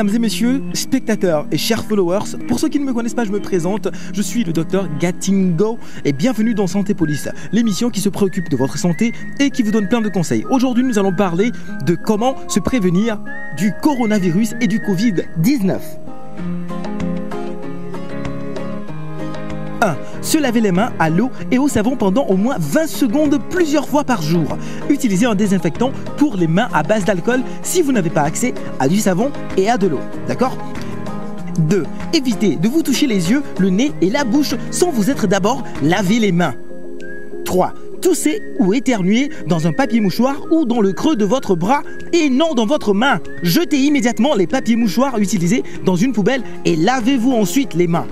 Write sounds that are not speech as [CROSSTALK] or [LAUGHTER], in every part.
Mesdames et messieurs, spectateurs et chers followers, pour ceux qui ne me connaissent pas, je me présente. Je suis le docteur Gatingo et bienvenue dans Santé Police, l'émission qui se préoccupe de votre santé et qui vous donne plein de conseils. Aujourd'hui, nous allons parler de comment se prévenir du coronavirus et du Covid-19. Se laver les mains à l'eau et au savon pendant au moins 20 secondes plusieurs fois par jour. Utilisez un désinfectant pour les mains à base d'alcool si vous n'avez pas accès à du savon et à de l'eau. D'accord? 2. Évitez de vous toucher les yeux, le nez et la bouche sans vous être d'abord lavé les mains. 3. Toussez ou éternuez dans un papier mouchoir ou dans le creux de votre bras et non dans votre main. Jetez immédiatement les papiers mouchoirs utilisés dans une poubelle et lavez-vous ensuite les mains.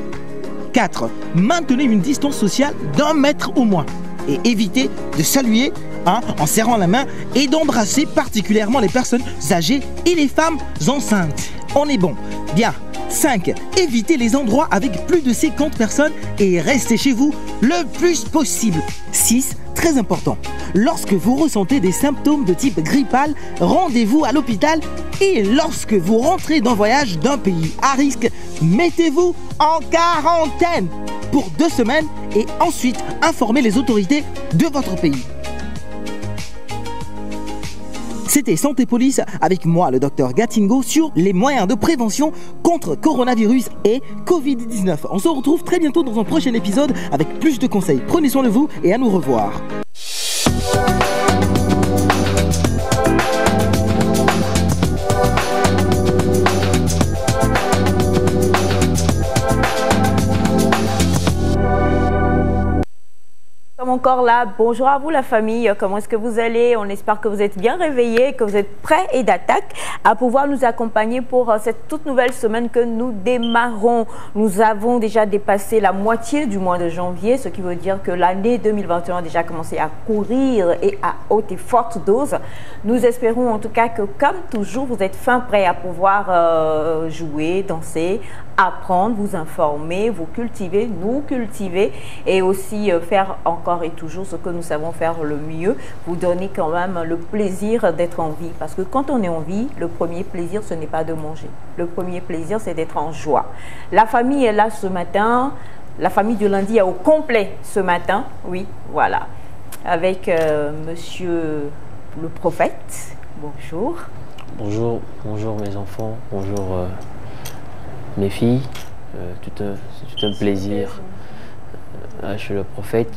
4. Maintenez une distance sociale d'un mètre au moins. Et évitez de saluer hein, en serrant la main et d'embrasser particulièrement les personnes âgées et les femmes enceintes. On est bon. Bien. 5. Évitez les endroits avec plus de 50 personnes et restez chez vous le plus possible. 6. Très important. Lorsque vous ressentez des symptômes de type grippal, rendez-vous à l'hôpital et lorsque vous rentrez d'un voyage d'un pays à risque, mettez-vous en quarantaine pour deux semaines et ensuite informez les autorités de votre pays. C'était Santé Police avec moi, le docteur Gatingo, sur les moyens de prévention contre coronavirus et Covid-19. On se retrouve très bientôt dans un prochain épisode avec plus de conseils. Prenez soin de vous et à nous revoir. Encore là. Bonjour à vous la famille, comment est-ce que vous allez? On espère que vous êtes bien réveillés, que vous êtes prêts et d'attaque à pouvoir nous accompagner pour euh, cette toute nouvelle semaine que nous démarrons. Nous avons déjà dépassé la moitié du mois de janvier, ce qui veut dire que l'année 2021 a déjà commencé à courir et à haute et forte dose. Nous espérons en tout cas que comme toujours, vous êtes fin prêts à pouvoir euh, jouer, danser, apprendre, vous informer, vous cultiver, nous cultiver et aussi euh, faire encore et toujours ce que nous savons faire le mieux, vous donner quand même le plaisir d'être en vie. Parce que quand on est en vie, le premier plaisir, ce n'est pas de manger. Le premier plaisir, c'est d'être en joie. La famille est là ce matin. La famille du lundi est au complet ce matin. Oui, voilà. Avec euh, monsieur le prophète. Bonjour. Bonjour, bonjour mes enfants, bonjour euh, mes filles. Euh, tout un, c'est tout un plaisir.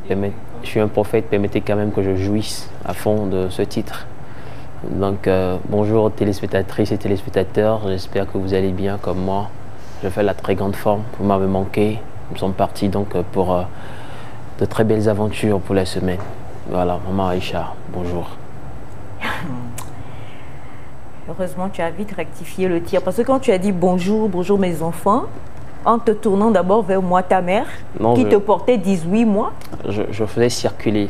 Permet- je suis un prophète, permettez quand même que je jouisse à fond de ce titre. Donc euh, bonjour téléspectatrices et téléspectateurs, j'espère que vous allez bien comme moi. Je fais la très grande forme, vous m'avez manqué. Nous sommes partis donc euh, pour euh, de très belles aventures pour la semaine. Voilà, maman Aïcha, bonjour. Heureusement, tu as vite rectifié le tir. Parce que quand tu as dit bonjour, bonjour mes enfants, en te tournant d'abord vers moi, ta mère, Non, qui je- te portait 18 mois, Je, je faisais circuler.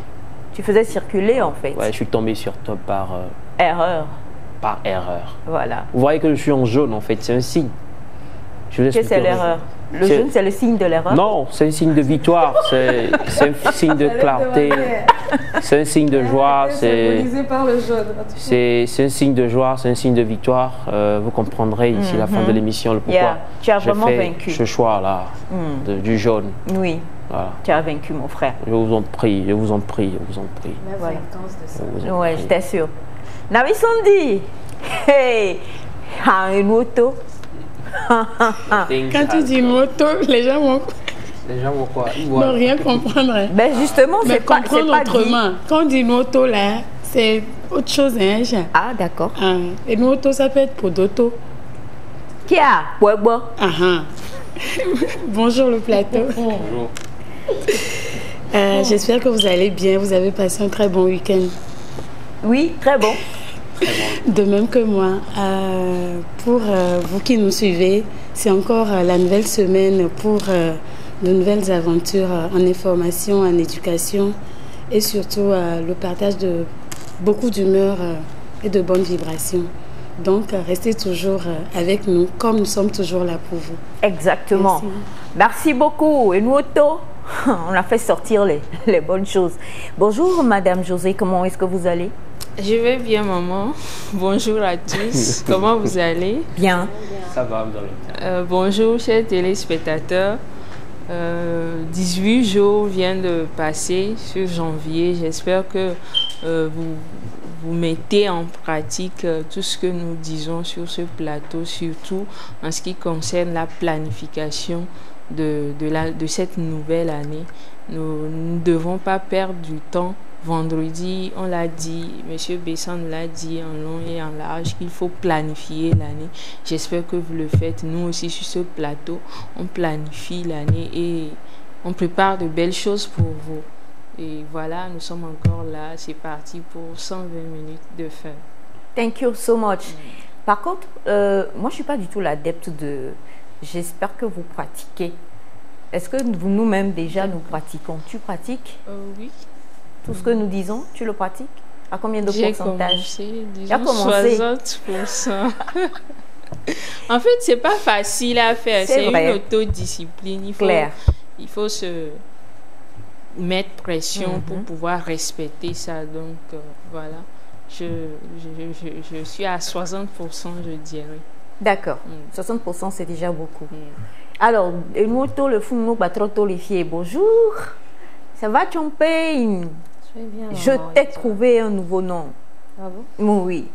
tu faisais circuler en fait. Ouais, je suis tombé sur toi par, euh, Erreur. par erreur. Voilà. Vous voyez que je suis en jaune en fait, c'est un signe. Je Qu'est-ce que c'est le- l'erreur? Le jaune, c'est le signe de l'erreur Non, c'est un signe de victoire, [LAUGHS] c'est un signe de clarté, c'est un signe de joie, c'est symbolisé par le jaune. c'est un signe de joie, c'est un signe de victoire. Euh, vous comprendrez ici la fin de l'émission le pourquoi Mhm. Yeah, tu as vraiment fait vaincu. ce choix là Hmm. du jaune. Oui, Voilà. tu as vaincu mon frère. Je vous en prie, je vous en prie, je vous en prie. La Voilà. de ça. Je en Ouais, je t'assure. Navisandi Hey Ah, une moto Quand tu dis moto, les gens vont Les gens vont quoi? Ils vont voient- rien comprendre. hein. Ben justement, c'est pas, c'est comprendre pas dit. autrement. Quand on dit auto, là, c'est autre chose, hein, Jean. Ah, d'accord. Ah, une auto, ça peut être pour d'auto. Qui a? Pueblo. Ah, ah. [LAUGHS] Bonjour le plateau. Euh, J'espère que vous allez bien. Vous avez passé un très bon week-end. Oui, très bon. De même que moi. Euh, pour euh, vous qui nous suivez, c'est encore euh, la nouvelle semaine pour euh, de nouvelles aventures euh, en information, en éducation et surtout euh, le partage de beaucoup d'humeur euh, et de bonnes vibrations. Donc, restez toujours avec nous comme nous sommes toujours là pour vous. Exactement. Merci. Merci beaucoup. Et nous, Otto, [LAUGHS] on a fait sortir les, les bonnes choses. Bonjour, Madame José, comment est-ce que vous allez? Je vais bien, maman. Bonjour à tous. [LAUGHS] Comment vous allez? Bien. Ça va. Euh, Bonjour, chers téléspectateurs. Euh, 18 jours viennent de passer sur janvier. J'espère que euh, vous, vous mettez en pratique euh, tout ce que nous disons sur ce plateau, surtout en ce qui concerne la planification de, de, la, de cette nouvelle année. Nous ne devons pas perdre du temps Vendredi, on l'a dit, M. Besson l'a dit en long et en large qu'il faut planifier l'année. J'espère que vous le faites. Nous aussi sur ce plateau, on planifie l'année et on prépare de belles choses pour vous. Et voilà, nous sommes encore là. C'est parti pour 120 minutes de fun. Thank you so much. Par contre, euh, moi, je suis pas du tout l'adepte de. J'espère que vous pratiquez. Est-ce que nous-mêmes déjà nous pratiquons? Tu pratiques? Oui. tout ce que nous disons Tu le pratiques? À combien de J'ai pourcentage commencé, commencé. 60%. [LAUGHS] en fait, c'est pas facile à faire. C'est une autodiscipline. Il faut, Claire. il faut se mettre pression Mhm. pour pouvoir respecter ça. Donc, euh, voilà. Je, je, je, je suis à 60%, je dirais. D'accord. Mm. 60% c'est déjà beaucoup. Mm. Alors, et tôt le fou, nous, trop tôt les filles. Bonjour. Ça va, vais bien. Je t'ai trouvé un nouveau nom. Ah bon? Oui.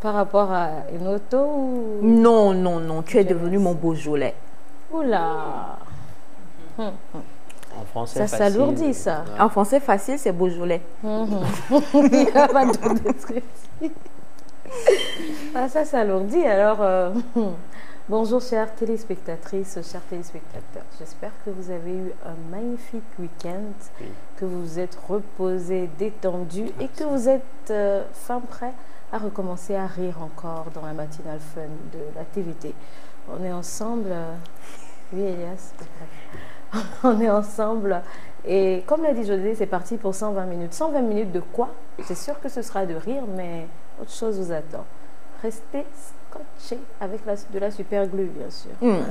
Par rapport à une auto ou... Non, non, non. Tu es devenu mon Beaujolais. Oula Hum, hum. En français, Ça facile. s'alourdit, ça. Ouais. En français facile, c'est Beaujolais. Hum. [LAUGHS] Il n'y a pas de description. [LAUGHS] Ah, ça s'alourdit. Alors, euh, [LAUGHS] bonjour chères téléspectatrices, chers téléspectateurs. J'espère que vous avez eu un magnifique week-end, Oui. que vous vous êtes reposés, détendus et que vous êtes euh, fin prêt à recommencer à rire encore dans la matinale fun de la TVT. On est ensemble. euh, Oui, Elias. [LAUGHS] On est ensemble. Et comme l'a dit José, c'est parti pour 120 minutes. 120 minutes de quoi? C'est sûr que ce sera de rire, mais autre chose vous attend. Restez scotchés avec la- de la super glue, bien sûr. Hmm. Voilà.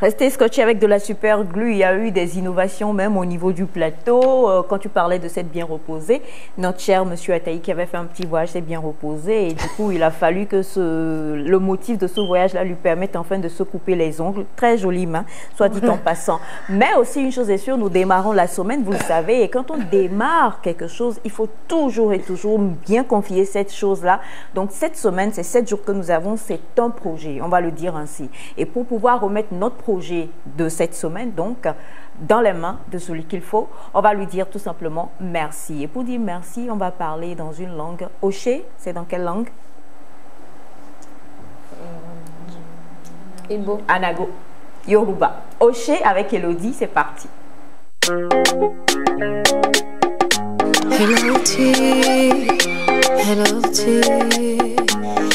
Restez scotché avec de la super glue. Il y a eu des innovations même au niveau du plateau. Euh, quand tu parlais de s'être bien reposé, notre cher monsieur Ataï qui avait fait un petit voyage s'est bien reposé. Et du coup, il a fallu que ce, le motif de ce voyage-là lui permette enfin de se couper les ongles. Très jolie main, soit dit en [LAUGHS] passant. Mais aussi, une chose est sûre, nous démarrons la semaine, vous le savez. Et quand on démarre quelque chose, il faut toujours et toujours bien confier cette chose-là. Donc, cette semaine, c'est sept jours que nous avons. C'est un projet, on va le dire ainsi. Et pour pouvoir remettre notre projet de cette semaine, donc, dans les mains de celui qu'il faut, on va lui dire tout simplement merci. Et pour dire merci, on va parler dans une langue. Oché, c'est dans quelle langue? Ibo. Anago. Yoruba. Oché avec Elodie, c'est parti. Hello T,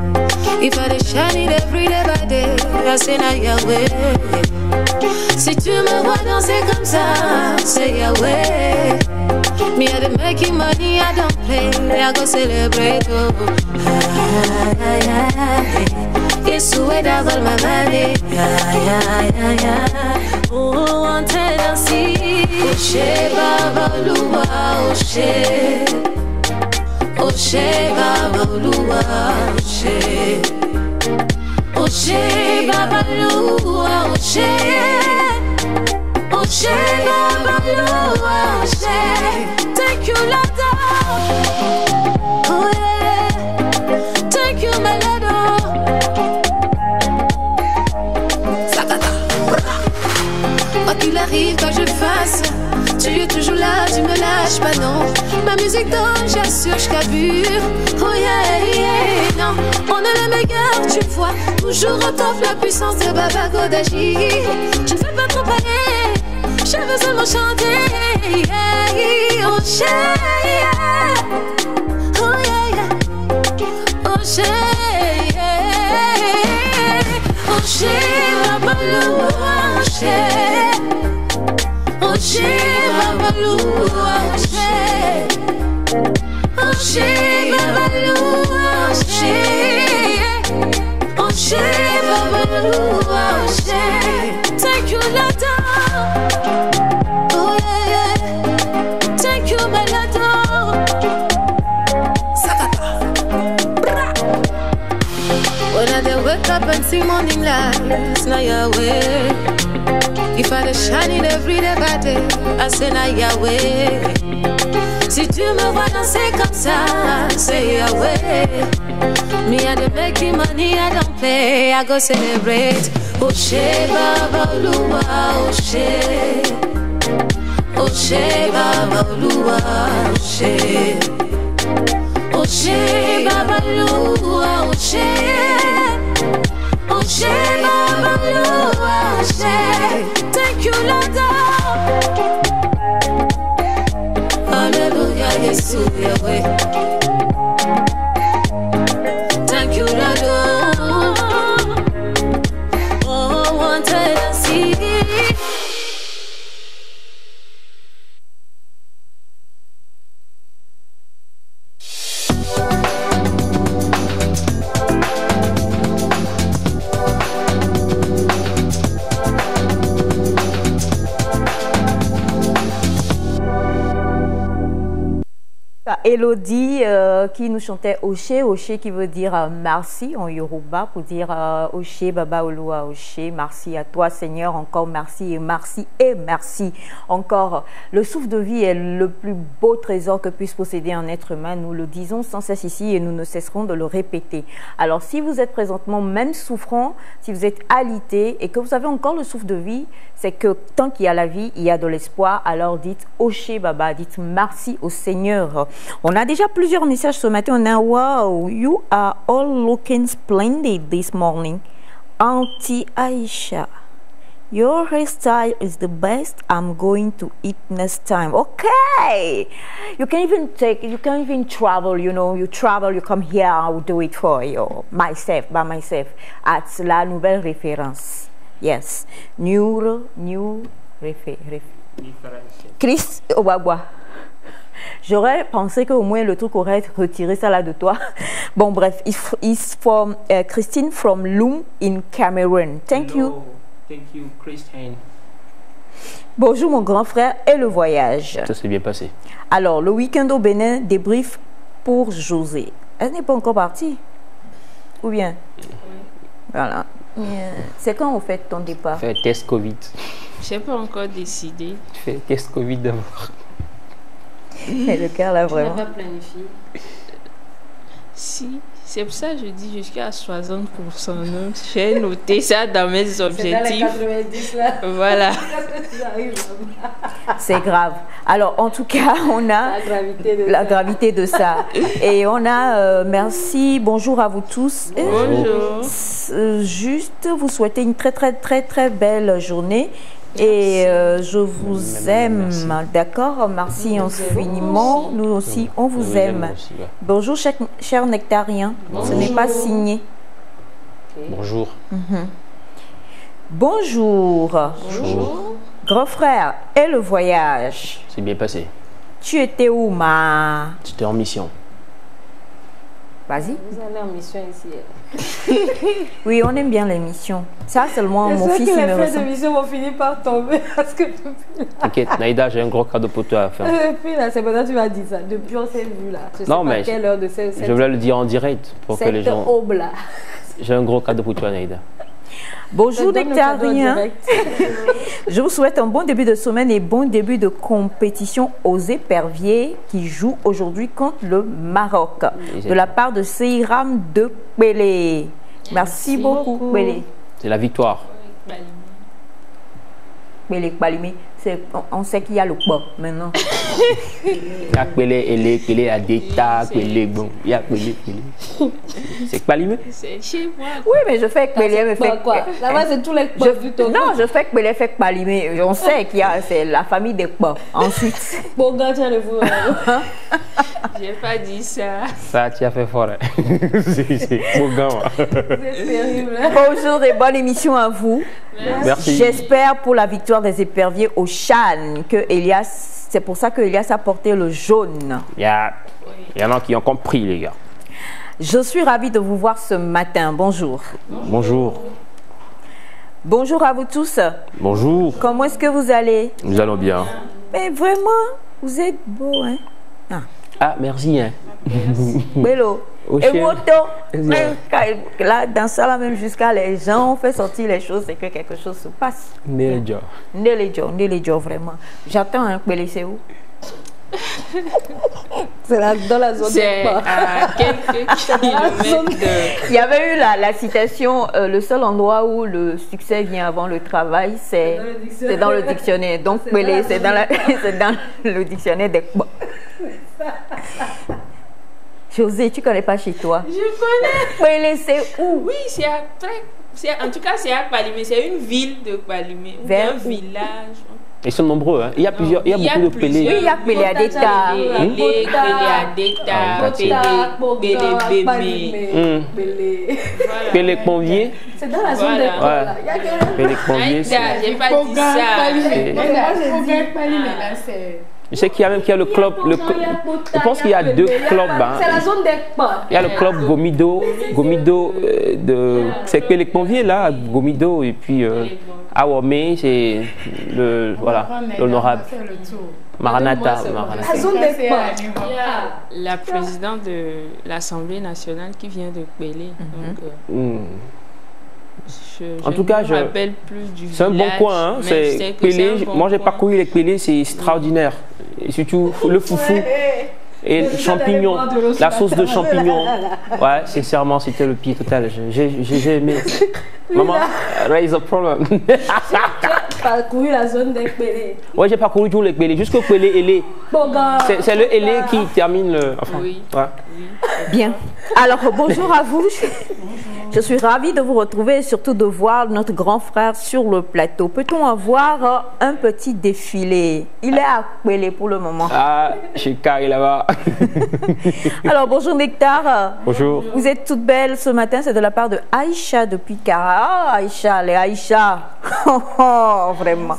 If I dey shine it every day by day, I say na Yahweh. Si tu me vois danser comme ça, c'est Yahweh. Me I dey making money, I don't play, I go celebrate. Oh. Ay, ay, ay. Yesu eda gol my. Ay, ay, ay, ay. Oh, wanted to see. Oshe Baba Oluwa, Oshe. Oshe Baba Oluwa Oshe Oshe Baba Baba Oluwa Oshe Thank you Lord Oh yeah Thank arrive, je fasse musique dont j'assure, je carbure. Oh yeah, yeah, non, on est les meilleurs, tu vois. Toujours au la puissance de Baba Kodaji. Je ne fais pas trop parler, je veux seulement chanter. Yeah, oh yeah, oh yeah, yeah. oh yeah, oh yeah, Baba Lou, oh yeah. Oxê, babalu, oxê Oxê, babalu, oxê Oxê, babalu, oxê Thank you, Lata. Oh yeah, yeah. Thank you, my Lata. When I dey wake up and see morning light, now Yahweh If Dey shine it every day by day, I say na Yahweh. Si tu me vois danser comme ça, say Yahweh. Me I making money, I don't play, I go celebrate. Oshe Baba Oluwa, Oshe. Oshe Baba Oluwa, Oshe. Oshe Baba Oluwa, Oshe. Oshe Baba Oluwa, Oshe. Thank you, Lord. Hallelujah, Yesu Yahweh. Thank you, Lord. Elodie euh, qui nous chantait Oshé, Oshé qui veut dire euh, merci en Yoruba pour dire euh, Oshé, Baba Olua, Oshé, merci à toi Seigneur, encore merci et merci et merci. Encore, le souffle de vie est le plus beau trésor que puisse posséder un être humain. Nous le disons sans cesse ici et nous ne cesserons de le répéter. Alors si vous êtes présentement même souffrant, si vous êtes alité et que vous avez encore le souffle de vie, c'est que tant qu'il y a la vie, il y a de l'espoir. Alors dites Oshé Baba, dites merci au Seigneur. On a déjà plusieurs messages ce matin. On a Wow, you are all looking splendid this morning. Auntie Aisha, your hairstyle is the best. I'm going to eat next time. Okay. You can even take, you can even travel, you know, you travel, you come here, I'll do it for you. Myself, by myself. At la nouvelle référence. Yes. New, new, réfé, réfé. Chris Obagwa. J'aurais pensé qu'au moins le truc aurait retiré ça là de toi. [LAUGHS] Bon, bref, it's from uh, Christine from Loom in Cameroon. Thank you. Hello. Thank you, Christian. Bonjour mon grand frère et le voyage. Ça s'est bien passé. Alors, le week-end au Bénin, débrief pour José. Elle n'est pas encore partie? Ou bien? Voilà. Euh, C'est quand on fait ton départ? Fais un test Covid. Je n'ai pas encore décidé. Fais un test Covid d'abord. Et le cœur là vraiment. planifié. Si, c'est pour ça que je dis jusqu'à 60%. non J'ai noté ça dans mes C'est dans les objectifs. 90 là. Voilà. [LAUGHS] C'est grave. Alors, en tout cas, on a La gravité de la ça. gravité de ça. [LAUGHS] Et on a, euh, merci, bonjour à vous tous. Bonjour. euh, juste vous souhaiter une très très très très belle journée. Et euh, je vous aime, d'accord Merci infiniment. Nous aussi, on vous aime. Bonjour, cher, cher nectarien. Ce n'est pas signé. Bonjour. Bonjour. Bonjour. Grand frère, et le voyage? C'est bien passé. Tu étais où, ma? J'étais en mission. Vas-y. Vous allez en mission ici. [LAUGHS] Oui, on aime bien l'émission. Ça, seulement mon fils, que il les me frais de ressemble. mission vont finir par tomber [LAUGHS] parce que T'inquiète, Naïda, j'ai un gros cadeau pour toi à faire. depuis là, c'est maintenant que tu m'as dit ça. Depuis on s'est vu là. Je sais Non, pas mais quelle heure de cette, Je voulais le dire en direct pour que les cette gens. aube là. J'ai un gros cadeau pour toi, Naïda. Bonjour, nectarien. [LAUGHS] Je vous souhaite un bon début de semaine et bon début de compétition aux éperviers qui jouent aujourd'hui contre le Maroc. De la part de Seiram de Pélé. Merci, beaucoup, beaucoup. Pélé. C'est la victoire. Pélé Kbalimi. C'est- on- sait qu'il y a le pas maintenant. [LAUGHS] Il y a Adeta, Pelé, bon. Il y a Pelé, Pelé. C'est pas limé C'est chez moi. Oui, mais je fais que Pelé me fait. Quoi Là-bas, c'est tous les Je- Togo. non, je fais que Pelé fait que Palimé. On sait qu'il y a c'est la famille des pas. Ensuite, [LAUGHS] Boga, tiens-le-vous. euh, [LAUGHS] J'ai pas dit ça. Ça, tu as fait fort. hein. C'est gars, terrible. hein. bonjour et bonne émission à vous. Merci. J'espère pour la victoire des éperviers au Chan que Elias, c'est pour ça que Elias a porté le jaune. Il y, a, il y en a qui ont compris, les gars. Je suis ravie de vous voir ce matin. Bonjour. Bonjour. Bonjour à vous tous. Bonjour. Comment est-ce que vous allez? Nous allons bien. Mais vraiment, vous êtes beau, hein? Ah, merci. Hein. Bello. Et moto. Bien. Là, dans ça, là, même jusqu'à les gens ont fait sortir les choses, c'est que quelque chose se passe. Nejo. Nelejo, Nelejo, vraiment. J'attends un Pelé, c'est où? [LAUGHS] C'est là, dans la zone à quelques [LAUGHS] kilomètres de. Il y avait eu la, la citation, euh, le seul endroit où le succès vient avant le travail, c'est c'est dans le dictionnaire. Donc, c'est dans, [LAUGHS] dans le dictionnaire des. José, tu connais pas chez toi Je connais. C'est où? Oui, c'est à très. c'est- En tout cas, c'est à Palimé. C'est une ville de Palimé. Ou Vers un où? village. Ils sont nombreux. Hein. Il y a plusieurs. Il y a beaucoup de. Pelé. Oui, il y a Pelé à Bébé. Hum. Pelé. Voilà. Pelé Convier. C'est dans la zone Voilà. des pas. Ouais. là. Il y a que Pelé Convier. Aïda, j'ai pas dit ça. c'est- Moi, j'ai dit, là, c'est... Je sais qu'il y a même qu'il y a le club. Le, cl- je pense qu'il y a deux clubs. hein. C'est la zone des pas. Il y a le club Gomido, Gomido euh, de, c'est Pelé Convier là, Gomido et puis euh, Awame, c'est le voilà l'honorable On va faire le tour. Maranatha. La zone des la présidente de l'Assemblée nationale qui vient de Pelé. Donc, euh, Hmm. Je, En je tout cas, ne je- me rappelle plus du C'est un bon coin, hein. C'est bon Moi j'ai parcouru les Pelé, c'est extraordinaire. Et surtout le foufou et le champignon, la sauce de champignon. Ouais, sincèrement, c'était le pied total. J'ai- aimé. [LAUGHS] Maman, [LAUGHS] raise a problem. Parcouru la zone des Pelé. ouais, j'ai parcouru tous les Pelé, jusqu'au Pelé Elé. Boga. C'est le Elé qui termine le. Enfin, Oui. ouais. Bien. Alors, bonjour à vous. [LAUGHS] Je suis ravie de vous retrouver et surtout de voir notre grand frère sur le plateau. Peut-on avoir euh, un petit défilé? Il est à Pelé pour le moment. Ah, chez Carré là-bas. [LAUGHS] Alors, bonjour Nectar. Bonjour. Vous êtes toute belle ce matin, c'est de la part de Aïcha depuis Cara. Ah, Aïcha, les Aïcha. [LAUGHS] Oh, oh, vraiment.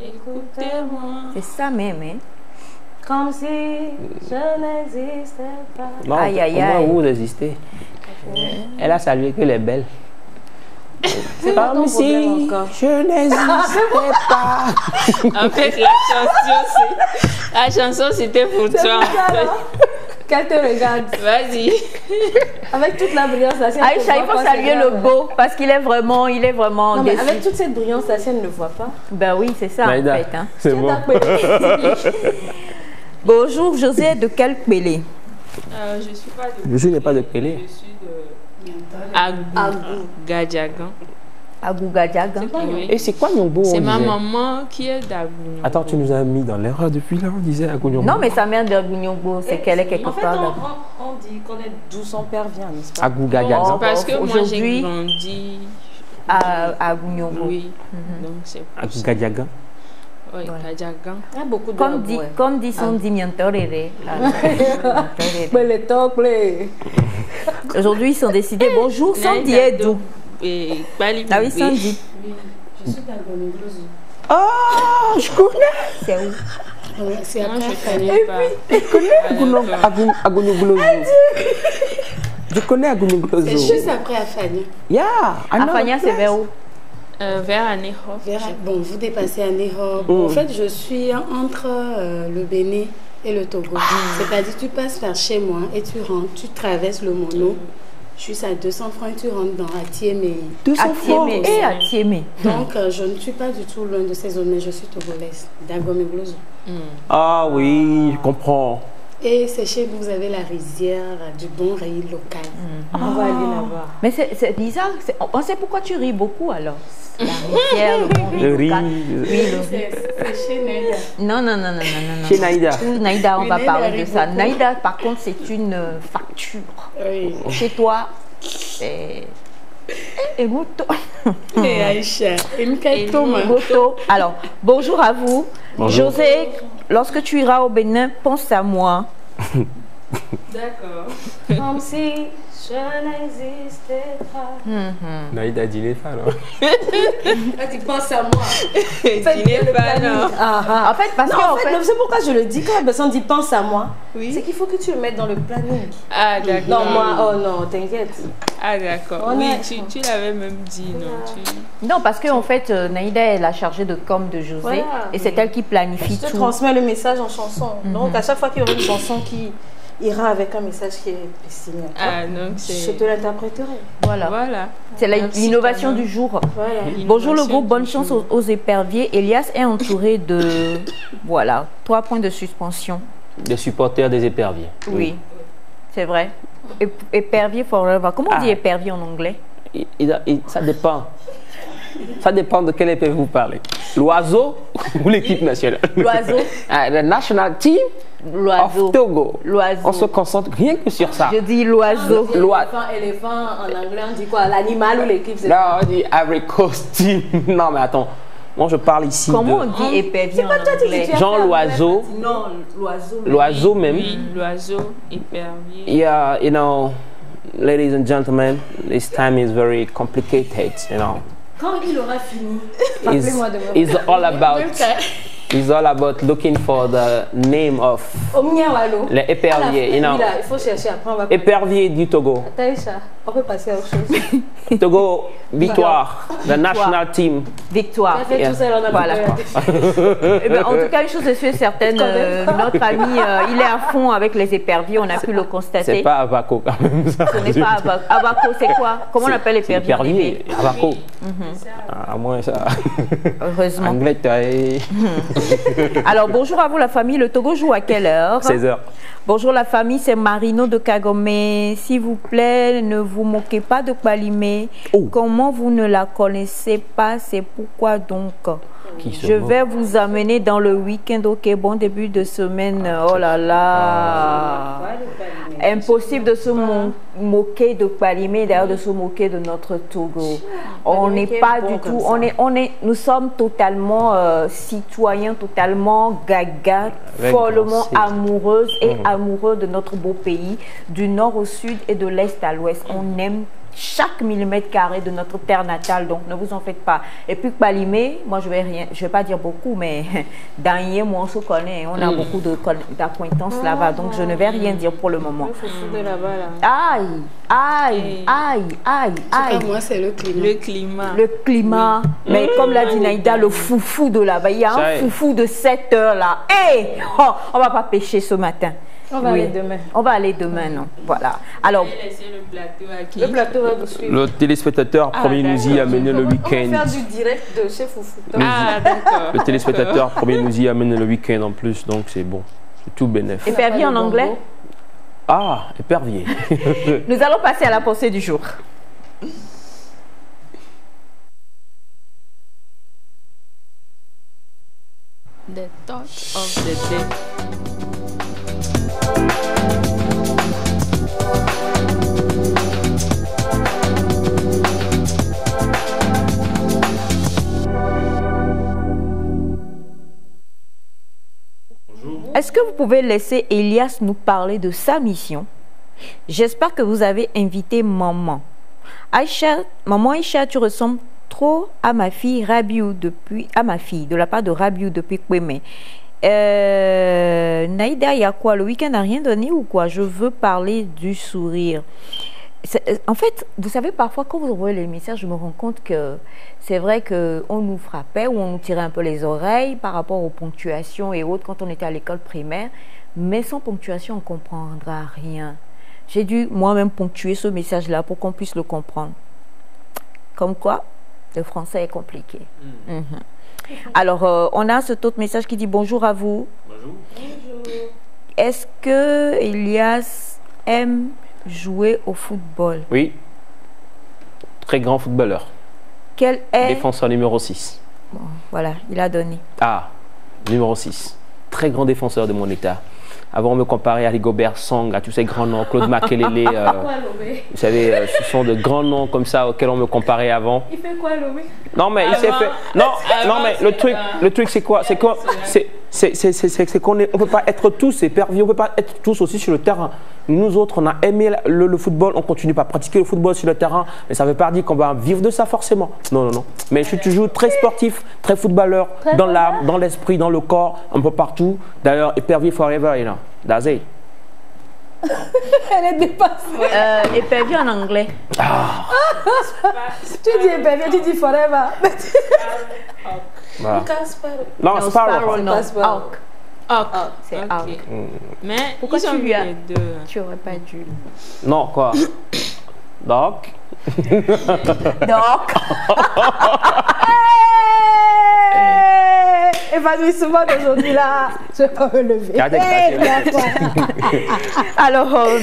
Écoutez-moi. C'est ça même, hein? Comme si je n'existais pas. Non, Aïe, aïe, comment aïe. vous résistez Elle a salué que les belles. C'est pas ton problème encore. je n'existais pas. En fait, la chanson, c'est- la chanson, c'était pour toi. fait. Qu'elle te regarde. Vas-y. Avec toute la brillance, la sienne. Aïcha, il ne faut voit pas, saluer le beau parce qu'il est vraiment, il est vraiment Non, mais déçu. avec toute cette brillance, la sienne ne voit pas. Ben oui, c'est ça Maïda, en fait. hein. c'est bon. [LAUGHS] Bonjour José, de quel Pelé Euh, je suis pas de. Je pas de Pelé. Je suis de. Agou. Gadjagan. Agouga Diagan. Oui. Et c'est quoi Nyongbo C'est ma maman qui est d'Agou. Attends, tu nous as mis dans l'erreur depuis là, on disait Nyongbo. Non, mais sa mère d'Agunyongbo, c'est qu'elle est quelque En fait, part on, dit qu'on est d'où son père vient, n'est-ce pas? Agou Gagagan. Oh. Parce que moi, j'ai grandi. À Agunyongbo. Oui. Donc, c'est pour Agou ça. Oui, Gadjagan. Il y a beaucoup de Comme dit, comme dit son dimiantorere. [LAUGHS] Mais les tocs, les- Aujourd'hui, ils sont décidés. Bonjour, Sandy est d'où Et Bali Ah oui, Sandy. Je suis. Ah, je connais. C'est où? Ouais, c'est Moi, après je Fanny. connais pas. Agou Agou Je connais Agou C'est juste après Afania. Yeah, Afania, c'est vers où? Euh, vers Anéhof. Vers- Bon, vous dépassez Nehor. Mm. En fait, je suis entre euh, le Bénin et le Togo. C'est-à-dire, tu passes par chez moi et tu rentres, tu traverses le Mono. Juste à 200 francs et tu rentres dans Atiémé. 200 À francs. Et à Tiémé. Donc, euh, je ne suis pas du tout loin de ces zones, mais je suis togolaise, d'Agomeglozo. Hmm. Ah oui, je comprends. Et sachez que vous avez la rizière du bon riz local. On va aller là-bas. Mais c'est c'est bizarre. c'est- On sait pourquoi tu ris beaucoup alors. La rivière, le bon riz Le riz, local. euh, Oui, le C'est chez Naïda. Non, non, non, non, non, non. non. Chez Naïda. Naïda, on va Naïda parler de ça. beaucoup. Naïda, par contre, c'est une facture. Oui. Chez toi, c'est. Et Goto. Et Aïcha. Et Thomas. Alors, bonjour à vous. Bonjour. José, lorsque tu iras au Bénin, pense à moi. [LAUGHS] D'accord. [LAUGHS] Comme si je n'existais pas. Naïda dit les fans. Quand [LAUGHS] tu penses à moi. [LAUGHS] Tu n'es pas non. Ah, ah. En fait, parce Non, que en en fait, fait- c'est pourquoi je le dis. Quand la personne dit pense à moi, Oui. c'est qu'il faut que tu le mettes dans le planning. Ah, d'accord. Non, moi, oh non, t'inquiète. Ah, d'accord. Oui, est- tu, tu l'avais même dit, non tu... Non, parce qu'en fait, euh, Naïda est la chargée de com de José Voilà. et c'est elle qui planifie Je te tout. transmets le message en chanson. Donc, à chaque fois qu'il y aura une chanson qui ira avec un message qui est destiné à toi, Ah, je te l'interpréterai. Voilà. Voilà. C'est l'innovation du jour. Voilà. Bonjour le groupe, bonne chance aux, aux éperviers. Elias est entouré de, [COUGHS] voilà, trois points de suspension. Des supporters des éperviers. Oui, c'est vrai. Ép- Épervier forever. Comment on dit Ah. épervier en anglais? Il- il- il- ça dépend. Ça dépend de quel épée vous parlez. L'oiseau ou l'équipe nationale? L'oiseau. [LAUGHS] Ah, Le national team L'oiseau. of Togo. L'oiseau. On se concentre rien que sur ça. Je dis l'oiseau. L'oi- Éléphant, éléphant, en anglais, on dit quoi? L'animal ou l'équipe Là, on dit Ivory Coast team. [LAUGHS] Non, mais attends. Moi, je parle ici Comment on dit épervier en toi qui anglais dis- Jean l'oiseau. Non, l'oiseau. L'oiseau même. Oui, l'oiseau, épervier. Yeah, you know, ladies and gentlemen, this time is very complicated, you know. Quand il aura fini, It's, rappelez-moi de me it's all about it's all about looking for the name of les éperviers, you know. Il faut chercher après, on va Épervier du Togo. Taïcha, on peut passer à autre chose. [LAUGHS] Togo, victoire, the national team. Victoire. As fait Yeah. tout seul, on a Voilà. [LAUGHS] Eh ben, en tout cas, une chose est sûre certaine, euh, notre ami, euh, il est à fond avec les éperviers, on a pu le C'est constater. pas Abaco quand même ça. Ce n'est pas Abaco. Abaco, c'est quoi? Comment on appelle C'est épervier en épervier, Libye Abaco. Ah, À moins ça. Heureusement. Anglais, t'as- [LAUGHS] Alors, bonjour à vous la famille. Le Togo joue à quelle heure 16 heures. Bonjour la famille, c'est Marino de Kagome. S'il vous plaît, ne vous moquez pas de Palimé. Oh. Comment vous ne la connaissez pas C'est pourquoi donc Qui se je moque vais vous amener dans le week-end. Ok, bon début de semaine. Oh là là. Impossible de se mo- moquer de Palimé, d'ailleurs de se moquer de notre Togo. On n'est pas bon du tout, on est, on est, nous sommes totalement euh, citoyens, totalement gaga, Avec follement amoureuses et amoureux de notre beau pays, du nord au sud et de l'est à l'ouest. On aime chaque millimètre carré de notre terre natale, donc ne vous en faites pas. Et puis Palimé, moi je vais rien, je vais pas dire beaucoup, mais [LAUGHS] dans Yé, moi on se connaît, on a beaucoup de conna- d'acquaintances là-bas, donc je ne vais rien dire pour le moment. Le foufou de là-bas, là. Aïe, aïe, aïe, aïe, Ah, aïe. moi, c'est le climat. Le climat. Le climat, mais comme l'a dit Naïda, le foufou de là-bas. Il y a un foufou de 7 heures là. Hé, oh, on va pas pêcher ce matin. On va Oui. aller demain. On va aller demain, non. Voilà. Alors, le plateau à qui Le plateau va vous suivre. Le téléspectateur promis nous y amener le On va week-end. faire du direct de chez Foufou. Ah, d'accord. Le téléspectateur promis nous y amener le week-end en plus, donc c'est bon. C'est tout bénéf. épervier en anglais, Ah, épervier. [LAUGHS] nous allons passer à la pensée du jour. The thought of the day. Est-ce que vous pouvez laisser Elias nous parler de sa mission? J'espère que vous avez invité maman. Aïcha, maman Aïcha, tu ressembles trop à ma fille Rabiou depuis à ma fille de la part de Rabiou depuis Kweme. Euh, Naïda, il y a quoi? Le week-end n'a rien donné ou quoi? Je veux parler du sourire. Euh, En fait, vous savez, parfois, quand vous envoyez les messages, je me rends compte que c'est vrai qu'on nous frappait ou on nous tirait un peu les oreilles par rapport aux ponctuations et autres quand on était à l'école primaire. Mais sans ponctuation, on ne comprendra rien. J'ai dû moi-même ponctuer ce message-là pour qu'on puisse le comprendre. Comme quoi, le français est compliqué. Mhm. Alors, euh, on a cet autre message qui dit bonjour à vous. Est-ce que Elias aime jouer au football? Oui. Très grand footballeur. Quel est Défenseur numéro 6. Bon, Voilà, il a donné. Ah, numéro 6. Très grand défenseur de mon état. Avant, on me comparait à Rigobert Song, à tous ces grands noms, Claude Makelele. [LAUGHS] euh, vous savez, euh, ce sont de grands noms comme ça auxquels on me comparait avant. Il fait quoi, Lomé? Non, mais il s'est fait. Non, avant, non, mais le truc, le truc, c'est quoi? C'est quoi? C'est c'est- c'est- c'est- c'est- c'est qu'on est- on peut pas être tous éperviers, on peut pas être tous aussi sur le terrain. Nous autres, on a aimé le, le football, on continue pas à pratiquer le football sur le terrain, mais ça veut pas dire qu'on va vivre de ça forcément. Non, non, non. Mais je suis toujours très sportif, très footballeur, dans l'âme, dans l'esprit, dans le corps, un peu partout. D'ailleurs, épervier forever, you know. That's it. [LAUGHS] Elle est dépassée. Euh, éperdu en anglais. [LAUGHS] Tu dis épervier, tu dis forever. Voilà. Non, Non, Sparrow. Sparrow, non. Hawk. Hawk. C'est. Hawk. Mais Pourquoi ils ont tu lui as- les deux. Tu aurais pas dû. Non, quoi? [COUGHS] Donc, Donc, [LAUGHS] Évanouissement d'aujourd'hui là. Je vais pas me lever. Hey, [LAUGHS] alors, euh,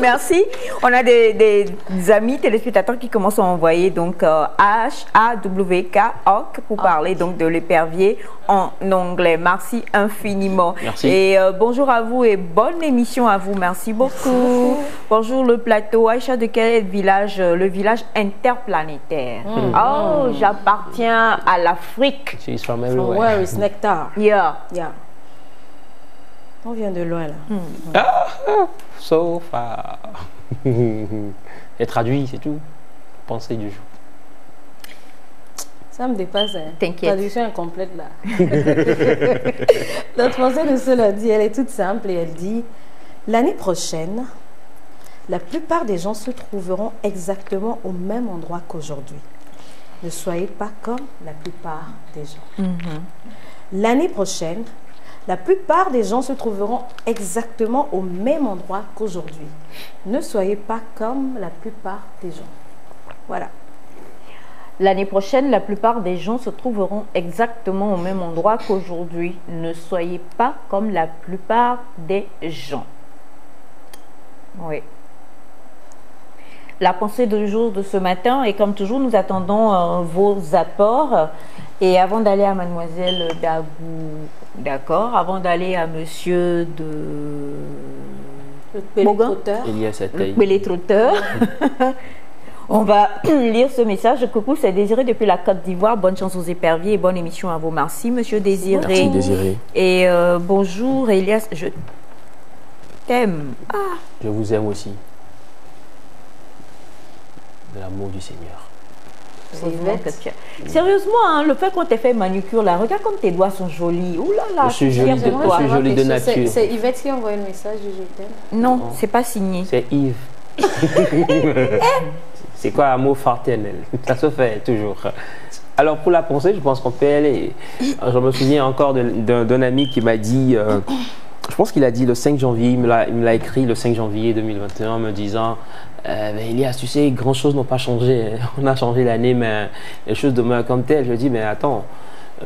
merci. On a des, des amis téléspectateurs qui commencent à envoyer donc euh, H A W K Hawk pour parler donc de l'épervier en anglais. Merci infiniment. Merci. Et euh, bonjour à vous et bonne émission à vous. Merci beaucoup. Bonjour le plateau. Aïcha de quel village Le village interplanétaire? Oh, j'appartiens à l'Afrique. [LAUGHS] Yeah. Yeah. On vient de loin là. So far. [LAUGHS] Et traduit, c'est tout. Pensée du jour. Ça me dépasse. Hein. T'inquiète. Traduction incomplète là. [LAUGHS] Notre pensée de ce lundi, elle est toute simple et elle dit L'année prochaine, la plupart des gens se trouveront exactement au même endroit qu'aujourd'hui. Ne soyez pas comme la plupart des gens. L'année prochaine, la plupart des gens se trouveront exactement au même endroit qu'aujourd'hui. Ne soyez pas comme la plupart des gens. Voilà. L'année prochaine, la plupart des gens se trouveront exactement au même endroit qu'aujourd'hui. Ne soyez pas comme la plupart des gens. Oui. La pensée du jour de ce matin, et comme toujours, nous attendons euh, vos apports. Et avant d'aller à Mademoiselle Dabou, d'accord, avant d'aller à Monsieur de Le. Elias. [LAUGHS] On va [CLEARS THROAT] lire ce message. Coucou, c'est Désiré depuis la Côte d'Ivoire. Bonne chance aux éperviers et bonne émission à vous. Merci, monsieur Désiré. Merci, Désiré. Et euh, bonjour, Elias. Je t'aime. Ah, Je vous aime aussi. De l'amour du Seigneur. Sérieusement, hein, le fait qu'on t'ait fait manucure là, regarde comme tes doigts sont jolis. Ouh là là, Je suis jolie de toi. je suis jolie de C'est- nature. C'est Yvette qui a envoyé le message du je t'aime. Non, c'est pas signé. C'est Yves. [LAUGHS] c'est quoi un mot fraternel? [LAUGHS] Ça se fait toujours. Alors pour la pensée, je pense qu'on peut aller. Je me souviens encore d'un ami qui m'a dit, euh, je pense qu'il a dit le 5 janvier, il me l'a- il me l'a écrit le 5 janvier 2021 en me disant, euh, Ben, Elias, tu sais, grand chose n'ont pas changé. [LAUGHS] On a changé l'année, mais les choses demeurent comme telles. Je dis, mais attends,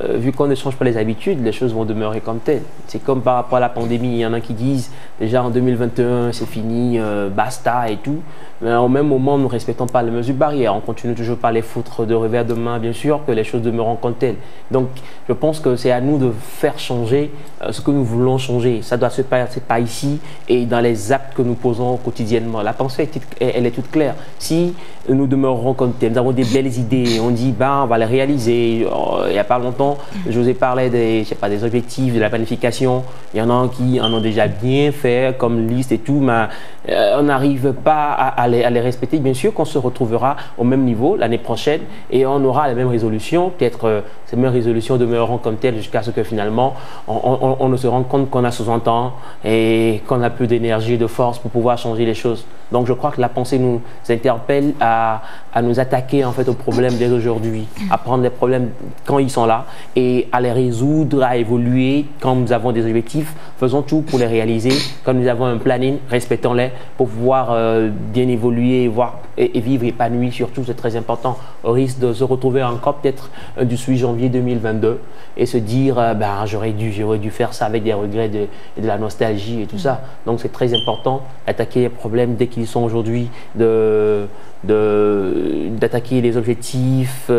euh, vu qu'on ne change pas les habitudes, les choses vont demeurer comme telles. C'est comme par rapport à la pandémie. Il y en a qui disent déjà en 2021 c'est fini, euh, basta et tout. Mais au même moment, nous ne respectons pas les mesures barrières. On continue toujours par les foutre de revers de main, bien sûr, que les choses demeurent comme telles. Donc, je pense que c'est à nous de faire changer euh, ce que nous voulons changer. Ça doit se passer par ici et dans les actes que nous posons quotidiennement. La pensée, elle est toute claire. Si nous demeurons comme tels, nous avons des belles idées, on dit, ben, on va les réaliser. Il n'y a pas longtemps, je vous ai parlé des, je sais pas, des objectifs, de la planification. Il y en a qui en ont déjà bien fait, comme liste et tout, mais euh, on n'arrive pas à, les, respecter. Bien sûr qu'on se retrouvera au même niveau l'année prochaine et on aura les mêmes résolutions. Peut-être euh, ces mêmes résolutions demeureront comme telles jusqu'à ce que finalement on, on- se rende compte qu'on a 60 ans et qu'on a plus d'énergie, de force pour pouvoir changer les choses. Donc je crois que la pensée nous interpelle à, à nous attaquer en fait aux problèmes dès aujourd'hui, à prendre les problèmes quand ils sont là et à les résoudre, à évoluer quand nous avons des objectifs. Faisons tout pour les réaliser. Quand nous avons un planning, respectons-les pour pouvoir euh, bien évoluer et voir et, vivre épanoui surtout, c'est très important. Au risque de se retrouver encore peut-être du 8 janvier 2022 et se dire, ben, j'aurais dû, dû faire ça avec des regrets, de, de la nostalgie et tout ça. Donc c'est très important d'attaquer les problèmes dès qu'ils sont aujourd'hui, de d'attaquer les objectifs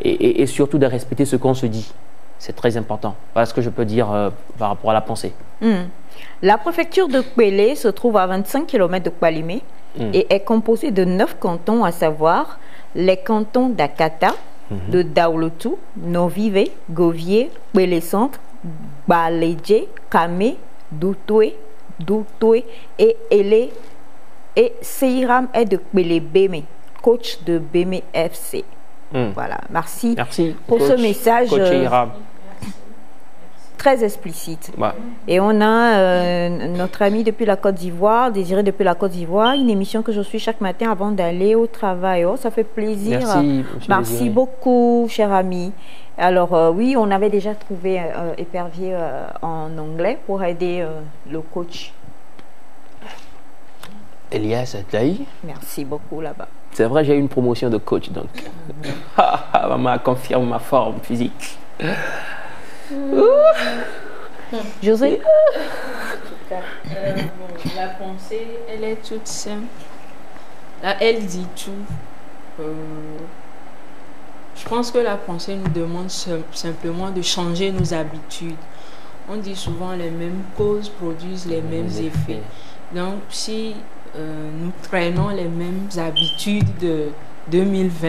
et, et, surtout de respecter ce qu'on se dit. C'est très important. Voilà ce que je peux dire par rapport à la pensée. Hmm. La préfecture de Kwele se trouve à 25 km de Kwalimé hmm. et est composée de neuf cantons, à savoir les cantons d'Akata, hmm. de Daouloutou, Novive, Govier, Kwele Centre, Baledje, Kame, Doutoué, Doutoué et Ele. Et Seiram est de Kwele Beme, coach de Beme FC. Voilà, merci, merci pour ce message. Coach très explicite. Et on a euh, notre ami depuis la Côte d'Ivoire, Désiré depuis la Côte d'Ivoire, une émission que je suis chaque matin avant d'aller au travail. Oh, ça fait plaisir. Merci, Merci beaucoup, cher ami. Alors euh, oui, on avait déjà trouvé euh, épervier en anglais pour aider le coach. Elias Ataï. Merci beaucoup là-bas. C'est vrai, j'ai eu une promotion de coach, donc. [LAUGHS] Maman confirme ma forme physique. José? Euh, La pensée, elle est toute simple. Là, elle dit tout. Euh, je pense que la pensée nous demande simplement de changer nos habitudes. On dit souvent les mêmes causes produisent les mêmes effets. Donc, si euh, nous traînons les mêmes habitudes de 2020,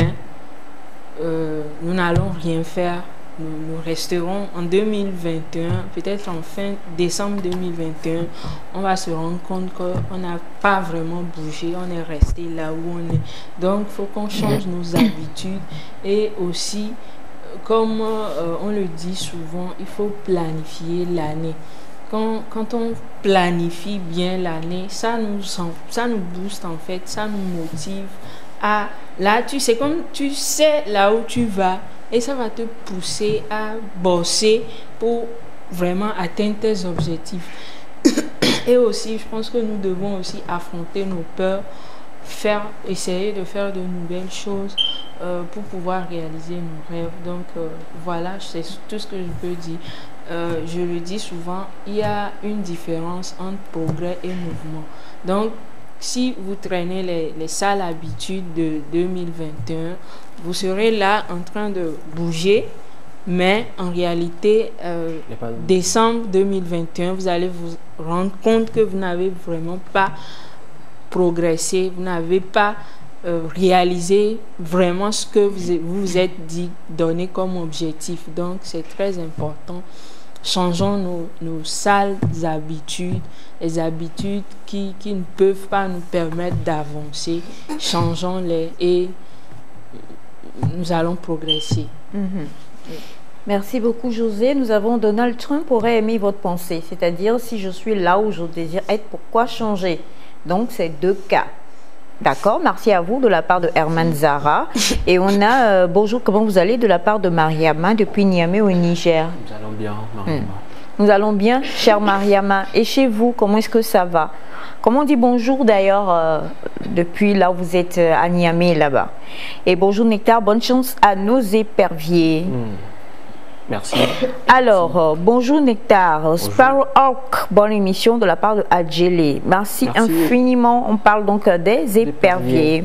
nous n'allons rien faire. Nous, resterons en 2021, peut-être en fin décembre 2021, on va se rendre compte qu'on n'a pas vraiment bougé, on est resté là où on est. Donc, il faut qu'on change nos habitudes. Et aussi, comme euh, on le dit souvent, il faut planifier l'année. Quand, on planifie bien l'année, ça nous, ça nous booste en fait, ça nous motive à... Là, tu sais, comme tu sais là où tu vas, et ça va te pousser à bosser pour vraiment atteindre tes objectifs. [COUGHS] Et aussi, je pense que nous devons aussi affronter nos peurs, faire, essayer de faire de nouvelles choses euh, pour pouvoir réaliser nos rêves. Donc euh, voilà, c'est tout ce que je peux dire. Euh, je le dis souvent, il y a une différence entre progrès et mouvement. Donc si vous traînez les, les, sales habitudes de 2021, vous serez là en train de bouger, mais en réalité, euh, décembre 2021, vous allez vous rendre compte que vous n'avez vraiment pas progressé, vous n'avez pas euh, réalisé vraiment ce que vous vous êtes dit, donné comme objectif. Donc, c'est très important changeons nos, sales habitudes, les habitudes qui, qui, ne peuvent pas nous permettre d'avancer, changeons-les et nous allons progresser. Mhm. Merci beaucoup, José. Nous avons Donald Trump aurait aimé votre pensée, c'est-à-dire si je suis là où je désire être, pourquoi changer? Donc, c'est deux cas. D'accord, merci à vous de la part de Herman Zara. [LAUGHS] Et on a euh, bonjour, comment vous allez de la part de Mariama depuis Niamey au Niger. Nous allons bien, Mariama. Hmm. Nous allons bien, chère Mariama. Et chez vous, comment est-ce que ça va Comment on dit bonjour d'ailleurs euh, depuis là où vous êtes euh, à Niamey là-bas? Et bonjour Nectar, bonne chance à nos éperviers. Hmm. Merci. Alors, euh, bonjour Nectar. Sparrow Hawk, bonne émission de la part de Adjele. Merci, infiniment. On parle donc des éperviers.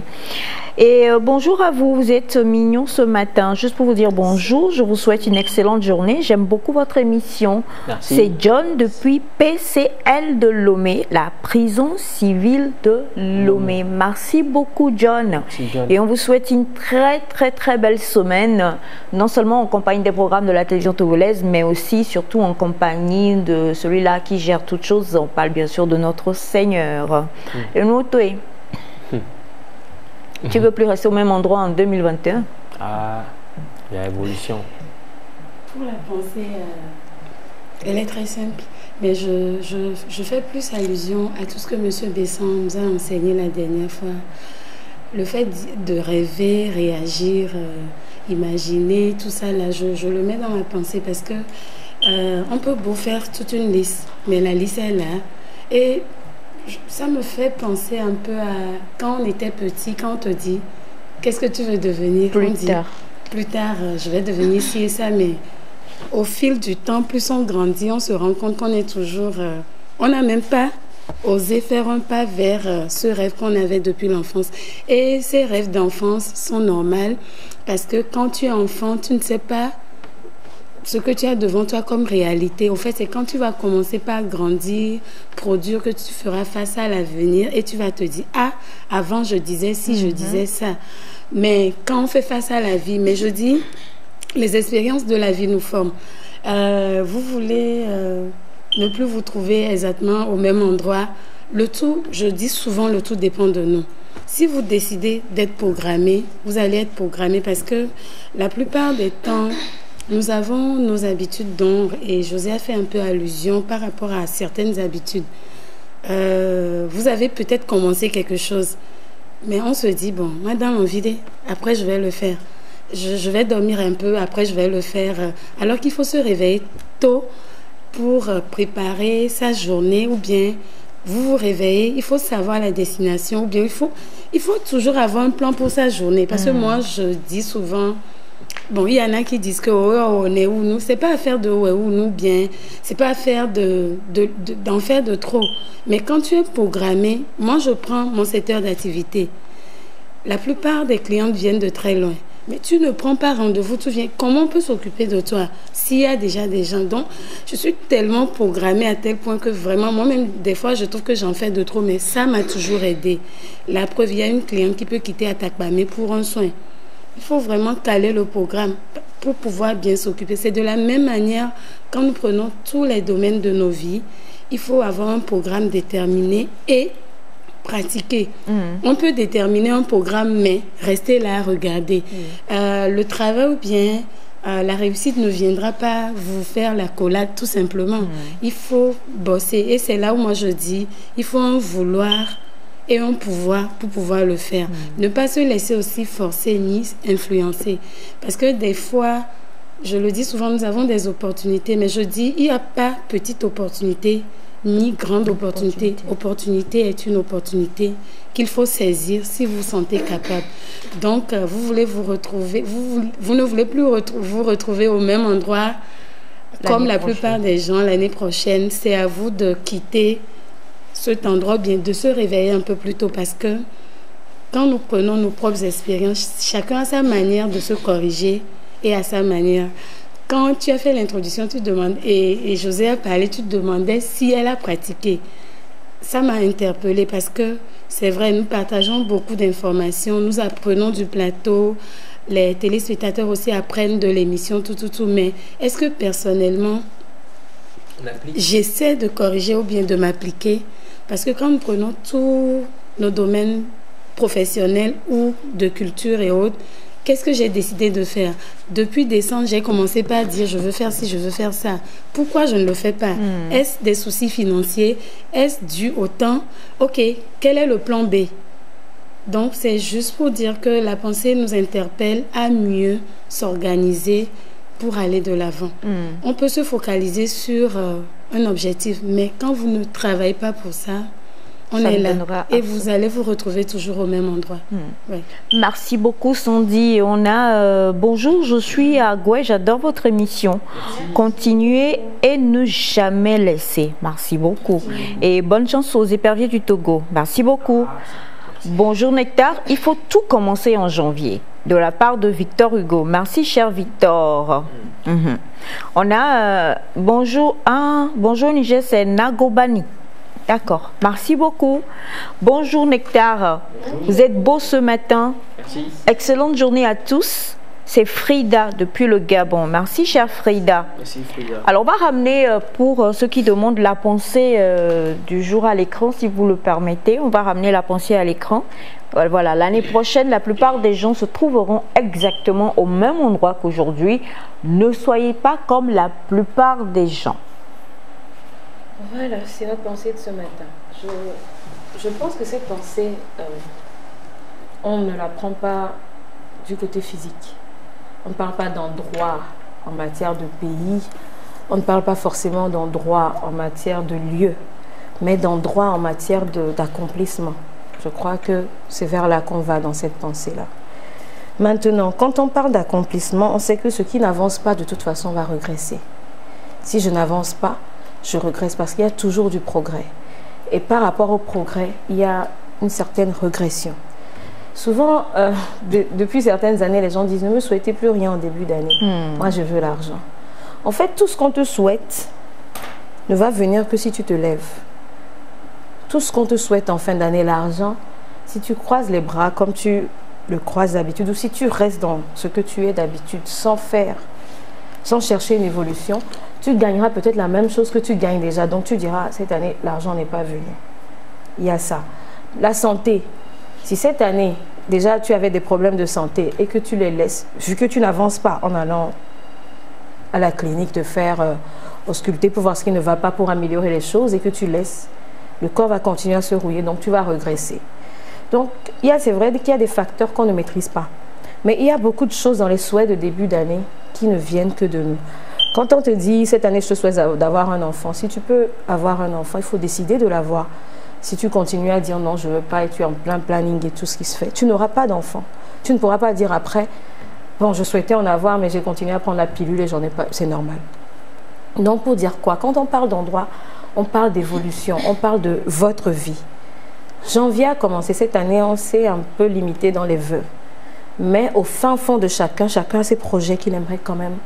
Et euh, bonjour à vous, vous êtes mignon ce matin. Juste pour vous dire bonjour, je vous souhaite une excellente journée. J'aime beaucoup votre émission. C'est John depuis PCL de Lomé, la prison civile de Lomé. Merci beaucoup John. Et on vous souhaite une très très très belle semaine, non seulement en compagnie des programmes de la togolaise, mais aussi surtout en compagnie de celui-là qui gère toutes choses. On parle bien sûr de notre Seigneur. Mm. Et nous, tu ne veux plus rester au même endroit en 2021 Ah, il y a évolution. Pour la pensée, euh, elle est très simple. Mais je, je, je, fais plus allusion à tout ce que M. Besson nous a enseigné la dernière fois. Le fait de rêver, réagir, euh, imaginer, tout ça, là, je, je, le mets dans ma pensée parce que euh, on peut beau faire toute une liste, mais la liste est là. Et ça me fait penser un peu à quand on était petit, quand on te dit qu'est-ce que tu veux devenir? Plus On dit, tard. Plus tard, euh, je vais devenir ci et ça, mais au fil du temps, plus on grandit, on se rend compte qu'on est toujours. euh, on n'a même pas osé faire un pas vers euh, ce rêve qu'on avait depuis l'enfance. Et ces rêves d'enfance sont normaux parce que quand tu es enfant, tu ne sais pas ce que tu as devant toi comme réalité. Au fait, c'est quand tu vas commencer par grandir, produire, que tu feras face à l'avenir et tu vas te dire, ah, avant je disais si, je disais ça. Mais quand on fait face à la vie, mais je dis, les expériences de la vie nous forment. Euh, vous voulez euh, ne plus vous trouver exactement au même endroit. Le tout, je dis souvent, le tout dépend de nous. Si vous décidez d'être programmé, vous allez être programmé parce que la plupart des temps, nous avons nos habitudes d'ombre et José a fait un peu allusion par rapport à certaines habitudes. Euh, vous avez peut-être commencé quelque chose, mais on se dit, bon, moi dans l'envie, de- après je vais le faire. Je, vais dormir un peu, après je vais le faire. Alors qu'il faut se réveiller tôt pour euh, préparer sa journée ou bien vous vous réveillez, il faut savoir la destination ou bien il faut, il faut toujours avoir un plan pour sa journée. Parce que moi, je dis souvent, Bon, il y en a qui disent que oh, oh, on est où nous? C'est pas affaire de ouais, où nous bien. C'est pas affaire de, de, de- d'en faire de trop. Mais quand tu es programmé, moi je prends mon secteur d'activité. La plupart des clientes viennent de très loin. Mais tu ne prends pas rendez-vous, tu viens. Comment on peut s'occuper de toi s'il y a déjà des gens Donc, je suis tellement programmée à tel point que vraiment, moi-même, des fois, je trouve que j'en fais de trop, mais ça m'a toujours aidé. La preuve, il y a une cliente qui peut quitter Atakpamé pour un soin. Il faut vraiment caler le programme pour pouvoir bien s'occuper. C'est de la même manière quand nous prenons tous les domaines de nos vies, il faut avoir un programme déterminé et pratiquer. On peut déterminer un programme, mais rester là à regarder. Euh, le travail ou bien euh, la réussite ne viendra pas vous faire la collade tout simplement. Il faut bosser. Et c'est là où moi je dis, il faut un vouloir et un pouvoir pour pouvoir le faire. Ne pas se laisser aussi forcer ni influencer. Parce que des fois, je le dis souvent, nous avons des opportunités, mais je dis, il n'y a pas petite opportunité ni grande opportunité. Opportunité est une opportunité qu'il faut saisir si vous vous sentez capable. Donc, euh, vous voulez vous retrouver, vous, ne voulez plus vous retrouver au même endroit comme la plupart des gens l'année prochaine. C'est à vous de quitter cet endroit, bien de se réveiller un peu plus tôt parce que quand nous prenons nos propres expériences, chacun a sa manière de se corriger et à sa manière. Quand tu as fait l'introduction, tu demandes, et, et José a parlé, tu te demandais si elle a pratiqué. Ça m'a interpellée parce que c'est vrai, nous partageons beaucoup d'informations, nous apprenons du plateau, les téléspectateurs aussi apprennent de l'émission, tout, tout, tout. Mais est-ce que personnellement, j'essaie de corriger ou bien de m'appliquer? Parce que quand nous prenons tous nos domaines professionnels ou de culture et autres, qu'est-ce que j'ai décidé de faire Depuis décembre, j'ai commencé par dire je veux faire ci, je veux faire ça. Pourquoi je ne le fais pas Est-ce des soucis financiers Est-ce dû au temps Ok, quel est le plan B donc, c'est juste pour dire que la pensée nous interpelle à mieux s'organiser pour aller de l'avant. On peut se focaliser sur euh, un objectif, mais quand vous ne travaillez pas pour ça, on Ça est là et vous allez vous retrouver toujours au même endroit. Ouais. Merci beaucoup Sandy. On a euh, bonjour, je suis à Gouet, j'adore votre émission. Continuez et ne jamais laisser. Merci beaucoup. Et bonne chance aux éperviers du Togo. Merci beaucoup. Bonjour Nectar, il faut tout commencer en janvier. De la part de Victor Hugo. Merci cher Victor. Mhm. On a euh, bonjour, ah, bonjour Niger, c'est Nagobani. D'accord, merci beaucoup. Bonjour Nectar, vous êtes beau ce matin. Excellente journée à tous. C'est Frida depuis le Gabon. Merci chère Frida. Merci Frida. Alors on va ramener euh, pour euh, ceux qui demandent la pensée euh, du jour à l'écran, si vous le permettez. On va ramener la pensée à l'écran. Voilà, l'année prochaine, la plupart des gens se trouveront exactement au même endroit qu'aujourd'hui. Ne soyez pas comme la plupart des gens. Voilà, c'est notre pensée de ce matin. Je, je pense que cette pensée, euh, on ne la prend pas du côté physique. On ne parle pas d'endroit en matière de pays. On ne parle pas forcément d'endroit en matière de lieu. mais d'endroit en matière d'accomplissement. Je crois que c'est vers là qu'on va dans cette pensée-là. Maintenant, quand on parle d'accomplissement, on sait que ce qui n'avance pas, de toute façon, va regresser. Si je n'avance pas, je regresse parce qu'il y a toujours du progrès. Et par rapport au progrès, il y a une certaine régression. Souvent, euh, de- depuis certaines années, les gens disent ne me souhaitez plus rien en début d'année. Moi, je veux l'argent. En fait, tout ce qu'on te souhaite ne va venir que si tu te lèves. Tout ce qu'on te souhaite en fin d'année, l'argent, si tu croises les bras comme tu le croises d'habitude, ou si tu restes dans ce que tu es d'habitude sans faire, sans chercher une évolution, tu gagneras peut-être la même chose que tu gagnes déjà. Donc tu diras, cette année, l'argent n'est pas venu. Il y a ça. La santé. Si cette année, déjà tu avais des problèmes de santé et que tu les laisses, vu que tu n'avances pas en allant à la clinique te faire euh, ausculter pour voir ce qui ne va pas pour améliorer les choses et que tu laisses, le corps va continuer à se rouiller, donc tu vas regresser. Donc, c'est vrai qu'il y a des facteurs qu'on ne maîtrise pas. Mais il y a beaucoup de choses dans les souhaits de début d'année qui ne viennent que de nous. Quand on te dit cette année, je te souhaite d'avoir un enfant, si tu peux avoir un enfant, il faut décider de l'avoir. Si tu continues à dire non, je ne veux pas et tu es en plein planning et tout ce qui se fait, tu n'auras pas d'enfant. Tu ne pourras pas dire après, bon, je souhaitais en avoir, mais j'ai continué à prendre la pilule et j'en ai pas. C'est normal. Donc, pour dire quoi? Quand on parle d'endroit, on parle d'évolution, on parle de votre vie. Janvier a commencé cette année, on s'est un peu limité dans les vœux. Mais au fin fond de chacun, chacun a ses projets qu'il aimerait quand même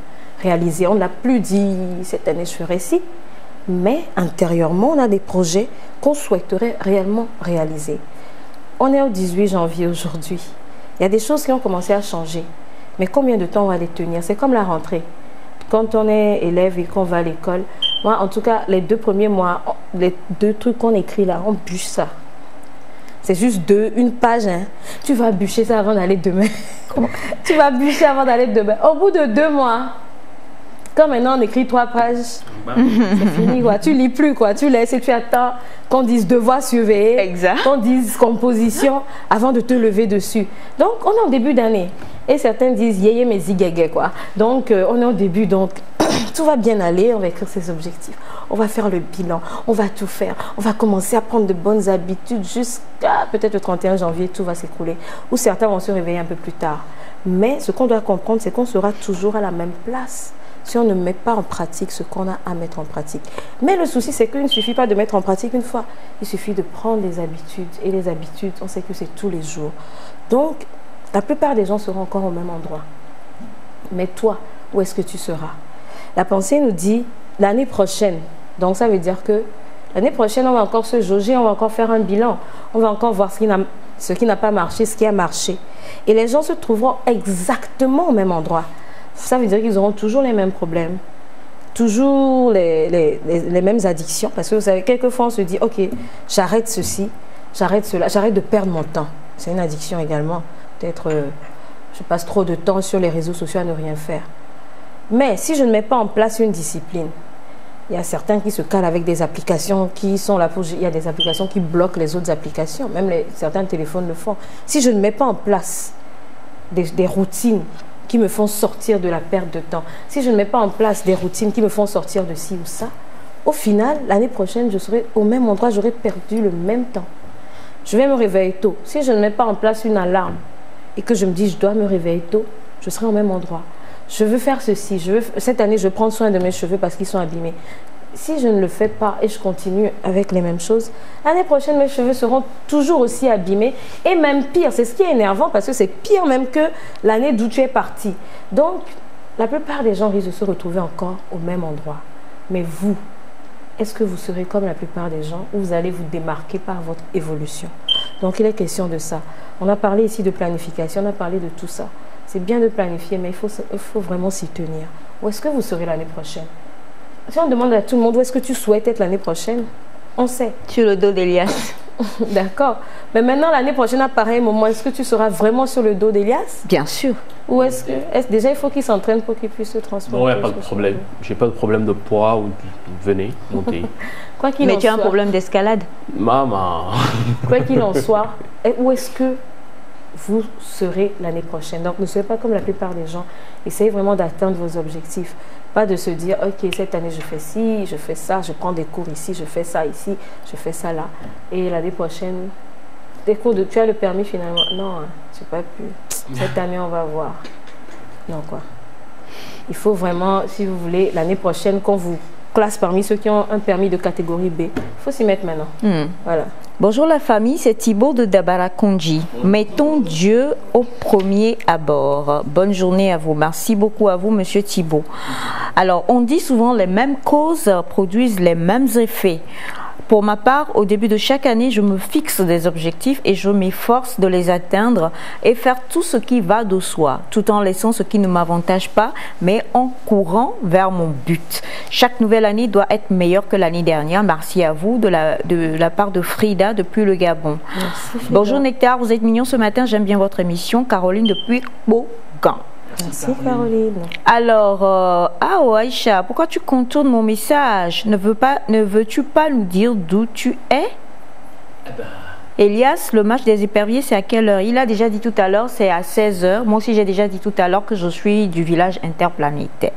On n'a plus dit cette année ferai ci, mais intérieurement, on a des projets qu'on souhaiterait réellement réaliser. On est au 18 janvier aujourd'hui. Il y a des choses qui ont commencé à changer. Mais combien de temps on va les tenir? C'est comme la rentrée. Quand on est élève et qu'on va à l'école, moi, en tout cas, les deux premiers mois, les deux trucs qu'on écrit là, on bûche ça. C'est juste deux, une page. Hein. Tu vas bûcher ça avant d'aller demain. [LAUGHS] tu vas bûcher avant d'aller demain. Au bout de deux mois, quand maintenant on écrit trois pages, c'est fini quoi. Tu lis plus quoi. Tu laisses et tu attends qu'on dise devoir surveiller, qu'on dise composition avant de te lever dessus. Donc on est en début d'année. Et certains disent yéyé mais zigégué quoi. Donc euh, on est au début donc [COUGHS] tout va bien aller, on va écrire ses objectifs, on va faire le bilan, on va tout faire, on va commencer à prendre de bonnes habitudes jusqu'à peut-être le 31 janvier, tout va s'écrouler. Ou certains vont se réveiller un peu plus tard. Mais ce qu'on doit comprendre, c'est qu'on sera toujours à la même place si on ne met pas en pratique ce qu'on a à mettre en pratique. Mais le souci, c'est qu'il ne suffit pas de mettre en pratique une fois, il suffit de prendre des habitudes. Et les habitudes, on sait que c'est tous les jours. Donc, la plupart des gens seront encore au même endroit. Mais toi, où est-ce que tu seras? La pensée nous dit l'année prochaine. Donc ça veut dire que l'année prochaine, on va encore se jauger, on va encore faire un bilan, on va encore voir ce qui n'a pas marché, ce qui a marché. Et les gens se trouveront exactement au même endroit. Ça veut dire qu'ils auront toujours les mêmes problèmes, toujours les, les- les- mêmes addictions. Parce que vous savez, quelquefois on se dit, ok, j'arrête ceci, j'arrête cela, j'arrête de perdre mon temps. C'est une addiction également. Peut-être euh, je passe trop de temps sur les réseaux sociaux à ne rien faire. Mais si je ne mets pas en place une discipline, il y a certains qui se calent avec des applications qui sont là pour... Il y a des applications qui bloquent les autres applications. Même certains téléphones le font. Si je ne mets pas en place des, des routines qui me font sortir de la perte de temps, si je ne mets pas en place des routines qui me font sortir de ci ou ça, au final, l'année prochaine, je serai au même endroit, j'aurai perdu le même temps. Je vais me réveiller tôt. Si je ne mets pas en place une alarme et que je me dis je dois me réveiller tôt, je serai au même endroit. Je veux faire ceci. Je veux, cette année, je prends soin de mes cheveux parce qu'ils sont abîmés. Si je ne le fais pas et je continue avec les mêmes choses, l'année prochaine, mes cheveux seront toujours aussi abîmés et même pire. C'est ce qui est énervant parce que c'est pire même que l'année d'où tu es parti. Donc, la plupart des gens risquent de se retrouver encore au même endroit. Mais vous, est-ce que vous serez comme la plupart des gens ou vous allez vous démarquer par votre évolution? Donc il est question de ça. On a parlé ici de planification, on a parlé de tout ça. C'est bien de planifier, mais il faut, il faut vraiment s'y tenir. Où est-ce que vous serez l'année prochaine? Si on demande à tout le monde où est-ce que tu souhaites être l'année prochaine, on sait. Sur le dos d'Elias. [LAUGHS] D'accord. Mais maintenant, l'année prochaine, à pareil moment, est-ce que tu seras vraiment sur le dos d'Elias? Bien sûr. Ou est-ce que. est-ce- déjà, il faut qu'il s'entraîne pour qu'il puisse se transporter? Non, il n'y a pas de problème. J'ai pas de problème de poids ou venez, montez. [LAUGHS] Quoi qu'il Mais en tu as un soit- problème d'escalade. Maman. [LAUGHS] Quoi qu'il en soit, et où est-ce que vous serez l'année prochaine? Donc, ne soyez pas comme la plupart des gens. Essayez vraiment d'atteindre vos objectifs. Pas de se dire, OK, cette année, je fais ci, je fais ça, je prends des cours ici, je fais ça ici, je fais ça là. Et l'année prochaine, des cours de, tu as le permis finalement. Non, hein, je sais pas plus. Cette année, on va voir. Non, quoi. Il faut vraiment, si vous voulez, l'année prochaine, qu'on vous classe parmi ceux qui ont un permis de catégorie B, il faut s'y mettre maintenant. Hmm. Voilà. Bonjour la famille, c'est Thibaut de Dabarakonji. Mettons Dieu au premier abord. Bonne journée à vous. Merci beaucoup à vous, monsieur Thibaut. Alors, on dit souvent les mêmes causes produisent les mêmes effets. Pour ma part, au début de chaque année, je me fixe des objectifs et je m'efforce de les atteindre et faire tout ce qui va de soi, tout en laissant ce qui ne m'avantage pas, mais en courant vers mon but. Chaque nouvelle année doit être meilleure que l'année dernière. Merci à vous de la, de la part de Frida depuis le Gabon. Bonjour Nectar, vous êtes mignon ce matin, j'aime bien votre émission. Caroline depuis Bogan. Merci Caroline. Alors, euh, ah oh, Aïcha, pourquoi tu contournes mon message? Ne veux pas, ne veux-tu pas nous dire d'où tu es? Elias, le match des éperviers, c'est à quelle heure? Il a déjà dit tout à l'heure, c'est à 16h. Moi aussi, j'ai déjà dit tout à l'heure que je suis du village interplanétaire.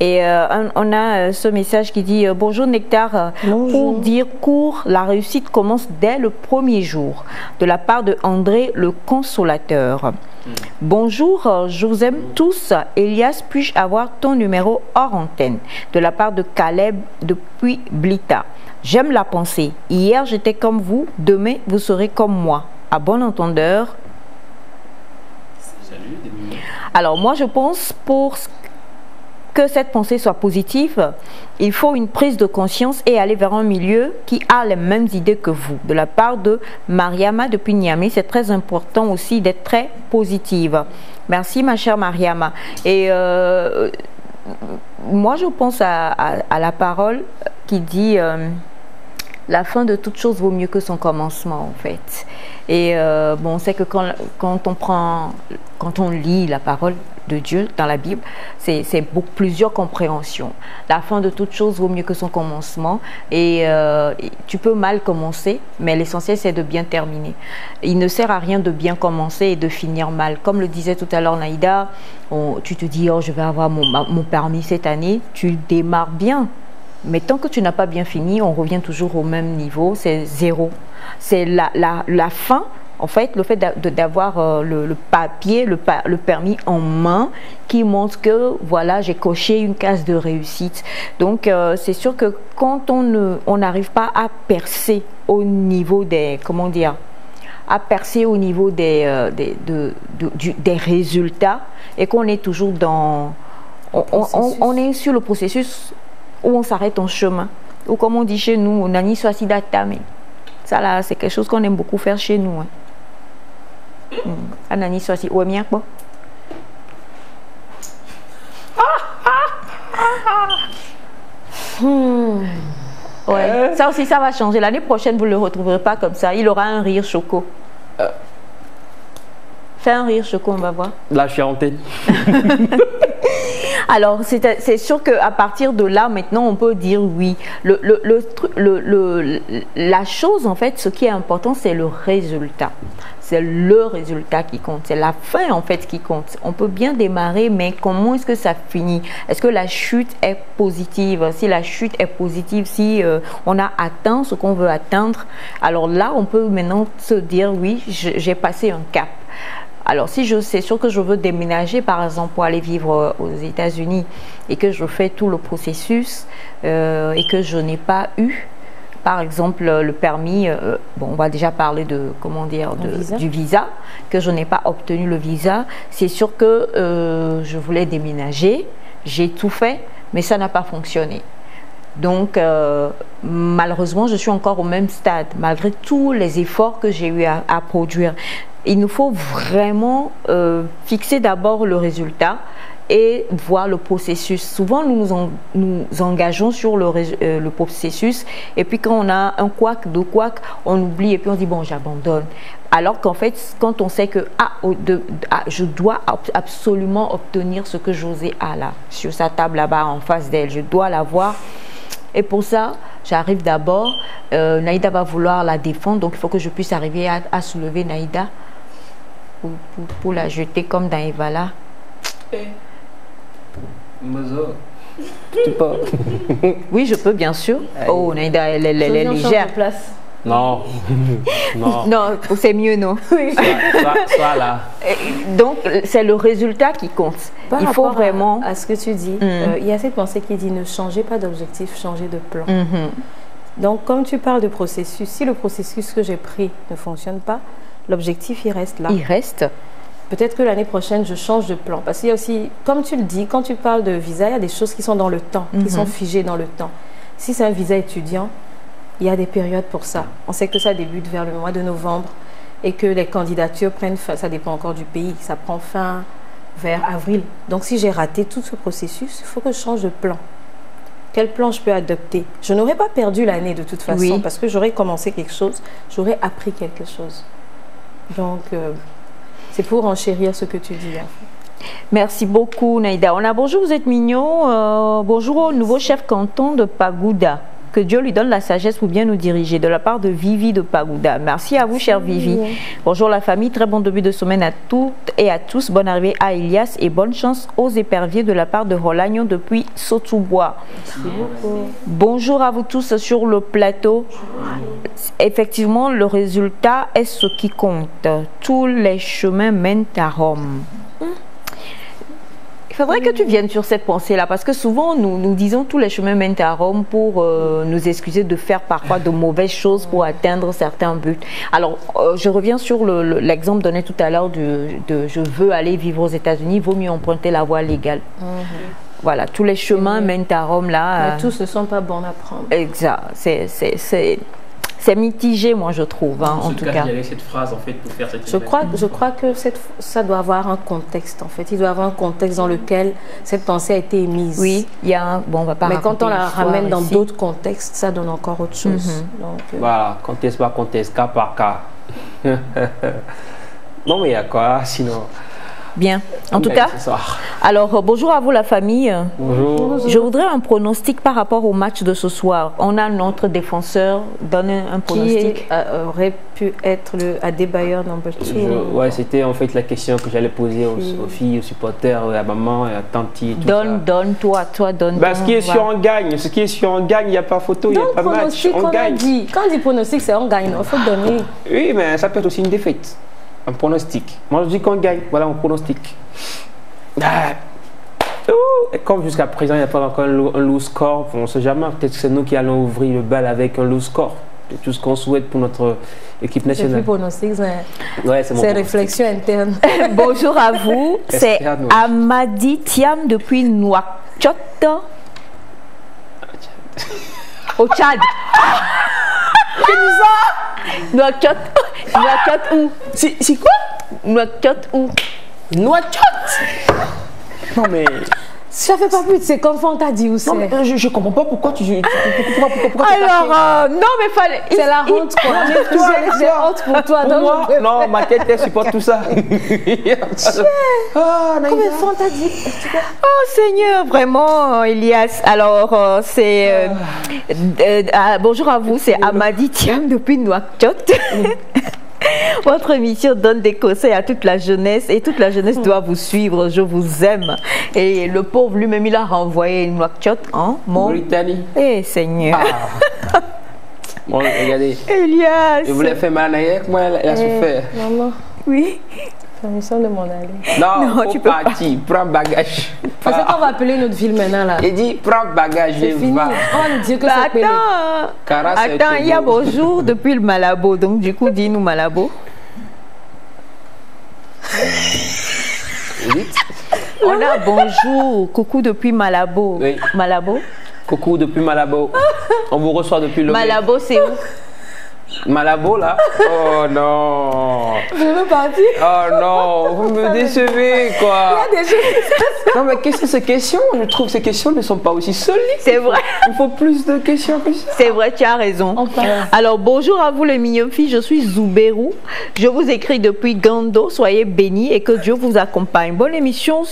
Et euh, on, a euh, ce message qui dit euh, Bonjour Nectar, pour dire court, la réussite commence dès le premier jour, de la part de André le consolateur. Bonjour, euh, je vous aime tous. Elias, puis-je avoir ton numéro hors antenne? De la part de Caleb depuis Blita. J'aime la pensée. Hier, j'étais comme vous. Demain, vous serez comme moi. À bon entendeur. Alors, moi, je pense pour que cette pensée soit positive, il faut une prise de conscience et aller vers un milieu qui a les mêmes idées que vous. De la part de Mariama depuis Niamey, c'est très important aussi d'être très positive. Merci ma chère Mariama. Et euh, moi, je pense à, la parole qui dit... euh, la fin de toute chose vaut mieux que son commencement en fait. Et euh, bon, on sait que quand on prend, quand on lit la parole de Dieu dans la Bible, c'est plusieurs compréhensions. La fin de toute chose vaut mieux que son commencement. Et euh, et tu peux mal commencer, mais l'essentiel c'est de bien terminer. Il ne sert à rien de bien commencer et de finir mal. Comme le disait tout à l'heure Naïda, tu te dis oh je vais avoir mon, mon permis cette année, tu démarres bien. Mais tant que tu n'as pas bien fini, on revient toujours au même niveau, c'est zéro. C'est la, la, la fin, en fait, le fait d'avoir euh, le, le papier, le, permis en main qui montre que, voilà, j'ai coché une case de réussite. Donc, euh, c'est sûr que quand on n'arrive pas à percer au niveau des, comment dire, à percer au niveau des, euh, des, de- de- du- des résultats et qu'on est toujours dans... On, on- on- on est sur le processus où on s'arrête en chemin. Ou comme on dit chez nous, on a ni soit si. Ça là, c'est quelque chose qu'on aime beaucoup faire chez nous. Hein. Hmm. Anani soit si. Ouais, bien quoi. Ouais. Ça aussi, ça va changer. L'année prochaine, vous ne le retrouverez pas comme ça. Il aura un rire choco. Fais un rire choco, on va voir. Là, je suis antenne. [LAUGHS] Alors, c'est sûr qu'à partir de là, maintenant, on peut dire oui. Le, le, le tru- le- le- la chose, en fait, ce qui est important, c'est le résultat. C'est le résultat qui compte. C'est la fin, en fait, qui compte. On peut bien démarrer, mais comment est-ce que ça finit? Est-ce que la chute est positive? Si la chute est positive, si euh, on a atteint ce qu'on veut atteindre, alors là, on peut maintenant se dire oui, j'ai passé un cap. Alors, si je c'est sûr que je veux déménager, par exemple, pour aller vivre euh, aux États-Unis et que je fais tout le processus euh, et que je n'ai pas eu, par exemple, le permis, euh, bon, on va déjà parler de, comment dire, de- visa. du visa, que je n'ai pas obtenu le visa, c'est sûr que euh, je voulais déménager, j'ai tout fait, mais ça n'a pas fonctionné. Donc, euh, malheureusement, je suis encore au même stade, malgré tous les efforts que j'ai eu à, à produire. Il nous faut vraiment euh, fixer d'abord le résultat et voir le processus. Souvent, nous nous, en- nous engageons sur le, euh, le processus et puis quand on a un couac, deux couacs, on oublie et puis on dit bon, j'abandonne. Alors qu'en fait, quand on sait que ah, ah, je dois ab- absolument obtenir ce que José a là, sur sa table là-bas en face d'elle, je dois l'avoir. Et pour ça, j'arrive d'abord. euh, Naïda va vouloir la défendre, donc il faut que je puisse arriver à, soulever Naïda. pour, pour- la jeter comme dans Evala. Mozo. Tu peux [LAUGHS] Oui, je peux, bien sûr. Oh, Naïda, elle, elle- elle est Sophie, on change légère. de place. [LAUGHS] Non. non. Non, c'est mieux, non [LAUGHS] Sois, sois là. Donc, c'est le résultat qui compte. Par Il faut à- vraiment... À, ce que tu dis, euh, il y a cette pensée qui dit ne changez pas d'objectif, changez de plan. Mhm. Donc, comme tu parles de processus, si le processus que j'ai pris ne fonctionne pas, l'objectif, il reste là. Il reste. Peut-être que l'année prochaine, je change de plan. Parce qu'il y a aussi, comme tu le dis, quand tu parles de visa, il y a des choses qui sont dans le temps, Mhm. qui sont figées dans le temps. Si c'est un visa étudiant, il y a des périodes pour ça. On sait que ça débute vers le mois de novembre et que les candidatures prennent fin, ça dépend encore du pays, ça prend fin vers avril. Donc si j'ai raté tout ce processus, il faut que je change de plan. Quel plan je peux adopter? Je n'aurais pas perdu l'année de toute façon Oui. parce que j'aurais commencé quelque chose, j'aurais appris quelque chose. Donc euh, c'est pour enchérir ce que tu dis. Merci beaucoup, Naïda. On a bonjour, vous êtes mignon. Euh, bonjour au nouveau chef canton de Pagouda. Que Dieu lui donne la sagesse pour bien nous diriger. De la part de Vivi de Pagouda. Merci à vous, chère Vivi. Bonjour la famille. Très bon début de semaine à toutes et à tous. Bonne arrivée à Elias et bonne chance aux éperviers de la part de Rolagnon depuis Sotoubois. Bonjour à vous tous sur le plateau. Effectivement, le résultat est ce qui compte. Tous les chemins mènent à Rome. Il faudrait que tu viennes sur cette pensée-là, parce que souvent nous, nous disons tous les chemins mènent à Rome pour euh, nous excuser de faire parfois de mauvaises choses pour atteindre certains buts. Alors, euh, je reviens sur le- le- l'exemple donné tout à l'heure de, de je veux aller vivre aux États-Unis, vaut mieux emprunter la voie légale. Voilà, tous les chemins mènent à Rome là. Mais tous ne sont pas bons à prendre. Exact. C'est- C'est mitigé, moi, je trouve, hein, en tout cas. Il y avait cette phrase en fait pour faire cette Je crois, je crois que cette, ça doit avoir un contexte en fait. Il doit avoir un contexte dans lequel cette pensée a été émise. Oui, il y a un. Bon, on va pas Mais quand on la ramène dans d'autres contextes, ça donne encore autre chose. Mhm. Donc, euh, Voilà, conteste par conteste, cas par cas. [LAUGHS] non, mais il y a quoi sinon? Bien. En tout cas, alors euh, bonjour à vous la famille. Bonjour. Je voudrais un pronostic par rapport au match de ce soir. On a notre défenseur. Donne un qui pronostic. euh, aurait pu être le Adebayor number 2 Je- ouais, c'était en fait la question que j'allais poser aux, aux filles, aux supporters, à maman, et à tanti et tout Donne, ça. donne, toi, toi, donne. Bah, ce qui est sûr, on gagne. Ce qui est sûr, on gagne. Il n'y a pas photo, il n'y a pas match. pronostic, On on a gagne. dit. Quand on dit pronostic, c'est on gagne. Il faut donner. Oui, mais ça peut être aussi une défaite. Un pronostic. Moi, je dis qu'on gagne. Voilà, un pronostic. Ah. Et comme jusqu'à présent, il n'y a pas encore un low, un low score, on ne sait jamais. Peut-être que c'est nous qui allons ouvrir le bal avec un low score. C'est tout ce qu'on souhaite pour notre équipe nationale. pronostic, c'est Ouais, c'est mon réflexion interne. [LAUGHS] Bonjour à vous. C'est. Amadi Thiam depuis Nouakchott. Au Tchad. [LAUGHS] Dit ça Nouakchott. Nouakchott où C'est quoi? Nouakchott où Nouakchott Non, mais. Ça fait pas plus de 50 fois, on t'a dit où c'est. Non, mais euh, je, je comprends pas pourquoi tu. tu- pourquoi, pourquoi, pourquoi tu Alors, euh, non mais fallait... C'est la honte, quoi. [LAUGHS] toi, J'ai- honte pour toi. Pour donc moi, je non, ma tête, elle supporte tout ça. [LAUGHS] ah, Combien de fois on t'a dit? Oh Seigneur, vraiment, Elias. Alors, euh, c'est... euh, euh, ah, bonjour à vous, c'est Amadi Thiam depuis Nouakchott. [LAUGHS] [LAUGHS] Votre émission donne des conseils à toute la jeunesse et toute la jeunesse doit vous suivre. Je vous aime. Et le pauvre lui-même, il a renvoyé Nouakchott. Hein, mon... Brittany. Eh Seigneur. Bon, regardez. [LAUGHS] Elias. Je voulais faire mal avec moi, elle a Eh, souffert. Maman, Oui. Permission de m'en aller. Non, Non, faut tu peux pas. partir, prends bagage. Parce qu'on va appeler notre ville maintenant là. Il dit, prends bagage, C'est je fini. va. On va nous dire que Bah, c'est attends. Cara, c'est Attends, il y a bonjour depuis le Malabo. Donc, du coup, dis-nous Malabo. Vite. On a bonjour, coucou depuis Malabo. Oui. Malabo? Coucou depuis Malabo. On vous reçoit depuis le Malabo, c'est où? Malabo là Oh non Je veux partir. Oh non Vous me décevez quoi Il y a des choses. Non mais qu'est-ce que ces questions? Je trouve que ces questions ne sont pas aussi solides. C'est vrai. Il faut plus de questions que ça. C'est vrai, tu as raison. Alors, bonjour à vous les mignons filles, je suis Zouberou. Je vous écris depuis Gando. Soyez bénis et que Dieu vous accompagne. Bonne émission.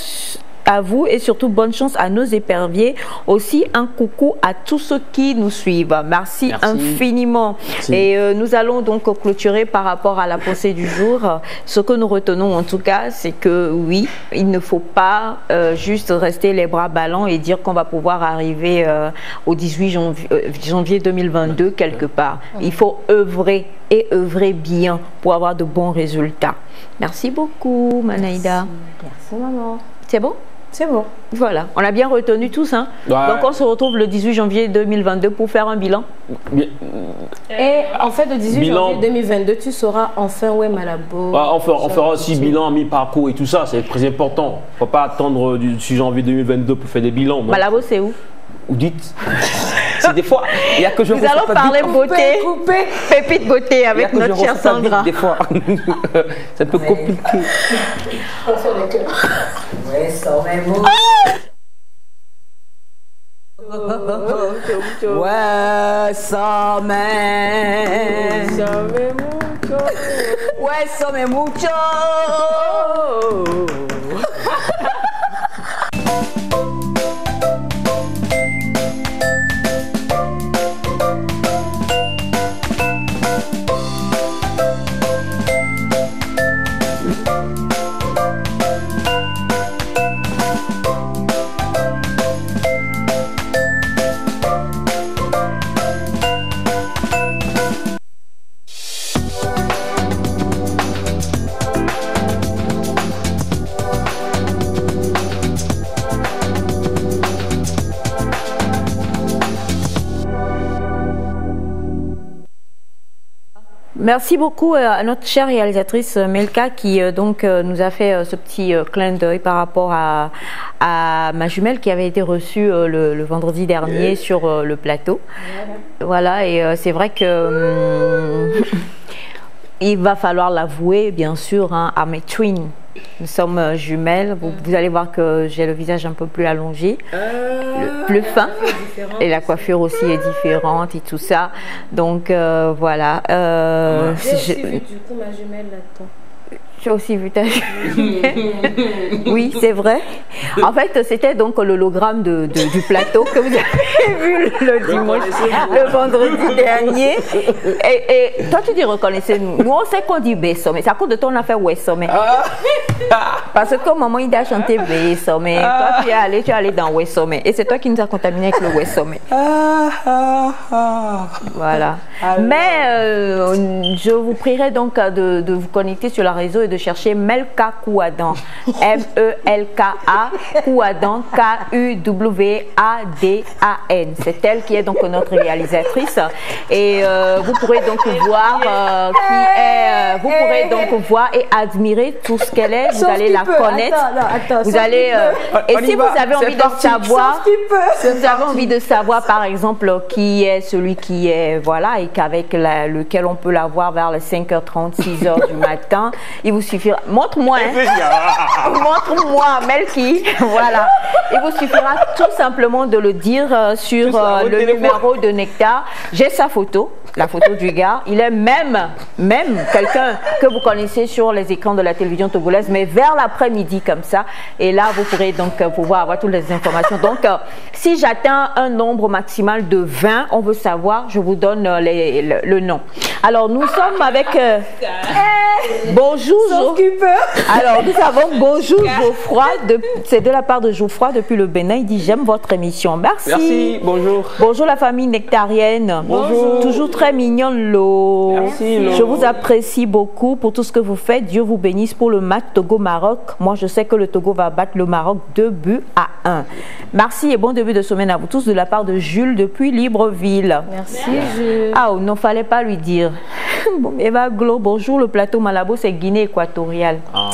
À vous et surtout bonne chance à nos éperviers. Aussi un coucou à tous ceux qui nous suivent. Merci, Merci. infiniment. Merci. Et euh, nous allons donc clôturer par rapport à la pensée du jour. Ce que nous retenons en tout cas, c'est que oui, il ne faut pas euh, juste rester les bras ballants et dire qu'on va pouvoir arriver euh, au 18 janvier, euh, janvier 2022 quelque part. Il faut œuvrer et œuvrer bien pour avoir de bons résultats. Merci beaucoup, Manaïda. Merci maman. C'est bon? C'est bon. Voilà, on a bien retenu tous. Hein? Ouais. Donc on se retrouve le 18 janvier 2022 pour faire un bilan. Et en fait, le 18 Bilan. janvier 2022, tu sauras enfin où est Malabo. Ouais, on, fera, on fera aussi bilan, mi-parcours et tout ça, c'est très important. Faut pas attendre du 6 janvier 2022 pour faire des bilans. non. Malabo, c'est où? Ou dites. C'est des fois, il y a que je Nous allons pas parler vite. beauté, Coupé. pépite beauté avec que notre chère pas vite Sandra. Des fois, c'est un peu compliqué. Ouais, ça mais. Ouais, ça mais mucho. Merci beaucoup euh, à notre chère réalisatrice euh, Melka qui euh, donc nous a fait ce petit clin d'œil par rapport à, à ma jumelle qui avait été reçue le, le vendredi dernier sur le plateau. Voilà, et c'est vrai que hum, [LAUGHS] il va falloir l'avouer, bien sûr, hein, à mes twins. Nous sommes euh, jumelles. Vous, vous allez voir que j'ai le visage un peu plus allongé, le- plus fin. Et la coiffure aussi est différente et tout ça. Donc euh, voilà. Euh, J'ai aussi vu du coup ma jumelle là-dedans. Aussi vu ta. [LAUGHS] Oui, c'est vrai. En fait, c'était donc l'hologramme de, de- du plateau que vous avez vu le dimanche, le vendredi dernier. Et, et toi, tu dis reconnaissez-nous. Nous, on sait qu'on dit Besso, mais c'est à cause de toi, on a fait Wesso. Mais... Parce que maman, il a chanté Besso, mais toi, tu es allé, tu es allé dans Wesso. Mais... Et c'est toi qui nous as contaminé avec le Wesso. Mais... Voilà. Mais euh, je vous prierai donc de, de vous connecter sur le réseau et de chercher Melka Kouadan. [LAUGHS] E M-E-L-K-A Kouadan. K-U-W-A-D-A-N. C'est elle qui est donc notre réalisatrice. Et euh, vous pourrez donc voir euh, qui est. euh, vous pourrez donc voir et admirer tout ce qu'elle est. Vous Sauf allez la peut. connaître. Attends, non, attends, vous allez. euh, et si vous avez envie de savoir. Si vous avez envie de savoir, par exemple, qui est celui qui est, voilà, et qu'avec la- lequel on peut l'avoir vers les 5h30, 6h du matin, il vous suffira. Montre-moi, hein. [LAUGHS] Montre-moi, Melky. Voilà. Il vous suffira tout simplement de le dire euh, sur euh, le numéro de Nectar. J'ai sa photo, la photo du gars. Il est même, même quelqu'un que vous connaissez sur les écrans de la télévision togolaise, mais vers l'après-midi comme ça. Et là, vous pourrez donc euh, pouvoir avoir toutes les informations. Donc, euh, si j'atteins un nombre maximal de 20, on veut savoir, je vous donne euh, les- le, le nom. Alors, nous sommes avec... euh, bonjour, Jo- alors, nous avons bonjour Geoffroy, de- c'est de la part de Geoffroy depuis le Bénin. Il dit J'aime votre émission. Merci. Merci, bonjour. Bonjour la famille nectarienne. Bonjour. Toujours très mignonne, Lo. Merci, Lo. Je vous apprécie beaucoup pour tout ce que vous faites. Dieu vous bénisse pour le match Togo-Maroc. Moi, je sais que le Togo va battre le Maroc 2 buts à 1. Merci et bon début de semaine à vous tous de la part de Jules depuis Libreville. Merci, je... Ah, oh, non, fallait pas lui dire. [LAUGHS] Bon, Eva Glo, bonjour. Le plateau Malabo, c'est Guinée équatoriale. Ah,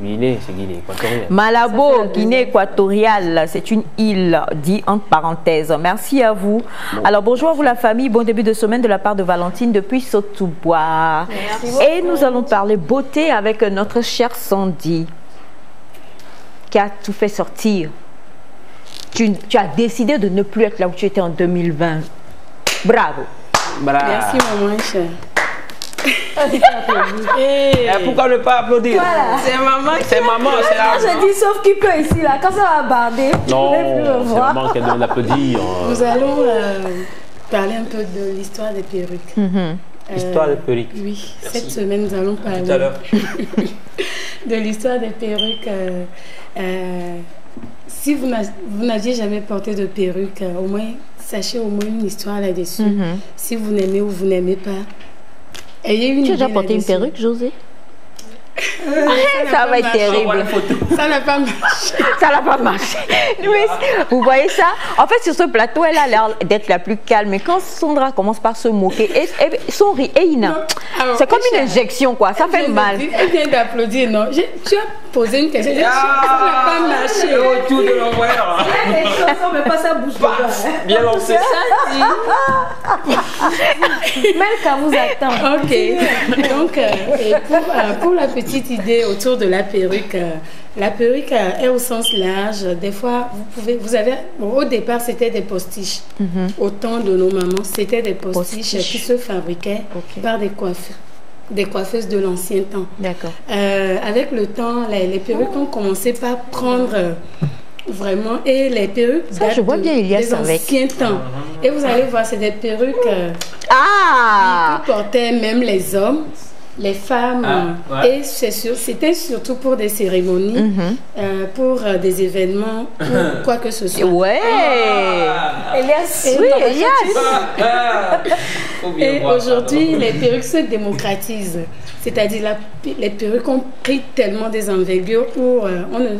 Guinée, c'est Guinée équatoriale. Malabo, Guinée équatoriale, c'est une île, dit entre parenthèses. Merci à vous. Alors bonjour à vous la famille, bon début de semaine de la part de Valentine depuis Sotoubois. Et nous allons parler beauté avec notre chère Sandy, qui a tout fait sortir. Tu, tu as décidé de ne plus être là où tu étais en 2020. Bravo. Voilà. Merci, maman chère. [LAUGHS] Pourquoi ne pas applaudir? C'est maman qui C'est maman, c'est la... je dis sauf qui peut ici, là, quand ça va barder, je Non, ne plus le c'est voir. maman qui donne l'applaudir. Nous allons euh, parler un peu de l'histoire des perruques. Euh, Histoire de perruque. Oui, Merci. cette semaine, nous allons parler Tout à l'heure. [LAUGHS] de l'histoire des perruques. euh, euh, si vous n'a- vous n'aviez jamais porté de perruque, euh, au moins, sachez au moins une histoire là-dessus. Mhm. Si vous n'aimez ou vous n'aimez pas, ayez une Tu as déjà porté une perruque, José? Euh, Ça va être terrible. Ça n'a pas marché. Ça n'a pas marché. Louis, vous voyez ça? En fait, sur ce plateau, elle a l'air d'être la plus calme. Mais quand Sandra commence par se moquer, et, et- son rire, et Ina, Non. Alors, c'est comme une injection, quoi. Ça elle fait vient mal. Elle vient d'applaudir, non? Tu as posé une question. Ah, Ça n'a pas marché. Le retour de l'envers. Il y a des chansons, mais pas ça bouge pas. Bien lancé. Melka vous attend. Ok. Donc, euh, et pour, euh, pour la petite idée autour de la perruque, euh, la perruque euh, est au sens large. Des fois, vous pouvez, vous avez, bon, au départ, c'était des postiches. Au temps de nos mamans, c'était des postiches, Postiches. qui se fabriquaient par des coiffeurs, des coiffeuses de l'ancien temps. D'accord. Euh, avec le temps, les, les perruques ont commencé par prendre euh, vraiment et les perruques Ça, je vois bien Elias des avec. anciens temps. Et vous allez voir, c'est des perruques euh, Ah que portaient même les hommes, les femmes. Ah, ouais. Et c'est sûr- c'était surtout pour des cérémonies, Mhm. euh, pour euh, des événements, pour [COUGHS] quoi que ce soit. Ouais Elias, Oui, Elias [LAUGHS] Faut bien Et voir. aujourd'hui, les perruques se démocratisent. C'est-à-dire la- les perruques ont pris tellement des envergures où euh, on ne-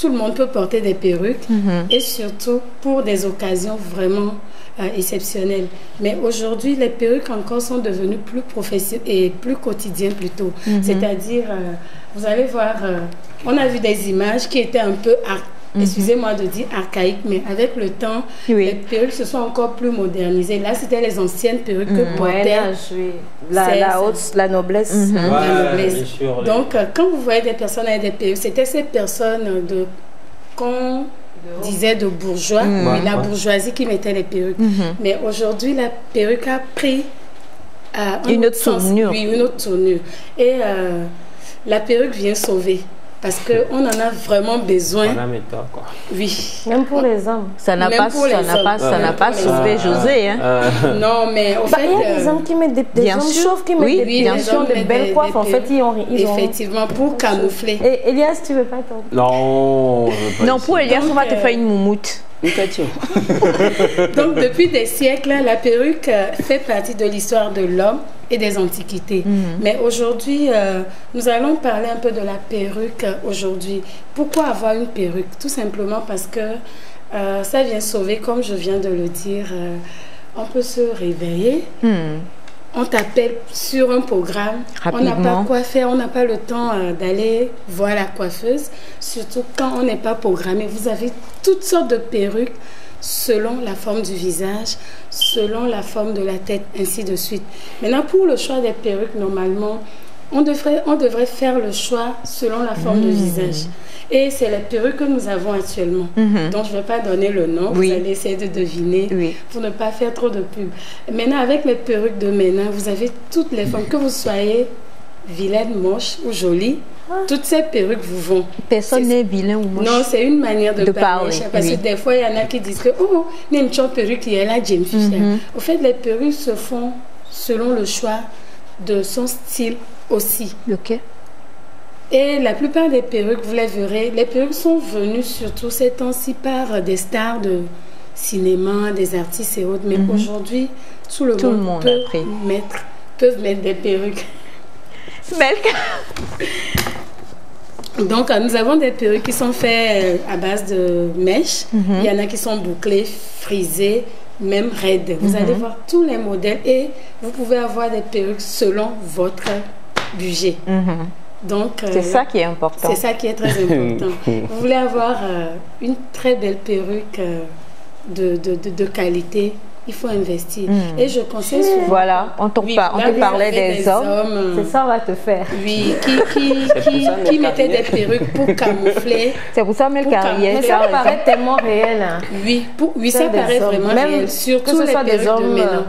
tout le monde peut porter des perruques Mhm. et surtout pour des occasions vraiment euh, exceptionnelles. Mais aujourd'hui, les perruques encore sont devenues plus professionnelles et plus quotidiennes plutôt. Mhm. C'est-à-dire, euh, vous allez voir, euh, on a vu des images qui étaient un peu ar- Excusez-moi de dire archaïques, mais avec le temps, Mhm. Oui. les perruques se sont encore plus modernisées. Là, c'était les anciennes perruques que Mhm. portaient. La, la haute, la noblesse. Mhm. la noblesse. bien sûr, les- Donc, euh, quand vous voyez des personnes avec des perruques, c'était ces personnes de qu'on disait de bourgeois, Mhm. mais la bourgeoisie qui mettait les perruques. Mhm. Mais aujourd'hui, la perruque a pris euh, un Une autre sens. tournure. Oui, une autre tournure. Et euh, la perruque vient sauver. Parce qu'on en a vraiment besoin. Madame et toi, quoi. Oui. Même pour les hommes. Ça n'a Même pas, pour ça les n'a hommes. pas, ça n'a pas sauvé. José. Hein. Euh, Non, mais au Bah, fait. il y a des euh, hommes qui mettent des, des bien hommes sûr. chauves qui mettent Oui, des bien sûr, des belles des- coiffes. des En fait, ils ont. Ils ont... Effectivement, pour camoufler. Et Elias, tu veux pas t'en- Non, je veux pas Non, pour Elias, on va te faire une moumoute. [LAUGHS] Donc, depuis des siècles, la perruque euh, fait partie de l'histoire de l'homme et des antiquités. Mais aujourd'hui, euh, nous allons parler un peu de la perruque euh, aujourd'hui. Pourquoi avoir une perruque? Tout simplement parce que euh, ça vient sauver, comme je viens de le dire, euh, on peut se réveiller, Hmm. On t'appelle sur un programme, on n'a Rapidement. pas quoi faire, on n'a pas le temps euh, d'aller voir la coiffeuse, surtout quand on n'est pas programmé. Vous avez toutes sortes de perruques selon la forme du visage, selon la forme de la tête, ainsi de suite. Maintenant, pour le choix des perruques, normalement, on devrait, on devrait faire le choix selon la forme Mmh. du visage. Et c'est les perruques que nous avons actuellement. Mhm. Donc, je ne vais pas donner le nom, Oui. vous allez essayer de deviner Oui. pour ne pas faire trop de pub. Maintenant, avec les perruques de maintenant, vous avez toutes les formes, que vous soyez vilaine, moche ou jolie, toutes ces perruques vous vont. Personne n'est vilain ou moche. Non, c'est une manière de, De parler. parler, Parce oui. que des fois, il y en a qui disent que, oh, une perruque, il y a la fille. Mhm. Au fait, les perruques se font selon le choix de son style aussi. Ok. Et la plupart des perruques, vous les verrez, les perruques sont venues surtout ces temps-ci par des stars de cinéma, des artistes et autres. Mais Mhm. aujourd'hui, tout le Tout le monde, peut pris. mettre, peuvent mettre des perruques. [LAUGHS] Donc, euh, nous avons des perruques qui sont faites euh, à base de mèches. Mhm. Il y en a qui sont bouclées, frisées, même raides. Vous Mhm. allez voir tous les modèles et vous pouvez avoir des perruques selon votre budget. Mhm. Donc, euh, C'est ça qui est important. C'est ça qui est très important. [LAUGHS] Vous voulez avoir euh, une très belle perruque euh, de, de, de, de qualité, il faut investir. Mm. Et je conseille souvent. Voilà, on, t'en Oui, on te parlait avez des hommes. euh, C'est ça, on va te faire. Oui, qui, qui, [LAUGHS] C'est qui, pour ça, qui mettaient des perruques pour [LAUGHS] camoufler. C'est pour ça, Pour hier, Mais ça paraît tellement réel. hein. Oui, pour, oui C'est ça des paraît hommes. vraiment Même réel. que Surtout ce les soit des de hommes maintenant.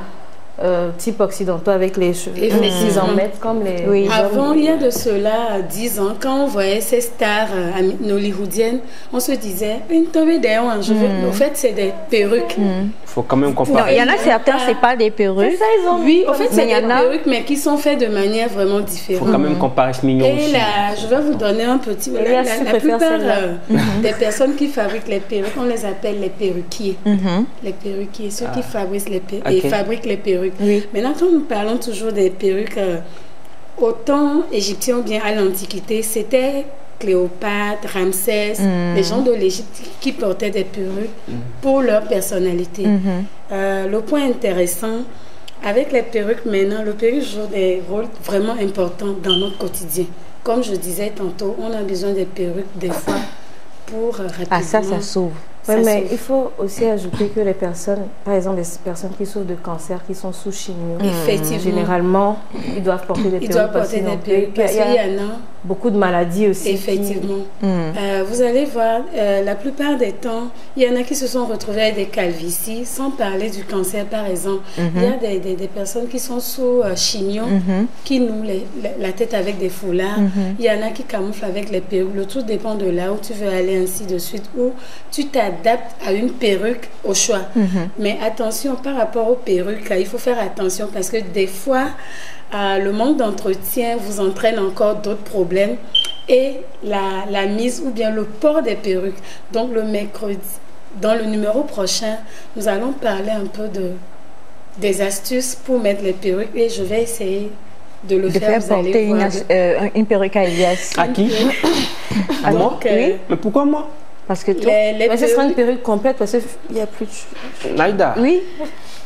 Euh, type occidentaux avec les cheveux. Ils en mettent comme les. Oui. Avant, il y a de cela 10 ans, quand on voyait ces stars euh, hollywoodiennes, on se disait, une tombée d'ailleurs, je veux- en fait, c'est des perruques. Il faut quand même Non, comparer. il y en a certains, c'est pas des perruques. Ça, ils ont Oui, en fait, c'est des en a- perruques, mais qui sont faites de manière vraiment Il faut différente. quand même comparer ce mignon Et aussi. là, je vais vous donner un petit. La, Elias, la- plupart euh, des personnes qui fabriquent les perruques, on les appelle les perruquiers. Mhm. Les perruquiers, ceux qui fabriquent les, per- Ok. et fabriquent les perruques. Oui. Maintenant, quand nous parlons toujours des perruques, euh, au temps égyptien ou bien à l'Antiquité, c'était Cléopâtre, Ramsès, Mm. les gens de l'Égypte qui portaient des perruques pour leur personnalité. Mhm. Euh, le point intéressant, avec les perruques maintenant, le perruque joue des rôles vraiment importants dans notre quotidien. Comme je disais tantôt, on a besoin des perruques des fois pour euh, rapidement. Ah, ça, ça sauve. Ouais, mais il faut aussi ajouter que les personnes, par exemple, les personnes qui souffrent de cancer, qui sont sous chimio, Effectivement. généralement, ils doivent porter des Ils perruques doivent parce porter des n'ont plus- perruques parce Il y a qu'il y en a beaucoup de maladies aussi. qui- Effectivement. Mhm. Euh, vous allez voir, euh, la plupart des temps, il y en a qui se sont retrouvés avec des calvities, sans parler du cancer par exemple. Il y a des, des- des personnes qui sont sous euh, chignon, Mhm. qui nouent les- la- tête avec des foulards. Mhm. Il y en a qui camouflent avec les perruques. Le tout dépend de là où tu veux aller, ainsi de suite. Ou tu t'adaptes à une perruque au choix. Mhm. Mais attention, par rapport aux perruques, il faut faire attention parce que des fois, euh, le manque d'entretien vous entraîne encore d'autres problèmes et la, la mise ou bien le port des perruques. Donc le mercredi, dans le numéro prochain, nous allons parler un peu de des astuces pour mettre les perruques et je vais essayer de le De faire. faire porter une, euh, une perruque à Elias. À qui? Ah, [COUGHS] Moi? Euh, Oui. Mais pourquoi moi? Parce que toi? les, les Mais ce sera une perruque complète parce qu'il n'y a plus de. Naïda. Oui.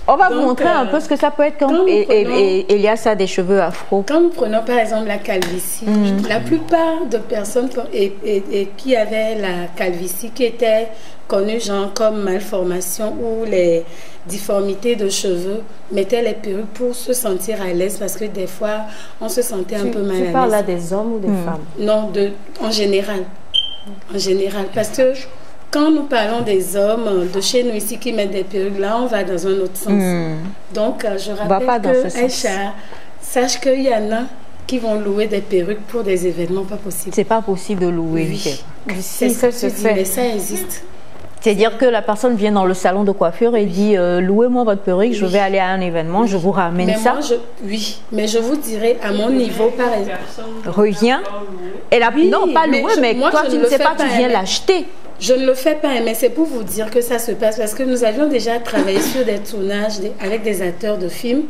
On va vous montrer un euh, peu ce que ça peut être quand, quand et, et- prenons- et Elias a des cheveux afro. Quand nous prenons par exemple la calvitie, Mhm. la plupart de personnes pour- et, et- et qui avaient la calvitie, qui étaient connues genre comme malformation ou les difformités de cheveux, mettaient les perruques pour se sentir à l'aise parce que des fois on se sentait un Tu, peu mal tu à parles là l'aise. des hommes ou des Hmm. femmes? Non, de, en général. En général. Parce que quand nous parlons des hommes de chez nous ici qui mettent des perruques, là on va dans un autre sens. Hmm. Donc, euh, je rappelle pas que ce sache qu'il y en a qui vont louer des perruques pour des événements pas possibles. C'est pas possible de louer Oui. C'est Si, ce que ça se dis, mais ça existe. C'est-à-dire que la personne vient dans le salon de coiffure et dit euh, louez-moi votre perruque, je vais aller à un événement, je vous ramène Mais ça. moi, je, oui, mais je vous dirais, à mon niveau, par exemple, Reviens. Et la, Oui, non, pas mais louer, je- mais moi, toi je tu ne sais pas, pas, tu viens l'acheter. Je ne le fais pas, mais c'est pour vous dire que ça se passe parce que nous avions déjà travaillé sur des tournages avec des acteurs de films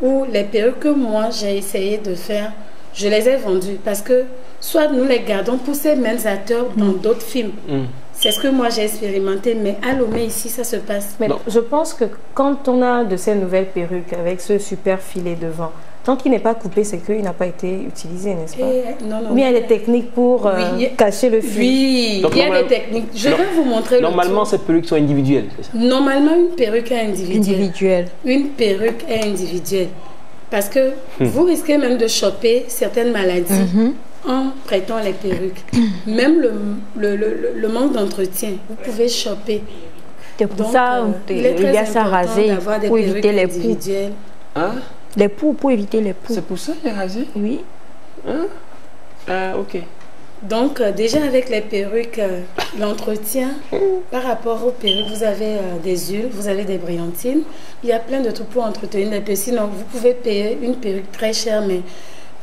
où les perruques que moi j'ai essayé de faire, je les ai vendues parce que soit nous les gardons pour ces mêmes acteurs dans d'autres films. Hmm. C'est ce que moi j'ai expérimenté, mais à Lomé ici ça se passe. Mais Non. je pense que quand on a de ces nouvelles perruques avec ce super filet devant, tant qu'il n'est pas coupé, c'est qu'il n'a pas été utilisé, n'est-ce pas Et- non, non. Ou bien il y a des techniques pour euh, Oui. cacher le fil. Oui, Donc, il y a des techniques. Je Non. vais vous montrer Normalement, le ces perruques sont individuelles, ça. Normalement, une perruque est individuelle. Individuel. Une perruque est individuelle. Parce que Hmm. vous risquez même de choper certaines maladies Mhm. en prêtant les perruques. même le, le, le- le manque d'entretien, vous pouvez choper. C'est pour Donc, ça euh, il est très a rasé d'avoir des pour perruques éviter les poux. individuelles. Hein Les poux, pour éviter les poux. C'est pour ça a rasé Oui. Ah, ok. Donc, euh, déjà avec les perruques, euh, l'entretien, [LAUGHS] par rapport aux perruques, vous avez euh, des huiles, vous avez des brillantines. Il y a plein de trucs pour entretenir les perruques. Sinon, vous pouvez payer une perruque très chère, mais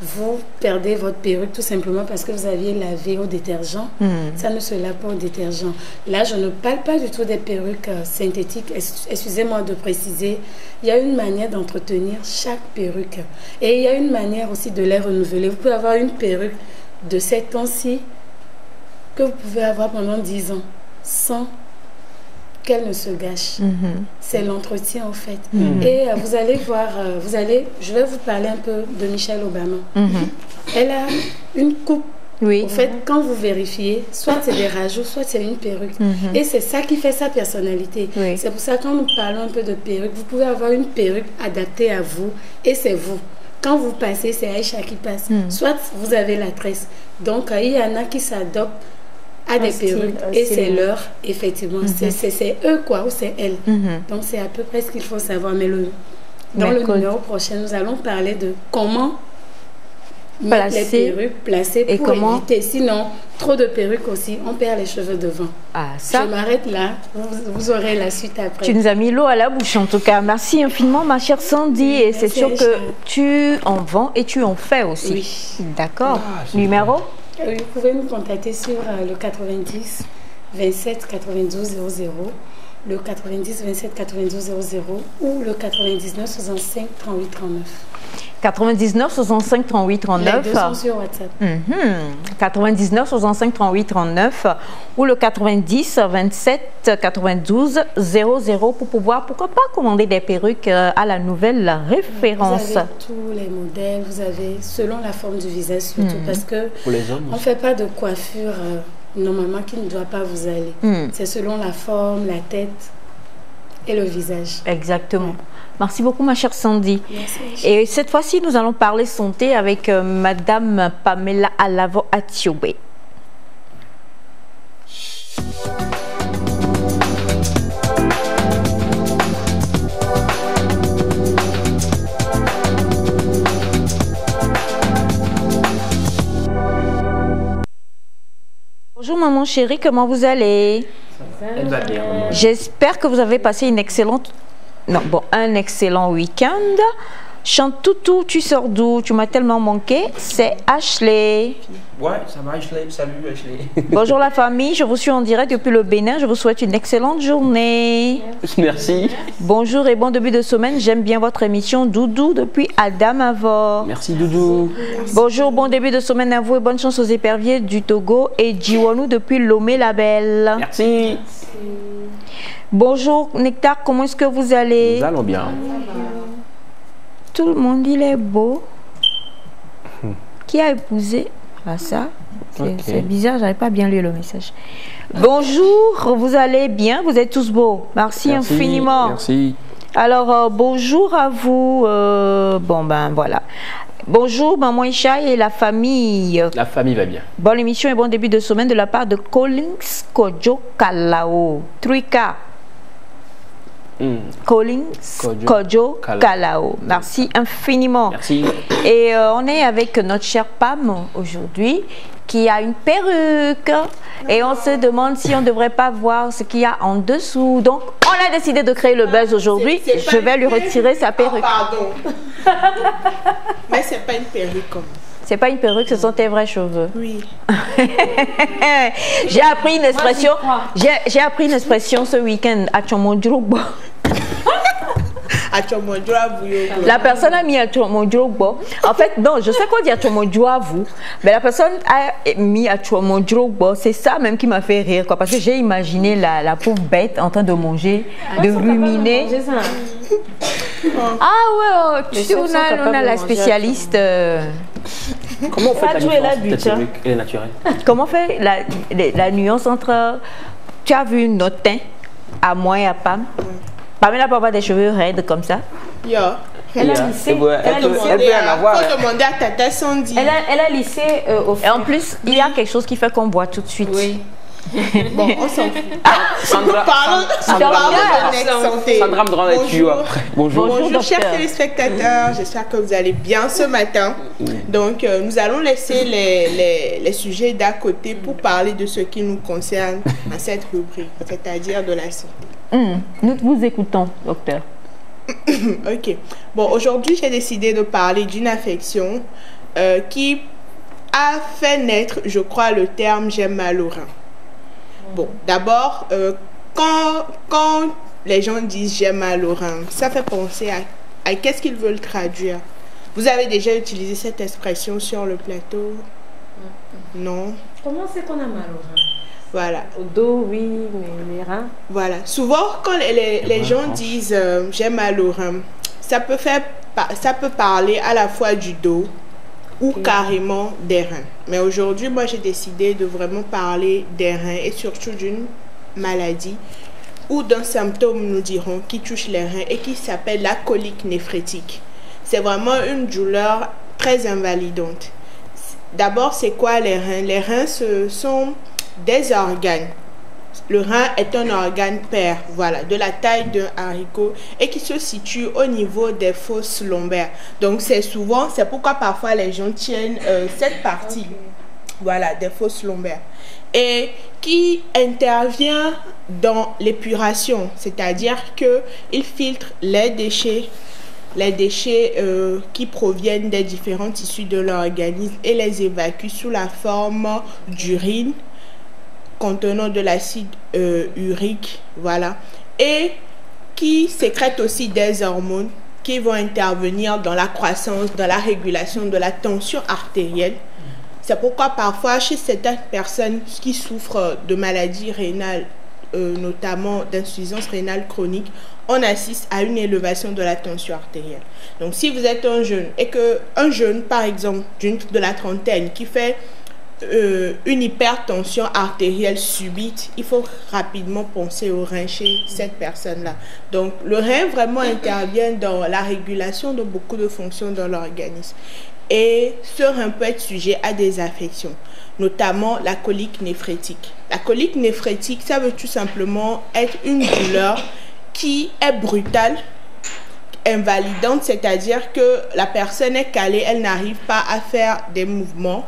vous perdez votre perruque tout simplement parce que vous aviez lavé au détergent. Hmm. Ça ne se lave pas au détergent. Là, je ne parle pas du tout des perruques euh, synthétiques. Ex- Excusez-moi de préciser. Il y a une manière d'entretenir chaque perruque. Et il y a une manière aussi de les renouveler. Vous pouvez avoir une perruque de 7 ans-ci que vous pouvez avoir pendant 10 ans sans qu'elle ne se gâche. Mhm. C'est l'entretien en fait. Mhm. Et euh, vous allez voir, euh, vous allez, je vais vous parler un peu de Michelle Obama. Mhm. Elle a une coupe Oui. au fait, quand vous vérifiez, soit c'est des rajouts, soit c'est une perruque. Et c'est ça qui fait sa personnalité. Oui. C'est pour ça quand nous parlons un peu de perruque, vous pouvez avoir une perruque adaptée à vous et c'est vous. Quand vous passez, c'est Aïcha qui passe. Mhm. Soit vous avez la tresse. Donc, il y en a qui s'adoptent à des style, perruques un et c'est leur, effectivement. C'est- C'est c'est eux quoi ou c'est elles. Mhm. Donc, c'est à peu près ce qu'il faut savoir. Mais le, Dans le numéro prochain, nous allons parler de comment Placer les perruques, placer et pour comment- éviter. Sinon, trop de perruques aussi, on perd les cheveux devant. Ah, ça. Je m'arrête là. Vous, vous aurez la suite après. Tu nous as mis l'eau à la bouche en tout cas. Merci infiniment ma chère Sandy et c'est sûr que tu en vends et tu en fais aussi. Oui. D'accord. Ah, Numéro Vous pouvez nous contacter sur euh, le 90 27 92 00, le 90 27 92 00 ou le 99 65 38 39. 99 65 38 Les 39. deux sont sur WhatsApp. Mhm. 99 65 38 39 ou le 90 27 92 00 pour pouvoir, pourquoi pas, commander des perruques euh, à la nouvelle référence. Vous avez tous les modèles, vous avez selon la forme du visage surtout Mhm. parce que Pour les hommes on ne fait pas de coiffure euh, normalement qui ne doit pas vous aller. Hmm, C'est selon la forme, la tête et le visage. exactement. Merci beaucoup ma chère Sandy. Et cette fois-ci, nous allons parler santé avec euh, Madame Pamela Alavo Atiobe. Bonjour maman chérie, comment vous allez? J'espère que vous avez passé une excellente, non bon, un excellent week-end. Chante toutou, tu sors d'où? Tu m'as tellement manqué. C'est Ashley. Ouais, ça va, Ashley. Salut, Ashley. [LAUGHS] Bonjour la famille, je vous suis en direct depuis le Bénin. Je vous souhaite une excellente journée. Merci. Bonjour et bon début de semaine. J'aime bien votre émission Doudou depuis Adam Avor. Merci, Doudou. Bonjour, bon début de semaine à vous et bonne chance aux éperviers du Togo et Jiwanou depuis Lomé Label. Merci. Bonjour Nectar, comment est-ce que vous allez? Nous allons bien. Tout le monde, il est beau. Qui a épousé? Ah ça, c'est Ok. c'est bizarre, j'avais pas bien lu le message. Bonjour, vous allez bien? Vous êtes tous beaux. Merci, Merci. infiniment. Merci. Alors, euh, bonjour à vous. euh, bon, ben voilà. Bonjour, maman Isha et la famille. La famille va bien. Bonne émission et bon début de semaine de la part de Collins Kojo Kalao. Trika. Hmm. Collins Kojo Kojo Kalao. Kalao. Merci infiniment. Merci. Et euh, on est avec notre chère Pam aujourd'hui qui a une perruque et on se demande si on ne devrait pas voir ce qu'il y a en dessous. Donc on a décidé de créer le buzz aujourd'hui. C'est- c'est Je vais lui retirer sa Oh, perruque. pardon. [LAUGHS] Mais c'est pas une perruque comme. C'est pas une perruque, ce sont tes vrais cheveux. Oui. [LAUGHS] J'ai appris une expression. J'ai appris une expression ce week-end à Chomodjurugbo. [LAUGHS] La personne a mis à Chomodjurugbo. En fait, non, je sais qu'on dit à Chomodjouavou, mais la personne a mis à Chomodjurugbo. C'est ça même qui m'a fait rire, quoi, parce que j'ai imaginé la, la pauvre bête en train de manger, de ruminer. Ah ouais, oh, tu sais, on a, on a la spécialiste. euh, [LAUGHS] Comment on fait la la hein. Elle est naturelle. comment fait la, la, la nuance entre. Tu as vu notre teint à moi et à Pam? Pamela peut avoir des cheveux raides comme ça? Yo. Elle a euh, lissé. elle Elle a elle peut- lissé. elle peut en avoir. Faut demander à Tata Sandy. Elle a, elle a lissé euh, au Et en plus, il y a quelque chose qui fait qu'on boit tout de suite. Oui. [LAUGHS] Bon, on s'en fout. Sandra, Parlons, Sandra, parlons Sandra, de Next Santé. Sandra me après. Bonjour. Bonjour, Bonjour, chers téléspectateurs, j'espère que vous allez bien ce matin. Donc, euh, nous allons laisser les, les, les sujets d'à côté pour parler de ce qui nous concerne dans cette rubrique, c'est-à-dire de la santé. Hum, nous vous écoutons, docteur. [COUGHS] Ok. Bon, aujourd'hui, j'ai décidé de parler d'une affection euh, qui a fait naître, je crois, le terme j'ai mal au rein. Bon, d'abord, euh, quand, quand les gens disent j'ai mal au rein, ça fait penser à, à qu'est-ce qu'ils veulent traduire. Vous avez déjà utilisé cette expression sur le plateau? Non? Comment c'est qu'on a mal au rein Voilà. Au dos, oui, mais les reins. Voilà. Souvent, quand les, les- les gens disent euh, j'ai mal au rein, ça peut, faire, ça peut parler à la fois du dos ou carrément des reins. Mais aujourd'hui, moi, j'ai décidé de vraiment parler des reins et surtout d'une maladie ou d'un symptôme, nous dirons, qui touche les reins et qui s'appelle la colique néphrétique. C'est vraiment une douleur très invalidante. D'abord, c'est quoi les reins? Les reins, ce sont des organes le rein est un organe père, voilà, de la taille d'un haricot et qui se situe au niveau des fosses lombaires. Donc c'est souvent, c'est pourquoi parfois les gens tiennent euh, cette partie, voilà, des fosses lombaires. Et qui intervient dans l'épuration, c'est-à-dire qu'il filtre les déchets les déchets euh, qui proviennent des différents tissus de l'organisme et les évacue sous la forme d'urine contenant de l'acide euh, urique, voilà, et qui sécrète aussi des hormones qui vont intervenir dans la croissance, dans la régulation de la tension artérielle. C'est pourquoi parfois chez certaines personnes qui souffrent de maladies rénales, euh, notamment d'insuffisance rénale chronique, on assiste à une élévation de la tension artérielle. Donc si vous êtes un jeune et que un jeune par exemple de la trentaine qui fait euh, une hypertension artérielle subite, il faut rapidement penser au rein chez cette personne-là. Donc, le rein vraiment intervient dans la régulation de beaucoup de fonctions dans l'organisme. Et ce rein peut être sujet à des affections, notamment la colique néphrétique. La colique néphrétique, ça veut tout simplement être une douleur qui est brutale, invalidante, c'est-à-dire que la personne est calée, elle n'arrive pas à faire des mouvements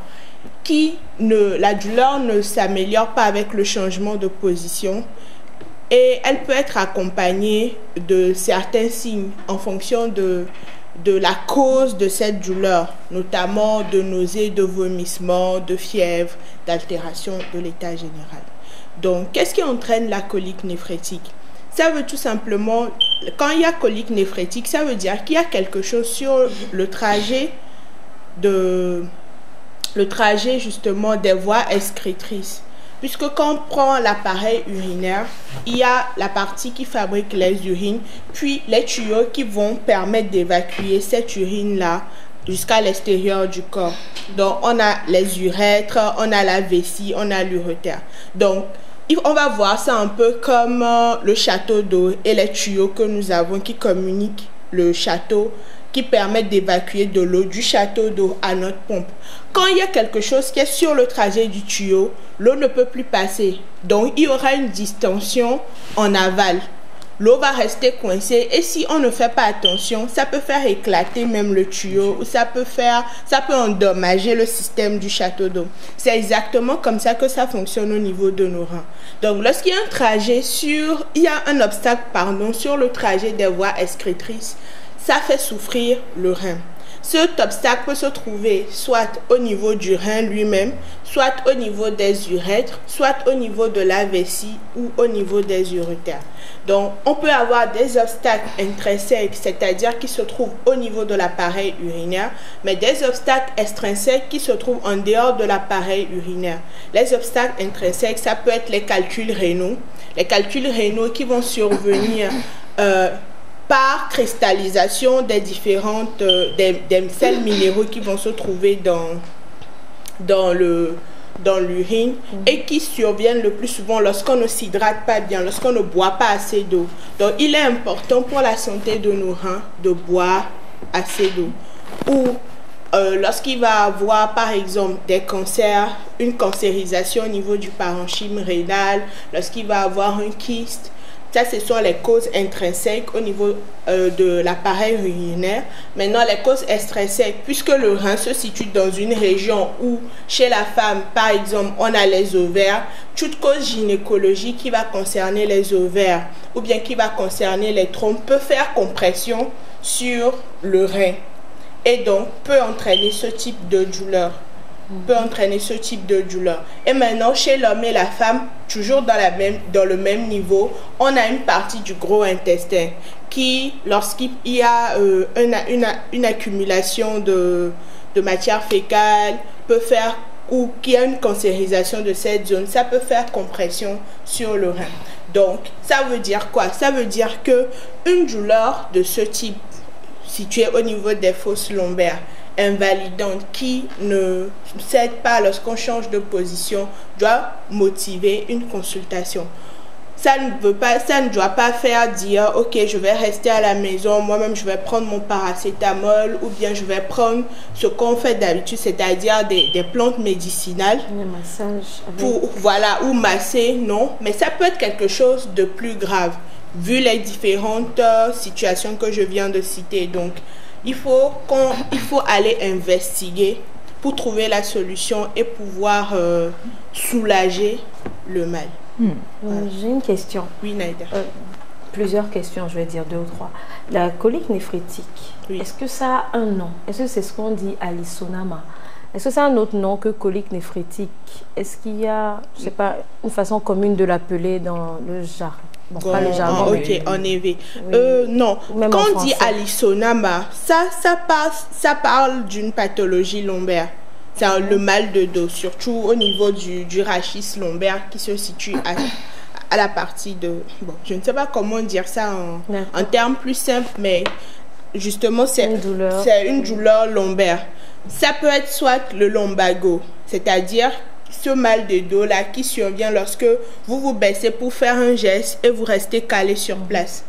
qui la douleur ne s'améliore pas avec le changement de position et elle peut être accompagnée de certains signes en fonction de, de la cause de cette douleur, notamment de nausées, de vomissements, de fièvre, d'altération de l'état général. Donc, qu'est-ce qui entraîne la colique néphrétique? Ça veut tout simplement, quand il y a colique néphrétique, ça veut dire qu'il y a quelque chose sur le trajet de, le trajet justement des voies excrétrices. Puisque quand on prend l'appareil urinaire, il y a la partie qui fabrique les urines, puis les tuyaux qui vont permettre d'évacuer cette urine-là jusqu'à l'extérieur du corps. Donc, on a les urètres, on a la vessie, on a l'urétère. Donc, on va voir ça un peu comme euh, le château d'eau et les tuyaux que nous avons qui communiquent le château qui permettent d'évacuer de l'eau du château d'eau à notre pompe. Quand il y a quelque chose qui est sur le trajet du tuyau, l'eau ne peut plus passer. Donc il y aura une distension en aval. L'eau va rester coincée et si on ne fait pas attention, ça peut faire éclater même le tuyau ou ça peut faire, ça peut endommager le système du château d'eau. C'est exactement comme ça que ça fonctionne au niveau de nos reins. Donc lorsqu'il y a un trajet sur, il y a un obstacle pardon sur le trajet des voies excrétrices, ça fait souffrir le rein. Cet obstacle peut se trouver soit au niveau du rein lui-même, soit au niveau des urètres, soit au niveau de la vessie ou au niveau des urétères. Donc, on peut avoir des obstacles intrinsèques, c'est-à-dire qui se trouvent au niveau de l'appareil urinaire, mais des obstacles extrinsèques qui se trouvent en dehors de l'appareil urinaire. Les obstacles intrinsèques, ça peut être les calculs rénaux, les calculs rénaux qui vont survenir euh, par cristallisation des différentes euh, des, sels minéraux qui vont se trouver dans, dans le dans l'urine et qui surviennent le plus souvent lorsqu'on ne s'hydrate pas bien, lorsqu'on ne boit pas assez d'eau. Donc il est important pour la santé de nos reins de boire assez d'eau. Ou euh, lorsqu'il va avoir par exemple des cancers, une cancérisation au niveau du parenchyme rénal, lorsqu'il va avoir un kyste, ça, ce sont les causes intrinsèques au niveau euh, de l'appareil urinaire. Maintenant, les causes extrinsèques, puisque le rein se situe dans une région où, chez la femme, par exemple, on a les ovaires, toute cause gynécologique qui va concerner les ovaires ou bien qui va concerner les trompes peut faire compression sur le rein et donc peut entraîner ce type de douleur peut entraîner ce type de douleur. Et maintenant, chez l'homme et la femme, toujours dans, le même niveau, on a une partie du gros intestin qui, lorsqu'il y a euh, une, accumulation de, de matière fécale, peut faire ou qu'il y a une cancérisation de cette zone, ça peut faire compression sur le rein. Donc, ça veut dire quoi? Ça veut dire que une douleur de ce type, située au niveau des fosses lombaires, invalidante qui ne cède pas lorsqu'on change de position doit motiver une consultation. ça ne veut pas, ça ne doit pas faire dire, ok, je vais rester à la maison, moi-même je vais prendre mon paracétamol ou bien je vais prendre ce qu'on fait d'habitude, c'est-à-dire des, des plantes médicinales. Le massage. Pour, voilà, ou masser, non. Mais ça peut être quelque chose de plus grave, vu les différentes euh, situations que je viens de citer. Donc, il faut, qu'on, il faut aller investiguer pour trouver la solution et pouvoir euh, soulager le mal. Euh, J'ai une question. Oui, Naïda. Euh, plusieurs questions, je vais dire deux ou trois. La colique néphrétique, Oui. est-ce que ça a un nom? Est-ce que c'est ce qu'on dit alisonama Est-ce que c'est un autre nom que colique néphrétique Est-ce qu'il y a, je sais pas, une façon commune de l'appeler dans le jargon? Bon, pas le Bon, jargon, mais- ok, en. Oui. Euh, non, Même quand on dit alisonama, ça, ça, passe, ça parle d'une pathologie lombaire. C'est le mal de dos, surtout au niveau du, du rachis lombaire qui se situe à, à la partie de... Bon, je ne sais pas comment dire ça en, en termes plus simples, mais justement, c'est Une douleur. c'est une douleur lombaire. Ça peut être soit le lombago, c'est-à-dire ce mal de dos là qui survient lorsque vous vous baissez pour faire un geste et vous restez calé sur place.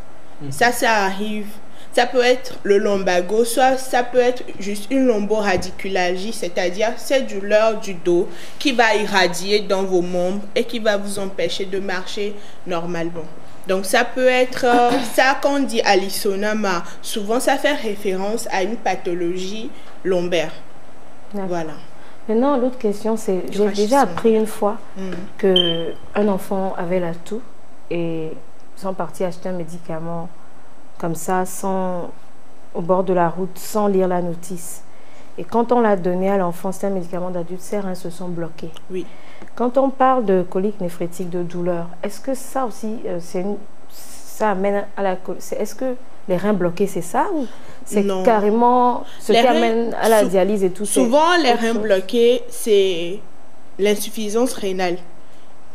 Ça, ça arrive. Ça peut être le lombago, soit ça peut être juste une lomboradiculalgie, c'est-à-dire cette douleur du dos qui va irradier dans vos membres et qui va vous empêcher de marcher normalement. Donc ça peut être euh, ça quand on dit alisonama, souvent ça fait référence à une pathologie lombaire. Voilà. Maintenant, l'autre question, c'est j'ai déjà appris une fois Mm. que un enfant avait la toux et ils sont partis acheter un médicament comme ça, sans, au bord de la route, sans lire la notice. Et quand on l'a donné à l'enfant, c'est un médicament d'adulte, ses reins se sont bloqués. Oui. Quand on parle de colique néphrétique, de douleur, est-ce que ça aussi, euh, c'est ça amène à la Est-ce que les reins bloqués, c'est ça ou c'est carrément ce Les qui reins- amène à la dialyse et tout c'est Souvent, les reins chose? bloqués, c'est l'insuffisance rénale.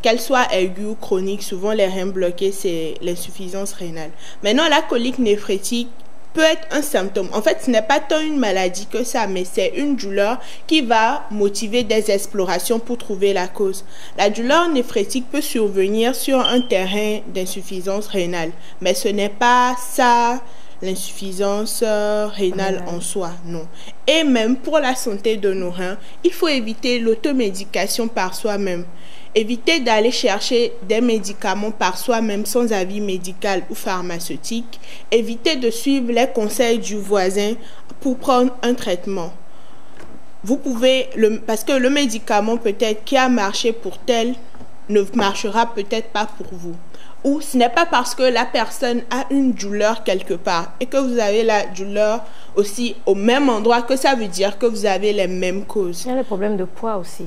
Qu'elle soit aiguë ou chronique, souvent les reins bloqués, c'est l'insuffisance rénale. Maintenant, la colique néphrétique peut être un symptôme. En fait, ce n'est pas tant une maladie que ça, mais c'est une douleur qui va motiver des explorations pour trouver la cause. La douleur néphrétique peut survenir sur un terrain d'insuffisance rénale, mais ce n'est pas ça l'insuffisance euh, rénale en soi, non. Et même pour la santé de nos reins, il faut éviter l'automédication par soi-même. Éviter d'aller chercher des médicaments par soi-même sans avis médical ou pharmaceutique. Éviter de suivre les conseils du voisin pour prendre un traitement. Vous pouvez, le, parce que le médicament peut-être qui a marché pour tel ne marchera peut-être pas pour vous. Ou ce n'est pas parce que la personne a une douleur quelque part et que vous avez la douleur aussi au même endroit que ça veut dire que vous avez les mêmes causes. Il y a les problèmes de poids aussi.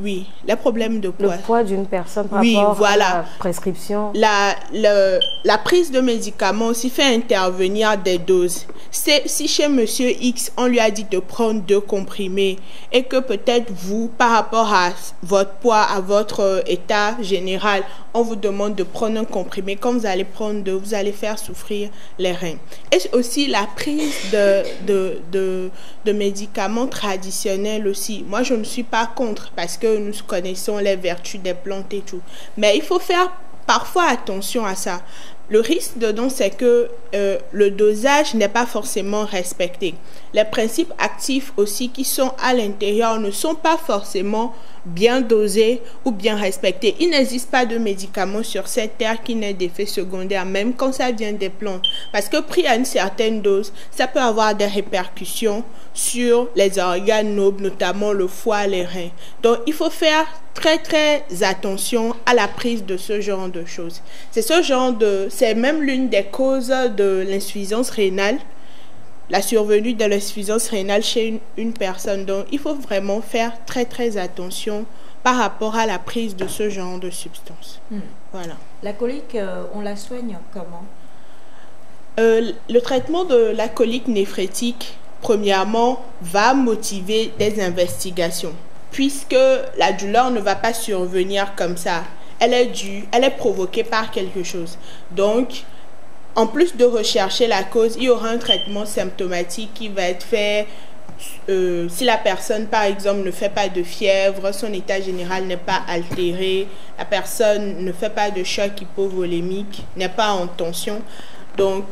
Oui, les problèmes de Le poids. poids d'une personne par Oui, rapport voilà. à la prescription. La, le- la prise de médicaments aussi fait intervenir des doses. Si chez Monsieur X, on lui a dit de prendre deux comprimés et que peut-être vous, par rapport à votre poids, à votre euh, état général, on vous demande de prendre un comprimé. Quand vous allez prendre deux, vous allez faire souffrir les reins. Et aussi la prise de, de, de, de médicaments traditionnels aussi. Moi, je ne suis pas contre parce que nous connaissons les vertus des plantes et tout. Mais il faut faire parfois attention à ça. Le risque dedans, c'est que euh, le dosage n'est pas forcément respecté. Les principes actifs aussi qui sont à l'intérieur ne sont pas forcément bien dosés ou bien respectés. Il n'existe pas de médicament sur cette terre qui n'ait d'effet secondaire, même quand ça vient des plantes. Parce que pris à une certaine dose, ça peut avoir des répercussions sur les organes nobles, notamment le foie, les reins. Donc, il faut faire très très attention à la prise de ce genre de choses. C'est ce genre de, c'est même l'une des causes de l'insuffisance rénale, la survenue de l'insuffisance rénale chez une, une personne. Donc, il faut vraiment faire très très attention par rapport à la prise de ce genre de substance. Hmm. Voilà. La colique, euh, on la soigne comment? Euh, le traitement de la colique néphrétique, premièrement, va motiver des investigations, puisque la douleur ne va pas survenir comme ça. Elle est due, elle est provoquée par quelque chose. Donc, en plus de rechercher la cause, il y aura un traitement symptomatique qui va être fait euh, si la personne, par exemple, ne fait pas de fièvre, son état général n'est pas altéré, la personne ne fait pas de choc hypovolémique, n'est pas en tension. Donc,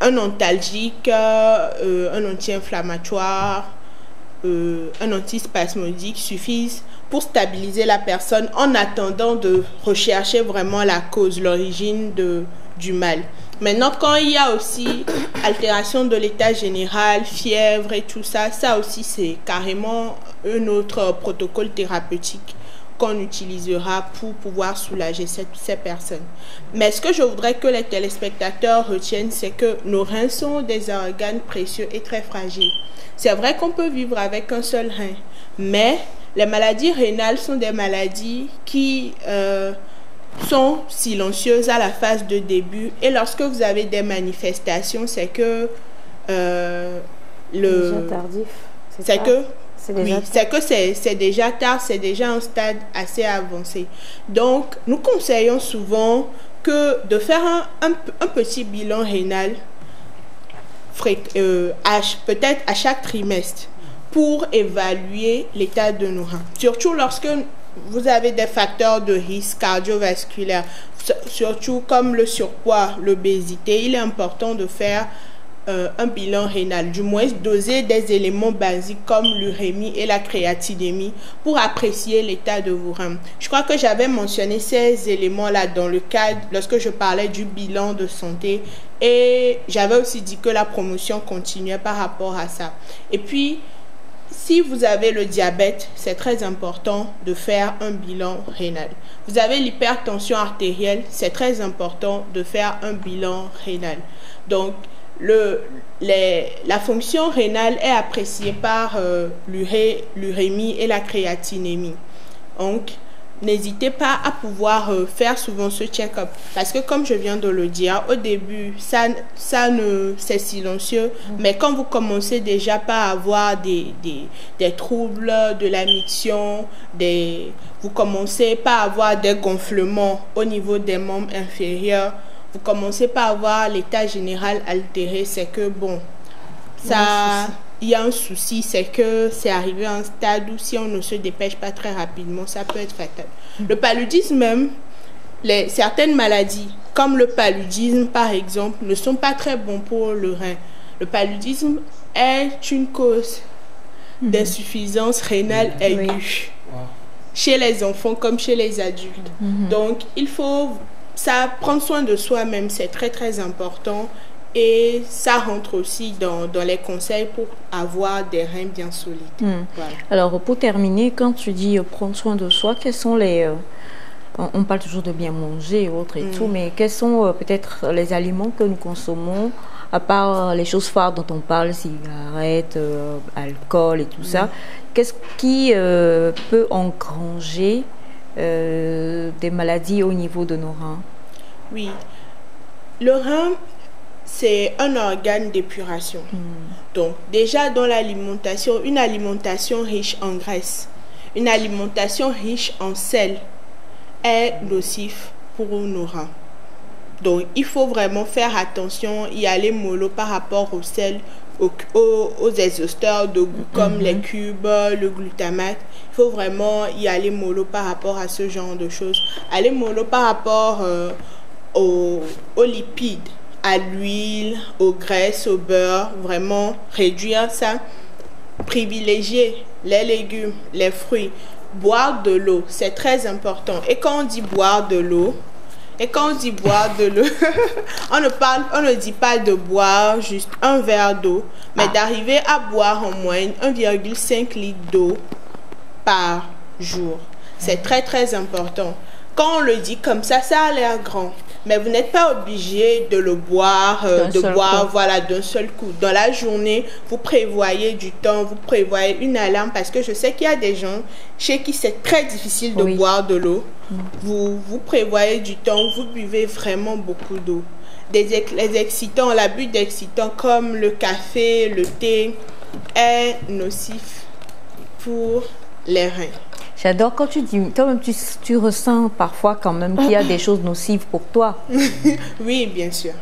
un antalgique, euh, un anti-inflammatoire, euh, un antispasmodique suffisent pour stabiliser la personne en attendant de rechercher vraiment la cause, l'origine du mal. Maintenant, quand il y a aussi altération de l'état général, fièvre et tout ça, ça aussi c'est carrément un autre protocole thérapeutique qu'on utilisera pour pouvoir soulager ces personnes. Mais ce que je voudrais que les téléspectateurs retiennent, c'est que nos reins sont des organes précieux et très fragiles. C'est vrai qu'on peut vivre avec un seul rein, mais les maladies rénales sont des maladies qui euh, sont silencieuses à la phase de début. Et lorsque vous avez des manifestations, c'est que euh, le. Déjà. C'est que. Oui, c'est que c'est déjà tard, c'est déjà un stade assez avancé. Donc, nous conseillons souvent que de faire un, un, petit bilan rénal, euh, peut-être à chaque trimestre, pour évaluer l'état de nos reins. Surtout lorsque vous avez des facteurs de risque cardiovasculaire, surtout comme le surpoids, l'obésité, il est important de faire euh, un bilan rénal, du moins doser des éléments basiques comme l'urémie et la créatinémie pour apprécier l'état de vos reins. Je crois que j'avais mentionné ces éléments-là dans le cadre, lorsque je parlais du bilan de santé et j'avais aussi dit que la promotion continuait par rapport à ça. Et puis, si vous avez le diabète, c'est très important de faire un bilan rénal. Vous avez l'hypertension artérielle, c'est très important de faire un bilan rénal. Donc, la fonction rénale est appréciée par euh, l'urémie et la créatinémie. Donc, n'hésitez pas à pouvoir euh, faire souvent ce check-up. Parce que comme je viens de le dire, au début, ça, ça ne, c'est silencieux. Mm. Mais quand vous commencez déjà par avoir des, des, des troubles de la miction, des, vous commencez par avoir des gonflements au niveau des membres inférieurs, vous commencez par avoir l'état général altéré, c'est que bon, ça il y a un souci, c'est que c'est arrivé à un stade où si on ne se dépêche pas très rapidement, ça peut être fatal. Le paludisme même, les, certaines maladies, comme le paludisme par exemple, ne sont pas très bons pour le rein. Le paludisme est une cause mhm. d'insuffisance rénale aiguë chez les enfants comme chez les adultes. Mhm. Donc, il faut ça prendre soin de soi-même, c'est très très important et ça rentre aussi dans, dans, les conseils pour avoir des reins bien solides. Hmm. Alors, pour terminer, quand tu dis euh, prendre soin de soi, quels sont les... Euh, on, parle toujours de bien manger et autres et hmm. tout, mais quels sont euh, peut-être les aliments que nous consommons, à part les choses phares dont on parle, cigarettes, alcool et tout ça, hmm. qu'est-ce qui peut engranger des maladies au niveau de nos reins? Oui. Le rein c'est un organe d'épuration. Hmm. Donc déjà dans l'alimentation, une alimentation riche en graisse, une alimentation riche en sel est nocif pour nos reins. Donc il faut vraiment faire attention, y aller mollo par rapport au sel, aux, aux, exhausteurs de goût comme hmm. les cubes, le glutamate. Il faut vraiment y aller mollo par rapport à ce genre de choses. Aller mollo par rapport euh, aux lipides à l'huile, aux graisses, au beurre, vraiment réduire ça. Privilégier les légumes, les fruits, boire de l'eau, c'est très important. Et quand on dit boire de l'eau, et quand on dit boire de l'eau, [LAUGHS] on ne parle, on ne dit pas de boire juste un verre d'eau, mais ah. d'arriver à boire en moyenne 1,5 litre d'eau par jour. C'est très très important. Quand on le dit comme ça, ça a l'air grand mais vous n'êtes pas obligé de le boire, euh, de boire, voilà, d'un seul coup. Dans la journée, vous prévoyez du temps, vous prévoyez une alarme parce que je sais qu'il y a des gens chez qui c'est très difficile de boire de l'eau. Mm. Vous, vous prévoyez du temps, vous buvez vraiment beaucoup d'eau. Des, les excitants, l'abus d'excitants comme le café, le thé est nocif pour les reins. J'adore quand tu dis, toi-même, tu, tu ressens parfois quand même qu'il y a des choses nocives pour toi. [LAUGHS] Oui, bien sûr.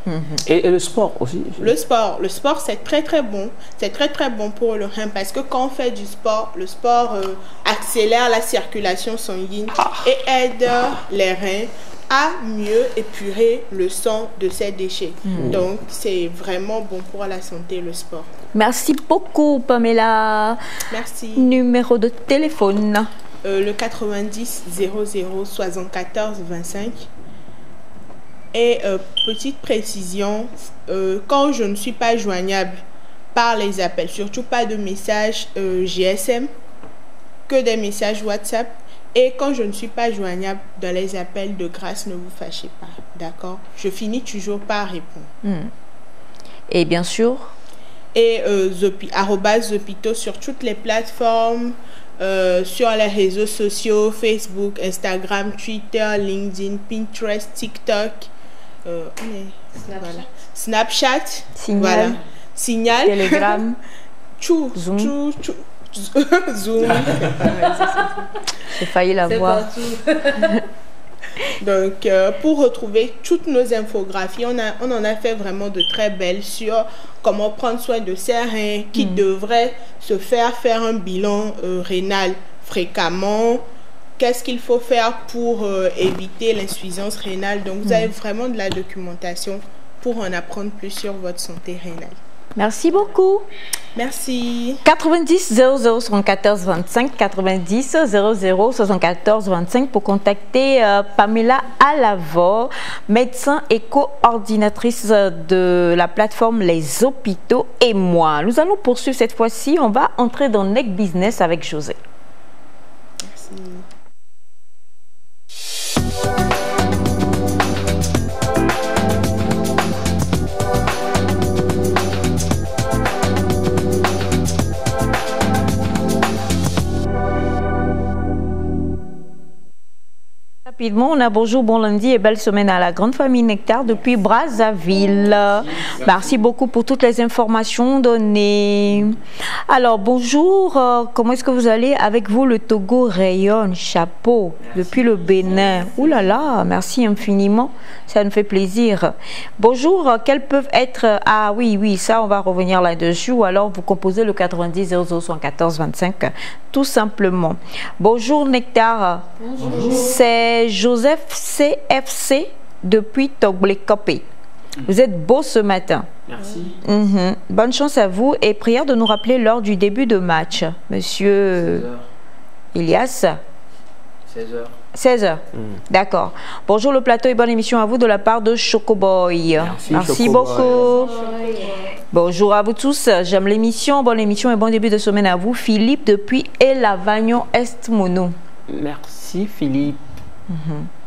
Et, et le sport aussi. Le sport, le sport c'est très très bon. C'est très très bon pour le rein parce que quand on fait du sport, le sport euh, accélère la circulation sanguine et aide les reins à mieux épurer le sang de ces déchets. Donc c'est vraiment bon pour la santé le sport. Merci beaucoup, Pamela. Merci. Numéro de téléphone. Euh, le 90 00 74 25. Et euh, petite précision, euh, quand je ne suis pas joignable par les appels, surtout pas de messages GSM, que des messages WhatsApp. Et quand je ne suis pas joignable dans les appels de grâce, ne vous fâchez pas, d'accord? Je finis toujours par répondre. Et bien sûr, et euh, Zopito sur toutes les plateformes, euh, sur les réseaux sociaux, Facebook, Instagram, Twitter, LinkedIn, Pinterest, TikTok, euh, voilà. Snapchat, Signal. voilà. Signal, Telegram. [LAUGHS] Tchou, Zoom. tchou, tchou, [LAUGHS] Zoom. j'ai failli la voir. [LAUGHS] [LAUGHS] Donc, euh, pour retrouver toutes nos infographies, on, a, on en a fait vraiment de très belles sur comment prendre soin de ses reins, qui devrait se faire faire un bilan euh, rénal fréquemment, qu'est-ce qu'il faut faire pour euh, éviter l'insuffisance rénale? Donc, vous avez vraiment de la documentation pour en apprendre plus sur votre santé rénale. Merci beaucoup. Merci. 90 00 74 25 90 00 74 25 pour contacter euh, Pamela Alavor, médecin et coordinatrice de la plateforme Les Hôpitaux et moi. Nous allons poursuivre cette fois-ci. On va entrer dans Neck Business avec José. Rapidement, on a bonjour, bon lundi et belle semaine à la grande famille Nectar depuis Brazzaville. Merci beaucoup pour toutes les informations données. Alors, bonjour, euh, comment est-ce que vous allez Avec vous, le Togo rayonne, chapeau, depuis le Bénin? Ouh là là, merci infiniment, ça nous fait plaisir. Bonjour, euh, quels peuvent être... euh, Ah oui, oui, ça, on va revenir là-dessus. Ou alors, vous composez le 90 00 74 25, tout simplement. Bonjour, Nectar. C'est Joseph CFC depuis Togblekopé. Vous êtes beau ce matin. Merci. Mhm. Bonne chance à vous et prière de nous rappeler lors du début de match. Monsieur 16h. Elias, 16h. 16h. D'accord. Bonjour le plateau et bonne émission à vous de la part de Chocoboy. Merci, Chocoboy. beaucoup. Bonjour à vous tous. J'aime l'émission. Bonne émission et bon début de semaine à vous. Philippe depuis Elavagnon Est Mono. Merci Philippe.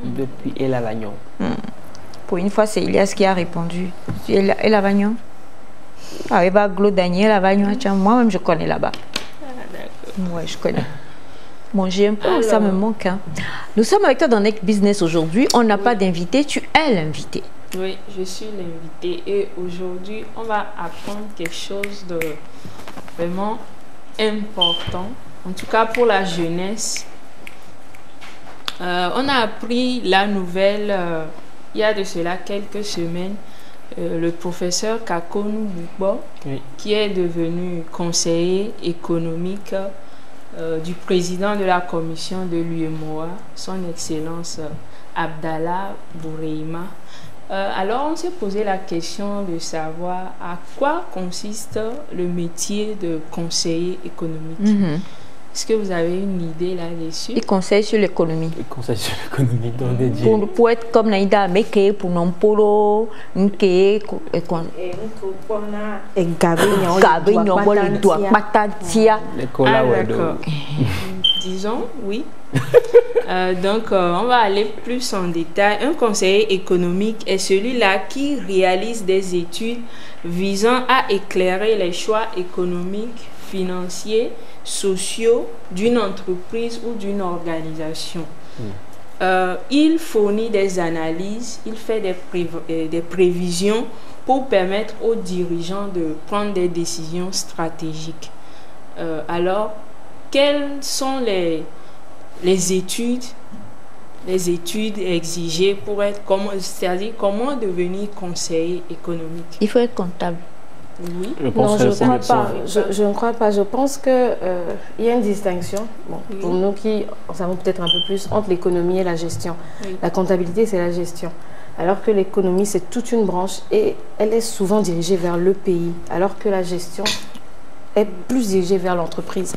Depuis Elavagnon. Pour une fois, c'est Elias qui a répondu. Tu es là- Elavagnon Ah, Eva Glo Daniel, Elavagnon. Tiens, moi-même, je connais là-bas. Ouais, je connais. Bon, j'ai un peu, ça me manque. hein. Nous sommes avec toi dans Neck Business aujourd'hui. On n'a pas d'invité, tu es l'invité. Oui, je suis l'invité et aujourd'hui, on va apprendre quelque chose de vraiment important, en tout cas pour la jeunesse. Euh, on a appris la nouvelle euh, il y a de cela quelques semaines. euh, le professeur Kakonu Bukbo, Oui. qui est devenu conseiller économique du président de la commission de l'UMOA, son Excellence Abdallah Boureima. Alors, on s'est posé la question de savoir à quoi consiste le métier de conseiller économique. Est-ce que vous avez une idée là-dessus? Il conseille sur l'économie. Le conseil sur l'économie dans des. Pour, pour être comme Naïda Meke, pour Nke, Gabe, Nyombolo, Doua, Patatia. Les Ah, d'accord. [LAUGHS] Disons, oui. Euh, donc, euh, on va aller plus en détail. Un conseiller économique est celui-là qui réalise des études visant à éclairer les choix économiques, financiers, sociaux d'une entreprise ou d'une organisation. Euh, il fournit des analyses, il fait des, euh, des prévisions pour permettre aux dirigeants de prendre des décisions stratégiques. Euh, alors, quels sont les les études, les études exigées pour être, comment, c'est-à-dire comment devenir conseiller économique? Il faut être comptable. Oui. Je pense Non, que je ne le crois pas. Je, je ne crois pas. Je pense qu'il il y a une distinction, bon, pour nous qui en savons peut-être un peu plus, entre l'économie et la gestion. Oui. La comptabilité, c'est la gestion. Alors que l'économie, c'est toute une branche et elle est souvent dirigée vers le pays. Alors que la gestion est plus dirigée vers l'entreprise.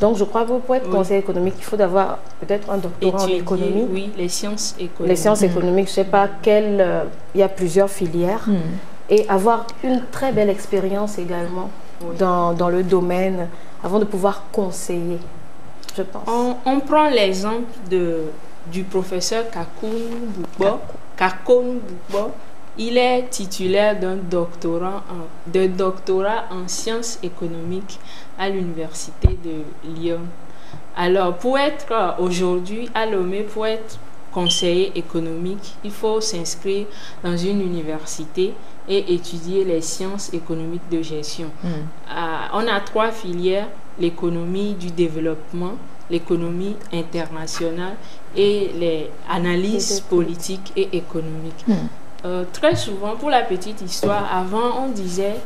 Donc, je crois que pour être Oui. conseiller économique, il faut d'avoir peut-être un doctorat en économie. oui, les sciences économiques. Les sciences économiques, je ne sais pas quelle. euh, il y a plusieurs filières. Et avoir une très belle expérience également Oui. dans, dans le domaine avant de pouvoir conseiller, je pense. On, on prend l'exemple de, du professeur Kakun Bukbo. Kakun Bukbo, il est titulaire d'un doctorat, en, doctorat en sciences économiques à l'université de Lyon. Alors, pour être euh, aujourd'hui à Lomé, pour être conseiller économique, il faut s'inscrire dans une université et étudier les sciences économiques de gestion. Ah, on a trois filières, l'économie du développement, l'économie internationale et les analyses politiques et économiques. Euh, très souvent, pour la petite histoire, avant on disait,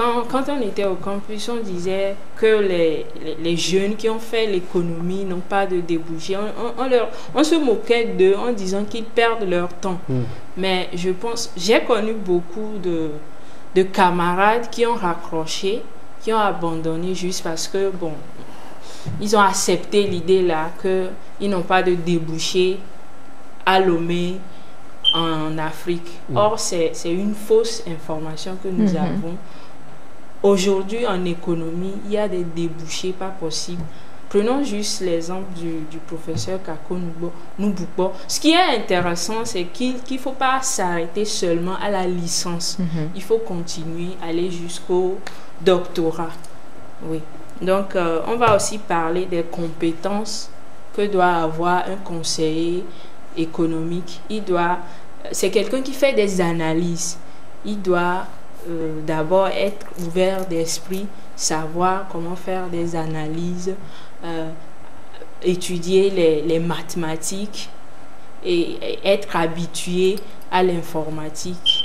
quand, quand on était au campus, on disait que les, les, les jeunes qui ont fait l'économie n'ont pas de débouchés. On, on- on leur, on se moquait d'eux en disant qu'ils perdent leur temps. Mais je pense, j'ai connu beaucoup de, de camarades qui ont raccroché, qui ont abandonné juste parce que, bon, ils ont accepté l'idée là qu'ils n'ont pas de débouché à Lomé en Afrique. Or, c'est c'est une fausse information que nous avons. Aujourd'hui, en économie, il y a des débouchés pas possibles. Prenons juste l'exemple du, du professeur Kako Nubukbo. Ce qui est intéressant, c'est qu'il ne faut pas s'arrêter seulement à la licence. Il faut continuer, aller jusqu'au doctorat. Oui. Donc, euh, on va aussi parler des compétences que doit avoir un conseiller économique. Il doit, c'est quelqu'un qui fait des analyses. Il doit euh, d'abord être ouvert d'esprit, savoir comment faire des analyses, euh, étudier les, les mathématiques et, et être habitué à l'informatique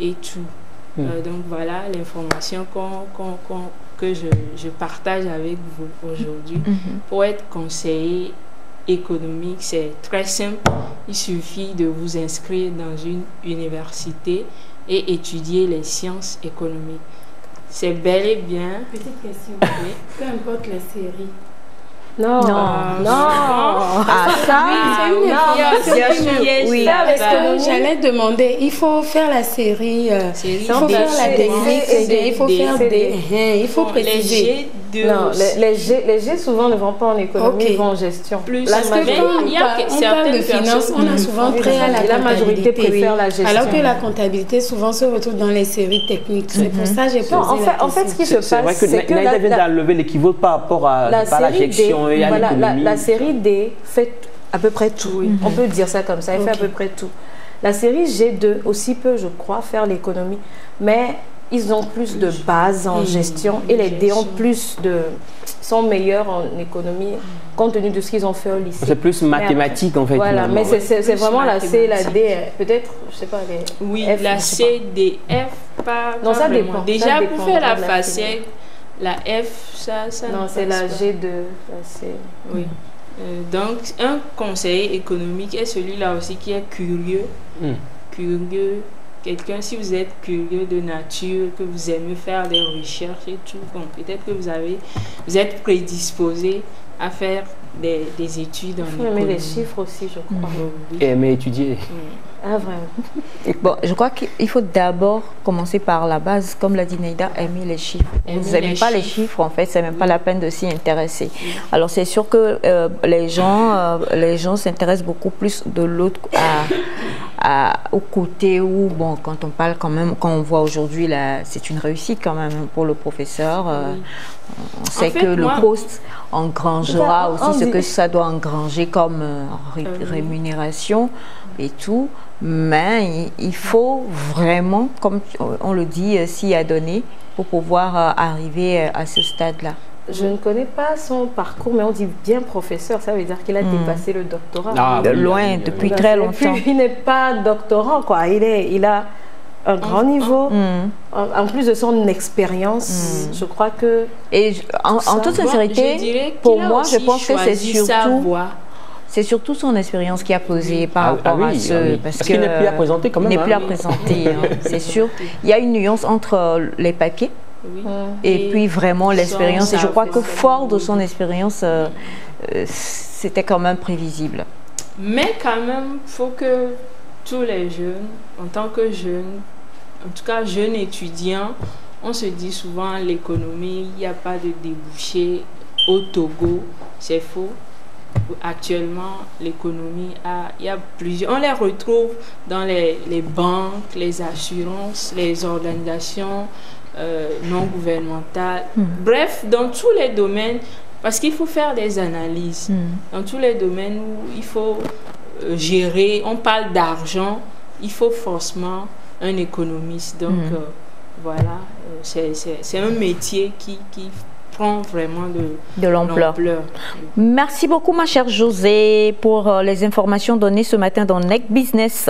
et tout. Euh, donc voilà l'information qu'on- qu'on- qu'on- que je, je partage avec vous aujourd'hui. Pour être conseiller économique, c'est très simple. Il suffit de vous inscrire dans une université et étudier les sciences économiques. C'est bel et bien. Petite question. Oui. Peu importe la série. Non, Non. non. Ah, ça, c'est une non, information bien qui sûr, me- oui. J'allais demander, il faut faire la série, euh, il faut faire la technique, il faut faire des, il faut préciser. Les G2 Non, les, les G, les G souvent ne vont pas en économie, Ok. ils vont en gestion. Plus La Parce que Mais quand il y a on, parle- on parle de finance, personnes- on a souvent Oui, trait à la, et la majorité comptabilité. préfère la gestion. Alors que la comptabilité souvent se retrouve dans les séries techniques. C'est pour ça que j'ai posé en la fait, en fait, ce qui se C'est c'est vrai passe, que c'est que Naïda la, vient la- d'enlever l'équivoque par rapport à, la pas à la série D, gestion et à voilà, la, la série D fait à peu près tout. On peut dire ça comme ça, elle fait à peu près tout. La série G2 aussi peut, je crois, faire l'économie, mais ils ont plus de bases en gestion et les D ont plus de sont meilleurs en économie compte tenu de ce qu'ils ont fait au lycée. C'est plus mathématique en fait. Voilà, mais c'est- c'est c'est Plus vraiment la C et la D, peut-être, je sais pas, les Oui, F, la. C, D, F, pas. Non, pas ça dépend, ça Déjà, dépend pour faire la de la facette, la F, ça, ça Non, c'est la pas. G2, la C. Oui. Euh, donc, un conseiller économique est celui-là aussi qui est curieux. Hmm. Curieux. Quelqu'un, si vous êtes curieux de nature, que vous aimez faire des recherches et tout, bon, peut-être que vous, avez, vous êtes prédisposé à faire des, des études en Il faut aimer les chiffres aussi, je crois. Oui. Et aimer étudier. Ah, vraiment. [LAUGHS] Bon, je crois qu'il faut d'abord commencer par la base, comme l'a dit Neida, aimer les chiffres. Aimer Vous n'aimez pas les chiffres. chiffres, en fait, c'est même pas la peine de s'y intéresser. Alors c'est sûr que euh, les gens, euh, les gens s'intéressent beaucoup plus de l'autre à, à- au côté où, bon, quand on parle quand même, quand on voit aujourd'hui, là, c'est une réussite quand même pour le professeur. euh, On sait fait, que moi- le poste engrangera cas, aussi ce que ça doit engranger comme euh, ré- Euh, oui. rémunération et tout. Mais il, il faut vraiment, comme on le dit, euh, s'y adonner pour pouvoir euh, arriver à ce stade-là. Je ne connais pas son parcours, mais on dit bien professeur. Ça veut dire qu'il a Hmm. dépassé le doctorat. Ah, De loin, depuis très longtemps. il n'est pas doctorant, quoi. Il, est, il a un grand niveau. Hmm. En, en plus de son expérience, je crois que Et je- en, toute sincérité, pour moi, je pense que c'est surtout, c'est surtout son expérience qui a posé par Ah, rapport ah oui, à ce, ah oui. parce, Parce qu'il n'est plus à présenter quand même, Il n'est plus hein. à présenter, hein, c'est sûr. Il y a une nuance entre les papiers Oui. et, puis vraiment l'expérience. Et je crois que fort de son expérience, euh, euh, c'était quand même prévisible. Mais quand même, faut que tous les jeunes, en tant que jeunes, en tout cas jeunes étudiants, on se dit souvent l'économie, il n'y a pas de débouché au Togo. C'est faux. Actuellement, l'économie a, il y a plusieurs, on les retrouve dans les, les banques, les assurances, les organisations euh, non gouvernementales. Bref, dans tous les domaines, parce qu'il faut faire des analyses dans tous les domaines où il faut euh, gérer, on parle d'argent, il faut forcément un économiste. Donc Mhm. euh, voilà, c'est- un métier qui, qui prend vraiment de De l'ampleur. Merci beaucoup, ma chère José, pour euh, les informations données ce matin dans Neck Business.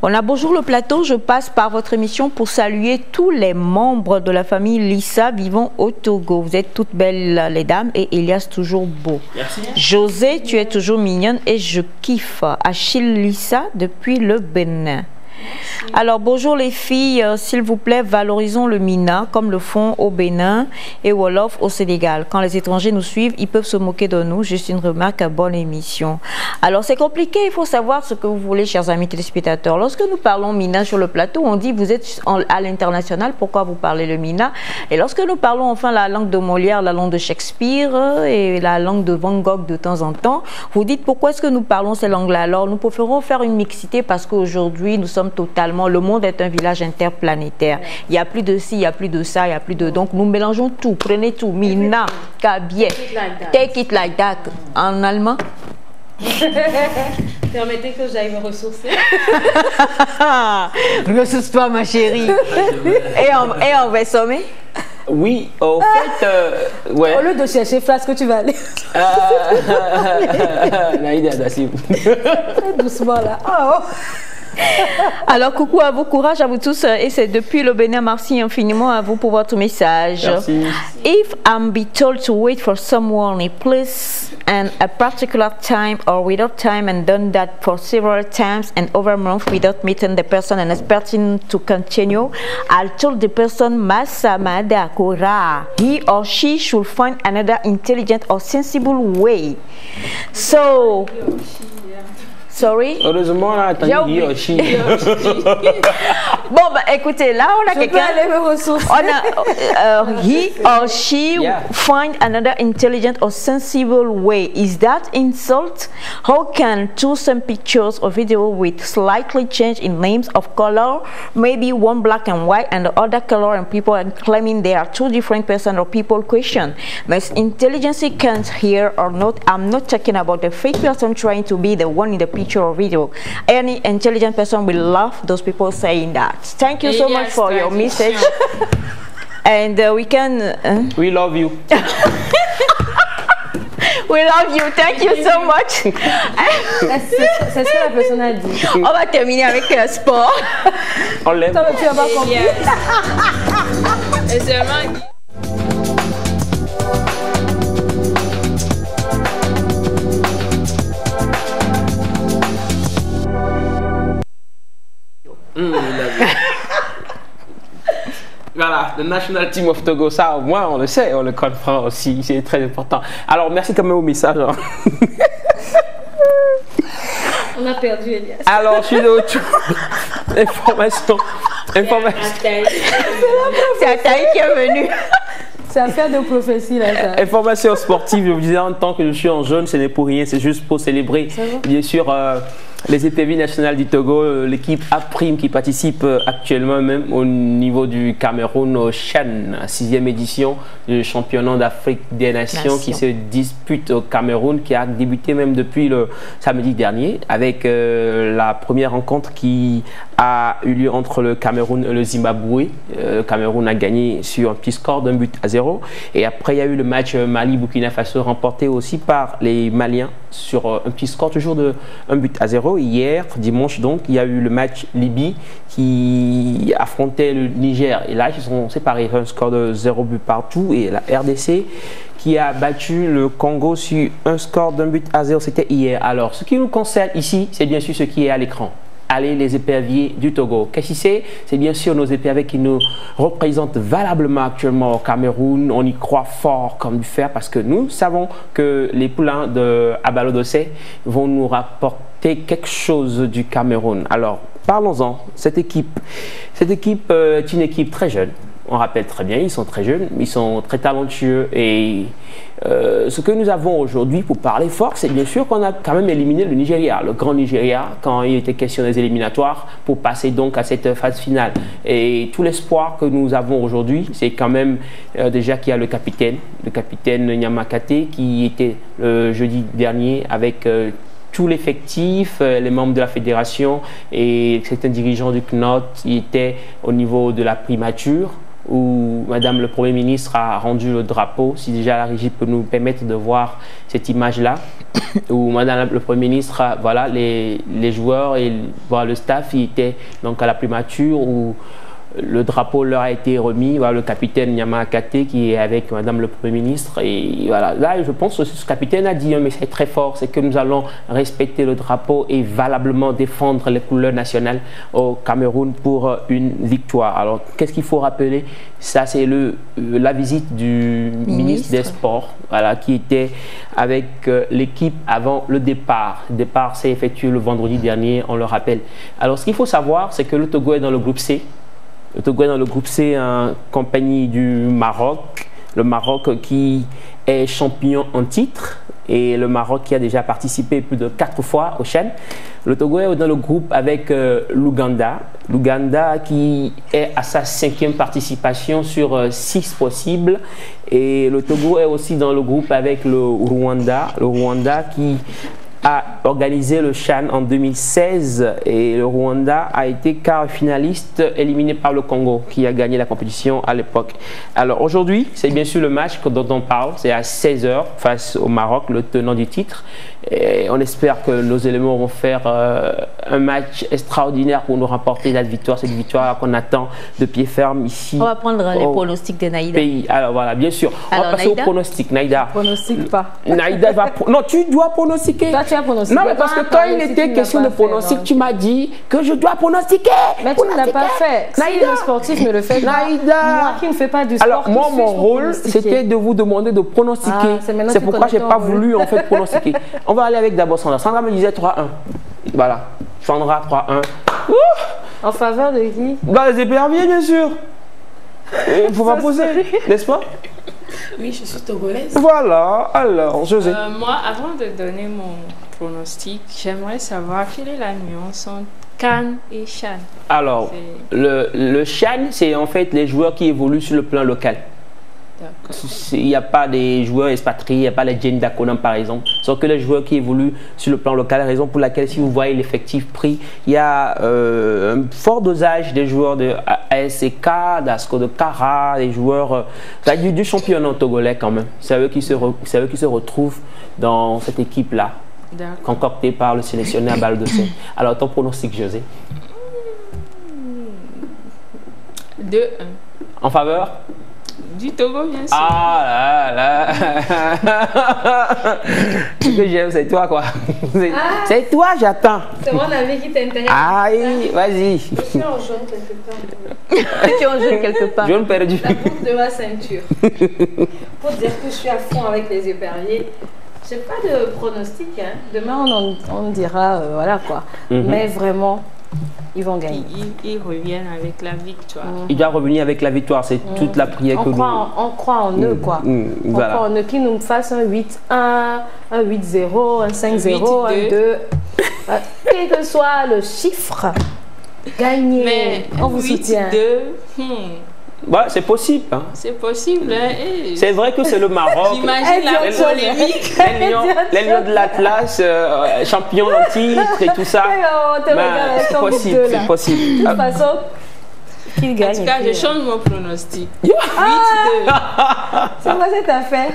On a bonjour le plateau. Je passe par votre émission pour saluer tous les membres de la famille Lissa vivant au Togo. Vous êtes toutes belles, les dames, et Elias toujours beau. Merci. José, tu es toujours mignonne et je kiffe. Achille Lissa depuis le Bénin. Alors bonjour les filles, Euh, s'il vous plaît, valorisons le Mina comme le font au Bénin et Wolof au Sénégal. Quand les étrangers nous suivent, ils peuvent se moquer de nous. Juste une remarque bonne émission. Alors c'est compliqué, il faut savoir ce que vous voulez, chers amis téléspectateurs. Lorsque nous parlons Mina sur le plateau, on dit vous êtes à l'international, pourquoi vous parlez le Mina? Et lorsque nous parlons enfin la langue de Molière, la langue de Shakespeare euh, et la langue de Van Gogh de temps en temps, vous dites pourquoi est-ce que nous parlons ces langues-là? Alors nous préférons faire une mixité parce qu'aujourd'hui nous sommes totalement, le monde est un village interplanétaire. Il n'y a plus de ci, il n'y a plus de ça, il n'y a plus de... Donc nous mélangeons tout, prenez tout, Mina, Kabier, take it like that. En allemand? [LAUGHS] Permettez que j'aille me ressourcer. [LAUGHS] Ressource-toi ma chérie. [LAUGHS] et, on, et on va sommer? Oui, au fait, euh, ouais. Au lieu de chercher que tu vas aller Euh, Naïda Dassim. doucement là. Oh, [LAUGHS] Alors, coucou à vous, courage à vous tous. euh, Et c'est depuis le Bénin. Merci infiniment à vous pour votre message. Merci. If I'm be told to wait for someone place and a particular time or without time and done that for several times and over a month without meeting the person and expecting to continue, I told the person Masamada Kora he or she should find another intelligent or sensible way. So, sorry. Heureusement, là, t'as dit oublié. Yoshi. [LAUGHS] Bon, bah, écoutez, là, on a je peux quelqu'un. aller me ressourcer. On a, uh, he or she Yeah. find another intelligent or sensible way. Is that insult? How can two same pictures or video with slightly change in names of color, maybe one black and white and the other color and people are claiming they are two different person or people question. But intelligence can't hear or not. I'm not talking about the fake person trying to be the one in the picture or video. Any intelligent person will love those people saying that. Thank you so much for your tradition. message. [LAUGHS] And uh, we can. uh, We love you. [LAUGHS] we love you. Thank you so much. C'est c'est ce que la personne a dit. On va terminer avec le sport. On l'aime. Toi, tu n'as pas compris. Yes. Et seulement Mm, you. [LAUGHS] Voilà, le National Team of Togo, ça au moins on le sait, on le comprend aussi, c'est très important. Alors merci quand même au message. hein. [LAUGHS] On a perdu Elias. Alors je suis de retour. [LAUGHS] Information. Information. C'est Ataï qui est venu. C'est affaire de prophétie là. Ça. Information sportive, je vous disais en tant que je suis en jaune, ce n'est pour rien, c'est juste pour célébrer bien sûr euh, les étévis nationales du Togo, euh, l'équipe A-Prime qui participe euh, actuellement même au niveau du Cameroun au Chan, sixième édition du championnat d'Afrique des Nations qui se dispute au Cameroun, qui a débuté même depuis le samedi dernier avec euh, la première rencontre qui a eu lieu entre le Cameroun et le Zimbabwe. Euh, le Cameroun a gagné sur un petit score d'un but à zéro. Et après, il y a eu le match Mali-Burkina Faso remporté aussi par les Maliens sur euh, un petit score toujours de un but à zéro. Hier, dimanche donc, il y a eu le match Libye qui affrontait le Niger. Et là, ils sont séparés, un score de zéro but partout. Et la RDC qui a battu le Congo sur un score d'un but à zéro, c'était hier. Alors, ce qui nous concerne ici, c'est bien sûr ce qui est à l'écran. Allez, les éperviers du Togo. Qu'est-ce que c'est? C'est bien sûr nos éperviers qui nous représentent valablement actuellement au Cameroun. On y croit fort comme du fer parce que nous savons que les poulains de Abalodossé vont nous rapporter quelque chose du Cameroun. Alors, parlons-en. Cette équipe, cette équipe euh, est une équipe très jeune on rappelle très bien, ils sont très jeunes, ils sont très talentueux. Et euh, ce que nous avons aujourd'hui pour parler fort, c'est bien sûr qu'on a quand même éliminé le Nigeria, le grand Nigeria, quand il était question des éliminatoires, pour passer donc à cette phase finale. Et tout l'espoir que nous avons aujourd'hui, c'est quand même euh, déjà qu'il y a le capitaine, le capitaine Nyamakate, qui était le jeudi dernier avec... Euh, tout l'effectif, les membres de la fédération et certains dirigeants du CNOT, étaient au niveau de la primature où Madame le Premier ministre a rendu le drapeau. Si déjà la régie peut nous permettre de voir cette image-là, [COUGHS] où Madame le Premier ministre, voilà, les, joueurs et voilà, le staff, ils étaient donc à la primature où le drapeau leur a été remis, voilà, le capitaine Nyama Akate qui est avec Madame le Premier ministre. Et voilà, là, je pense que ce capitaine a dit un message très fort, c'est que nous allons respecter le drapeau et valablement défendre les couleurs nationales au Cameroun pour euh, une victoire. Alors, qu'est-ce qu'il faut rappeler? Ça, c'est le, euh, la visite du ministre. des Sports, voilà, qui était avec euh, l'équipe avant le départ. Le départ s'est effectué le vendredi dernier, on le rappelle. Alors, ce qu'il faut savoir, c'est que le Togo est dans le groupe C. Le Togo est dans le groupe C en compagnie du Maroc. Le Maroc qui est champion en titre et le Maroc qui a déjà participé plus de quatre fois au Chêne. Le Togo est dans le groupe avec euh, l'Ouganda. L'Ouganda qui est à sa cinquième participation sur euh, six possibles. Et le Togo est aussi dans le groupe avec le Rwanda. Le Rwanda qui a organisé le Chan en 2016 et le Rwanda a été quart finaliste éliminé par le Congo qui a gagné la compétition à l'époque. Alors aujourd'hui, c'est bien sûr le match dont on parle, c'est à 16h face au Maroc, le tenant du titre. Et on espère que nos éléments vont faire euh, un match extraordinaire pour nous rapporter la victoire, cette victoire qu'on attend de pied ferme ici. On va prendre les pronostics de Naïda. Pays. Alors voilà, bien sûr. on va passer au pronostic, Naïda. Pronostique pas. Naïda va. Non, tu dois pronostiquer. Toi, tu as pronostiqué. Non, mais parce que quand il était question de pronostic, tu m'as dit que je dois pronostiquer. Mais tu ne l'as pas fait. Si le sportif me le fait, Naïda. moi qui ne fais pas du sport. Alors, moi, mon rôle, c'était de vous demander de pronostiquer. Ah, c'est pourquoi je n'ai pas voulu en fait pronostiquer. [LAUGHS] On va aller avec d'abord Sandra. Sandra me disait 3-1. Voilà. Sandra 3-1. En faveur de qui? Bah, les éperviers, bien sûr. Il faut pas poser, n'est-ce pas? Oui, je suis togolaise. Voilà. Alors, José. Euh, moi, avant de donner mon pronostic, j'aimerais savoir quelle est la nuance entre Cannes et Chan. Alors, le, le Chan, c'est en fait les joueurs qui évoluent sur le plan local. Il n'y a pas des joueurs expatriés, il n'y a pas les Jane Dakonam par exemple. Ce sont que les joueurs qui évoluent sur le plan local. Raison pour laquelle, si vous voyez l'effectif pris, il y a euh, un fort dosage des joueurs de ASK, d'Asco de Cara, des joueurs euh, du, du, championnat togolais quand même. C'est eux, qui se eux qui se retrouvent dans cette équipe-là, concoctée par le sélectionneur de Alors, ton pronostic, José? 2-1. En faveur? Du Togo, bien sûr. Ah là là. [LAUGHS] Ce que j'aime, c'est toi, quoi. C'est ah. toi, j'attends. C'est mon avis qui t'intéresse. Aïe, vas-y. Je suis en jaune quelque part. [LAUGHS] tu es en jaune quelque part. Jaune perdu. La boucle de ma ceinture. Pour dire que je suis à fond avec les éperviers. J'ai pas de pronostic. Hein. Demain, on, on dira, euh, voilà quoi. Mm -hmm. Mais vraiment, ils vont gagner. Ils, ils, reviennent avec la victoire. Mmh. Ils doivent revenir avec la victoire. C'est mmh. toute la prière on que croit nous... On croit en eux, quoi. Mmh. On Voilà. croit en eux. Qu'ils nous fassent un 8-1, un 8-0, un 5-0, un 2. Euh, Quel que soit le chiffre, gagnez. Mais on vous 8, soutient. 2, hmm. Bah, c'est possible. hein. C'est possible. Hein? Et C'est vrai que c'est le Maroc. J'imagine la Les- polémique. Les lions, les lions de l'Atlas, euh, champions en titre et tout ça. Bah, c'est possible, c'est possible. De toute façon, qu'il En tout cas, je change mon pronostic. 8-2. C'est quoi cette affaire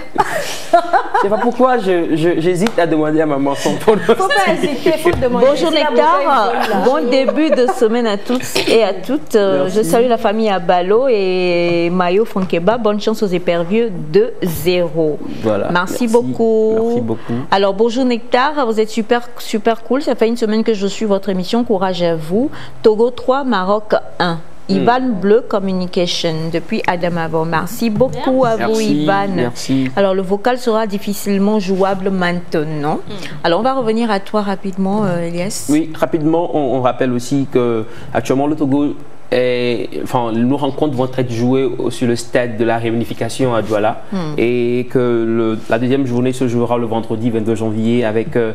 Je sais pas pourquoi je- je- j'hésite à demander à maman son pronostic. Faut pas hésiter, faut demander. Bonjour Nectar, bon début de semaine à tous et à toutes. Euh, Je salue la famille Abalo et Mayo Fonkeba. Bonne chance aux éperviers de 0. Voilà. Merci, beaucoup. Merci beaucoup. Alors bonjour Nectar, vous êtes super super cool. Ça fait une semaine que je suis votre émission. Courage à vous. Togo 3, Maroc 1. Ivan Bleu Communication depuis Adamabo. Merci beaucoup à vous Ivan. merci. Alors le vocal sera difficilement jouable maintenant. Alors on va revenir à toi rapidement euh, Elias. Oui, rapidement, on, on rappelle aussi que actuellement le Togo enfin, nos rencontres vont être jouées sur le stade de la réunification à Douala et que le- la deuxième journée se jouera le vendredi 22 janvier avec euh,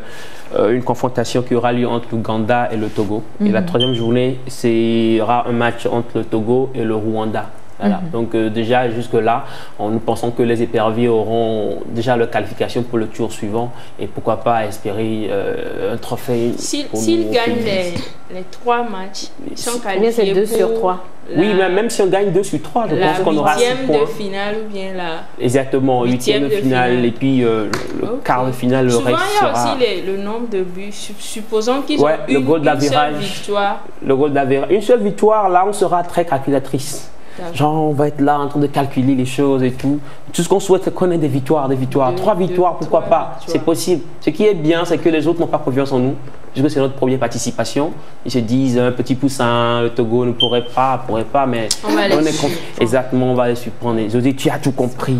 euh, une confrontation qui aura lieu entre l'Ouganda et le Togo. Et la troisième journée sera un match entre le Togo et le Rwanda. Voilà. Donc euh, déjà jusque-là, nous pensons que les éperviers auront déjà leur qualification pour le tour suivant et pourquoi pas espérer euh, un trophée. S'ils gagnent les, les trois matchs, ils sont c'est qualifiés deux pour sur trois. Oui, la- mais même si on gagne 2 sur 3, je la pense qu'on aura 6 huitième points. de finale ou bien la... Exactement, huitième huitième de finale, finale. et puis euh, le quart de finale, le Souvent, reste il y a sera aussi les- le nombre de buts. Sup- Supposons qu'ils Ouais, ont le une, goal une seule victoire. le goal. Une seule victoire, là, on sera très calculatrice. Genre, on va être là en train de calculer les choses et tout. Tout ce qu'on souhaite, c'est qu'on ait des victoires, des victoires. Deux- trois deux, victoires, pourquoi trois pas? C'est possible. Ce qui est bien, c'est que les autres n'ont pas confiance en nous, puisque c'est notre première participation. Ils se disent, un petit poussin, le Togo ne pourrait pas, pourrait pas, mais On va les est surprendre. conf- Exactement, on va les surprendre. Ils ont dit, tu as tout compris.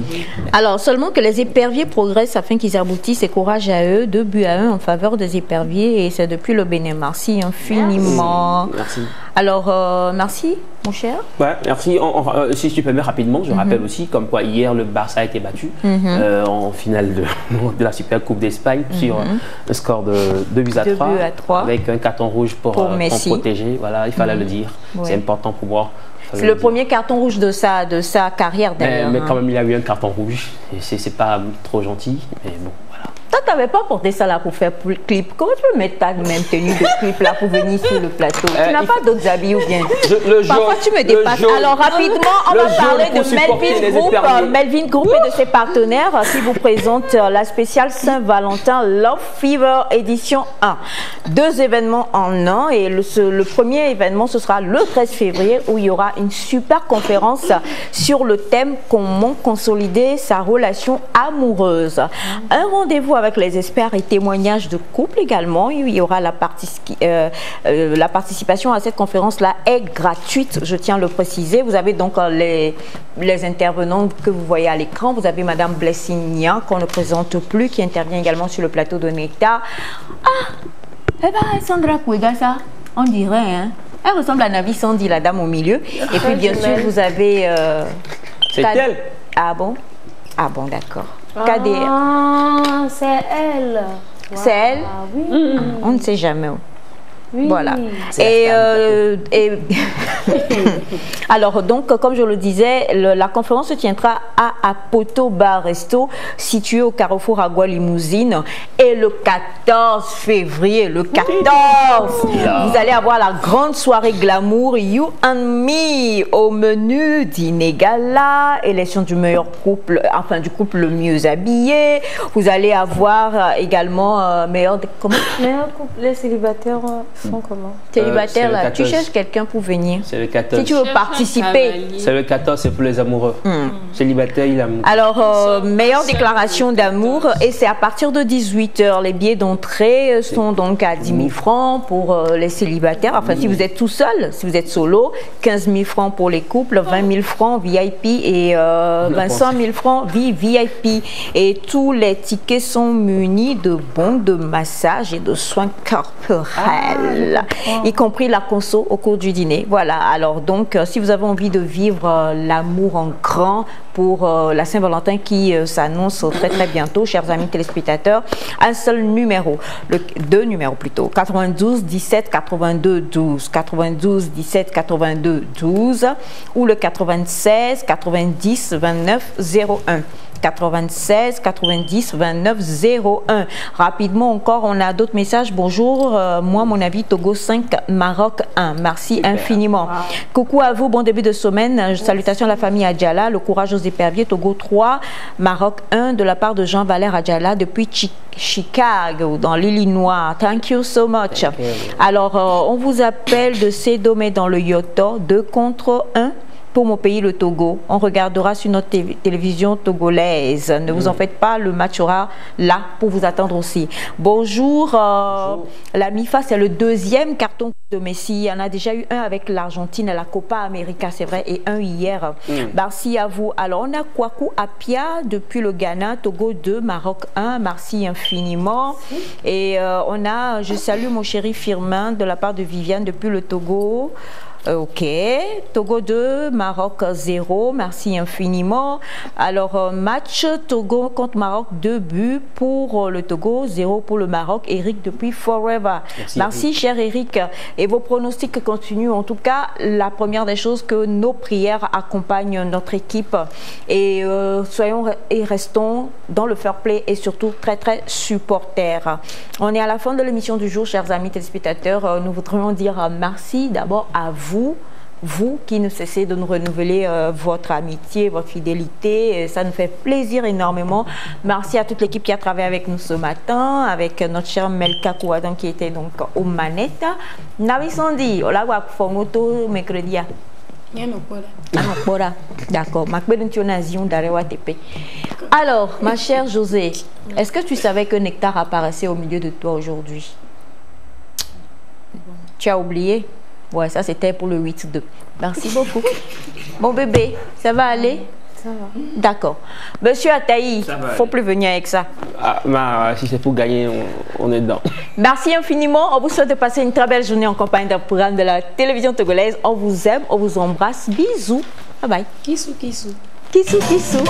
Alors seulement que les éperviers progressent afin qu'ils aboutissent et courage à eux. Deux buts à un en faveur des éperviers et c'est depuis le Bénin. Merci infiniment. Merci. Alors euh, merci mon cher. Ouais, merci. On- on- euh, si tu permets rapidement, je rappelle aussi comme quoi hier le Barça a été battu euh, en finale de, [LAUGHS] de la Super Coupe d'Espagne sur euh, un score de 2 buts à Deux 3 buts à trois. avec un carton rouge pour, Pour euh, pour protéger. Voilà, il fallait le dire. Ouais. C'est important pour moi. C'est le premier carton rouge de sa, de sa carrière Mais, d'ailleurs. mais hein. quand même, il a eu un carton rouge. Et c'est pas trop gentil. Mais bon, Toi, t'avais pas porté ça là pour faire clip. Comment tu peux mettre ta même tenue de clip là pour venir sur le plateau? Euh, Tu n'as il pas d'autres habits ou bien? Je- le Parfois, jaune- tu me dépasses. jaune- Alors, rapidement, on va parler de Melvin Group. euh, Melvin Group et de ses partenaires euh, qui vous présentent euh, la spéciale Saint-Valentin Love Fever édition 1. Deux événements en un. Et le, ce- le premier événement, ce sera le 13 février où il y aura une super conférence sur le thème Comment consolider sa relation amoureuse. Un rendez-vous avec les experts et témoignages de couple également. Il y aura la, partici- euh, euh, la participation à cette conférence-là est gratuite, je tiens à le préciser. Vous avez donc euh, les, les intervenants que vous voyez à l'écran. Vous avez Madame Blessignan, qu'on ne présente plus, qui intervient également sur le plateau de Nectar. Ah Eh bien, Sandra Kouega, ça, on dirait, hein elle ressemble à Navi Sandy, la dame au milieu. Et puis, bien sûr, vous avez... euh, C'est elle. Ah bon? Ah bon, d'accord. Ah, c'est elle. C'est elle Ah oui. On ne sait jamais. Oui. Voilà. Et, euh, et- [LAUGHS] alors donc, comme je le disais, le- la conférence se tiendra à Apoto Bar Resto, situé au carrefour Agua Limousine. Et le 14 février, le 14, vous allez avoir la grande soirée glamour You and Me au menu dîner gala, élection du meilleur couple, enfin du couple le mieux habillé. Vous allez avoir euh, également euh, meilleur comment? Couple, les célibataires euh, font comment célibataire c'est le là, tu 14. cherches quelqu'un pour venir. C'est le 14. Si tu veux participer. C'est le 14, c'est pour les amoureux. Célibataire, il a. Alors, euh, meilleure déclaration d'amour 14. et c'est à partir de 18h. Les billets d'entrée euh, sont donc à 10 000 francs pour euh, les célibataires. Enfin, si vous êtes tout seul, si vous êtes solo, 15 000 francs pour les couples, 20 000 francs VIP et euh, La 25 000 francs VIP. Et tous les tickets sont munis de bons de massage et de soins corporels. Y compris la conso au cours du dîner. Voilà. Alors donc, euh, si vous avez envie de vivre euh, l'amour en grand pour euh, la Saint-Valentin qui s'annonce très très bientôt, chers amis téléspectateurs, un seul numéro, le, deux numéros plutôt, 92 17 82 12, 92 17 82 12 ou le 96 90 29 01. 96 90 29 01. Rapidement encore, on a d'autres messages. Bonjour, euh, moi mon avis Togo 5, Maroc 1. Merci infiniment. Coucou à vous, bon début de semaine. Salutations à la famille Adjala, le courage aux éperviers Togo 3, Maroc 1 de la part de Jean Valère Adjala depuis Chi- Chicago dans l'Illinois. Thank you so much. Alors, euh, on vous appelle de Sédomé dans le Yoto, 2 contre 1 pour mon pays, le Togo. On regardera sur notre té- télévision togolaise. Ne vous en faites pas, le match sera là pour vous attendre aussi. Bonjour, euh, la MIFA, c'est le deuxième carton de Messi. Il y en a déjà eu un avec l'Argentine à la Copa América, c'est vrai, et un hier. Merci à vous. Alors, on a Kwaku Apia depuis le Ghana, Togo 2, Maroc 1. Merci infiniment. Et euh, on a, je salue mon chéri Firmin de la part de Viviane depuis le Togo. Euh, Ok. Togo 2, Maroc 0. Merci infiniment. Alors, euh, match Togo contre Maroc, 2 buts pour euh, le Togo, 0 pour le Maroc. Eric depuis Forever. Merci, cher Eric. Et vos pronostics continuent. En tout cas, la première des choses, que nos prières accompagnent notre équipe. Et euh, soyons et restons dans le fair play et surtout très, très supporters. On est à la fin de l'émission du jour, chers amis téléspectateurs. Nous voudrions dire merci d'abord à vous. Vous qui ne cessez de nous renouveler euh, votre amitié, votre fidélité, Et ça nous fait plaisir énormément. Merci à toute l'équipe qui a travaillé avec nous ce matin, avec notre cher Melka Kouadan qui était donc aux manettes. Navi Sandi, Ola Wakufomoto, mercredi. ah. D'accord. Alors, ma chère José, est-ce que tu savais que Nectar apparaissait au milieu de toi aujourd'hui? Tu as oublié? Ouais, ça c'était pour le 8-2. Merci beaucoup. Mon bébé, ça va aller? Ça va. D'accord. Monsieur Ataï, faut aller. plus venir avec ça. Ah, bah, si c'est pour gagner, on, on est dedans. Merci infiniment. On vous souhaite de passer une très belle journée en compagnie d'un programme de la télévision togolaise. On vous aime, on vous embrasse. Bisous. Bye bye. Kissou, kissou. Kissou, kissou.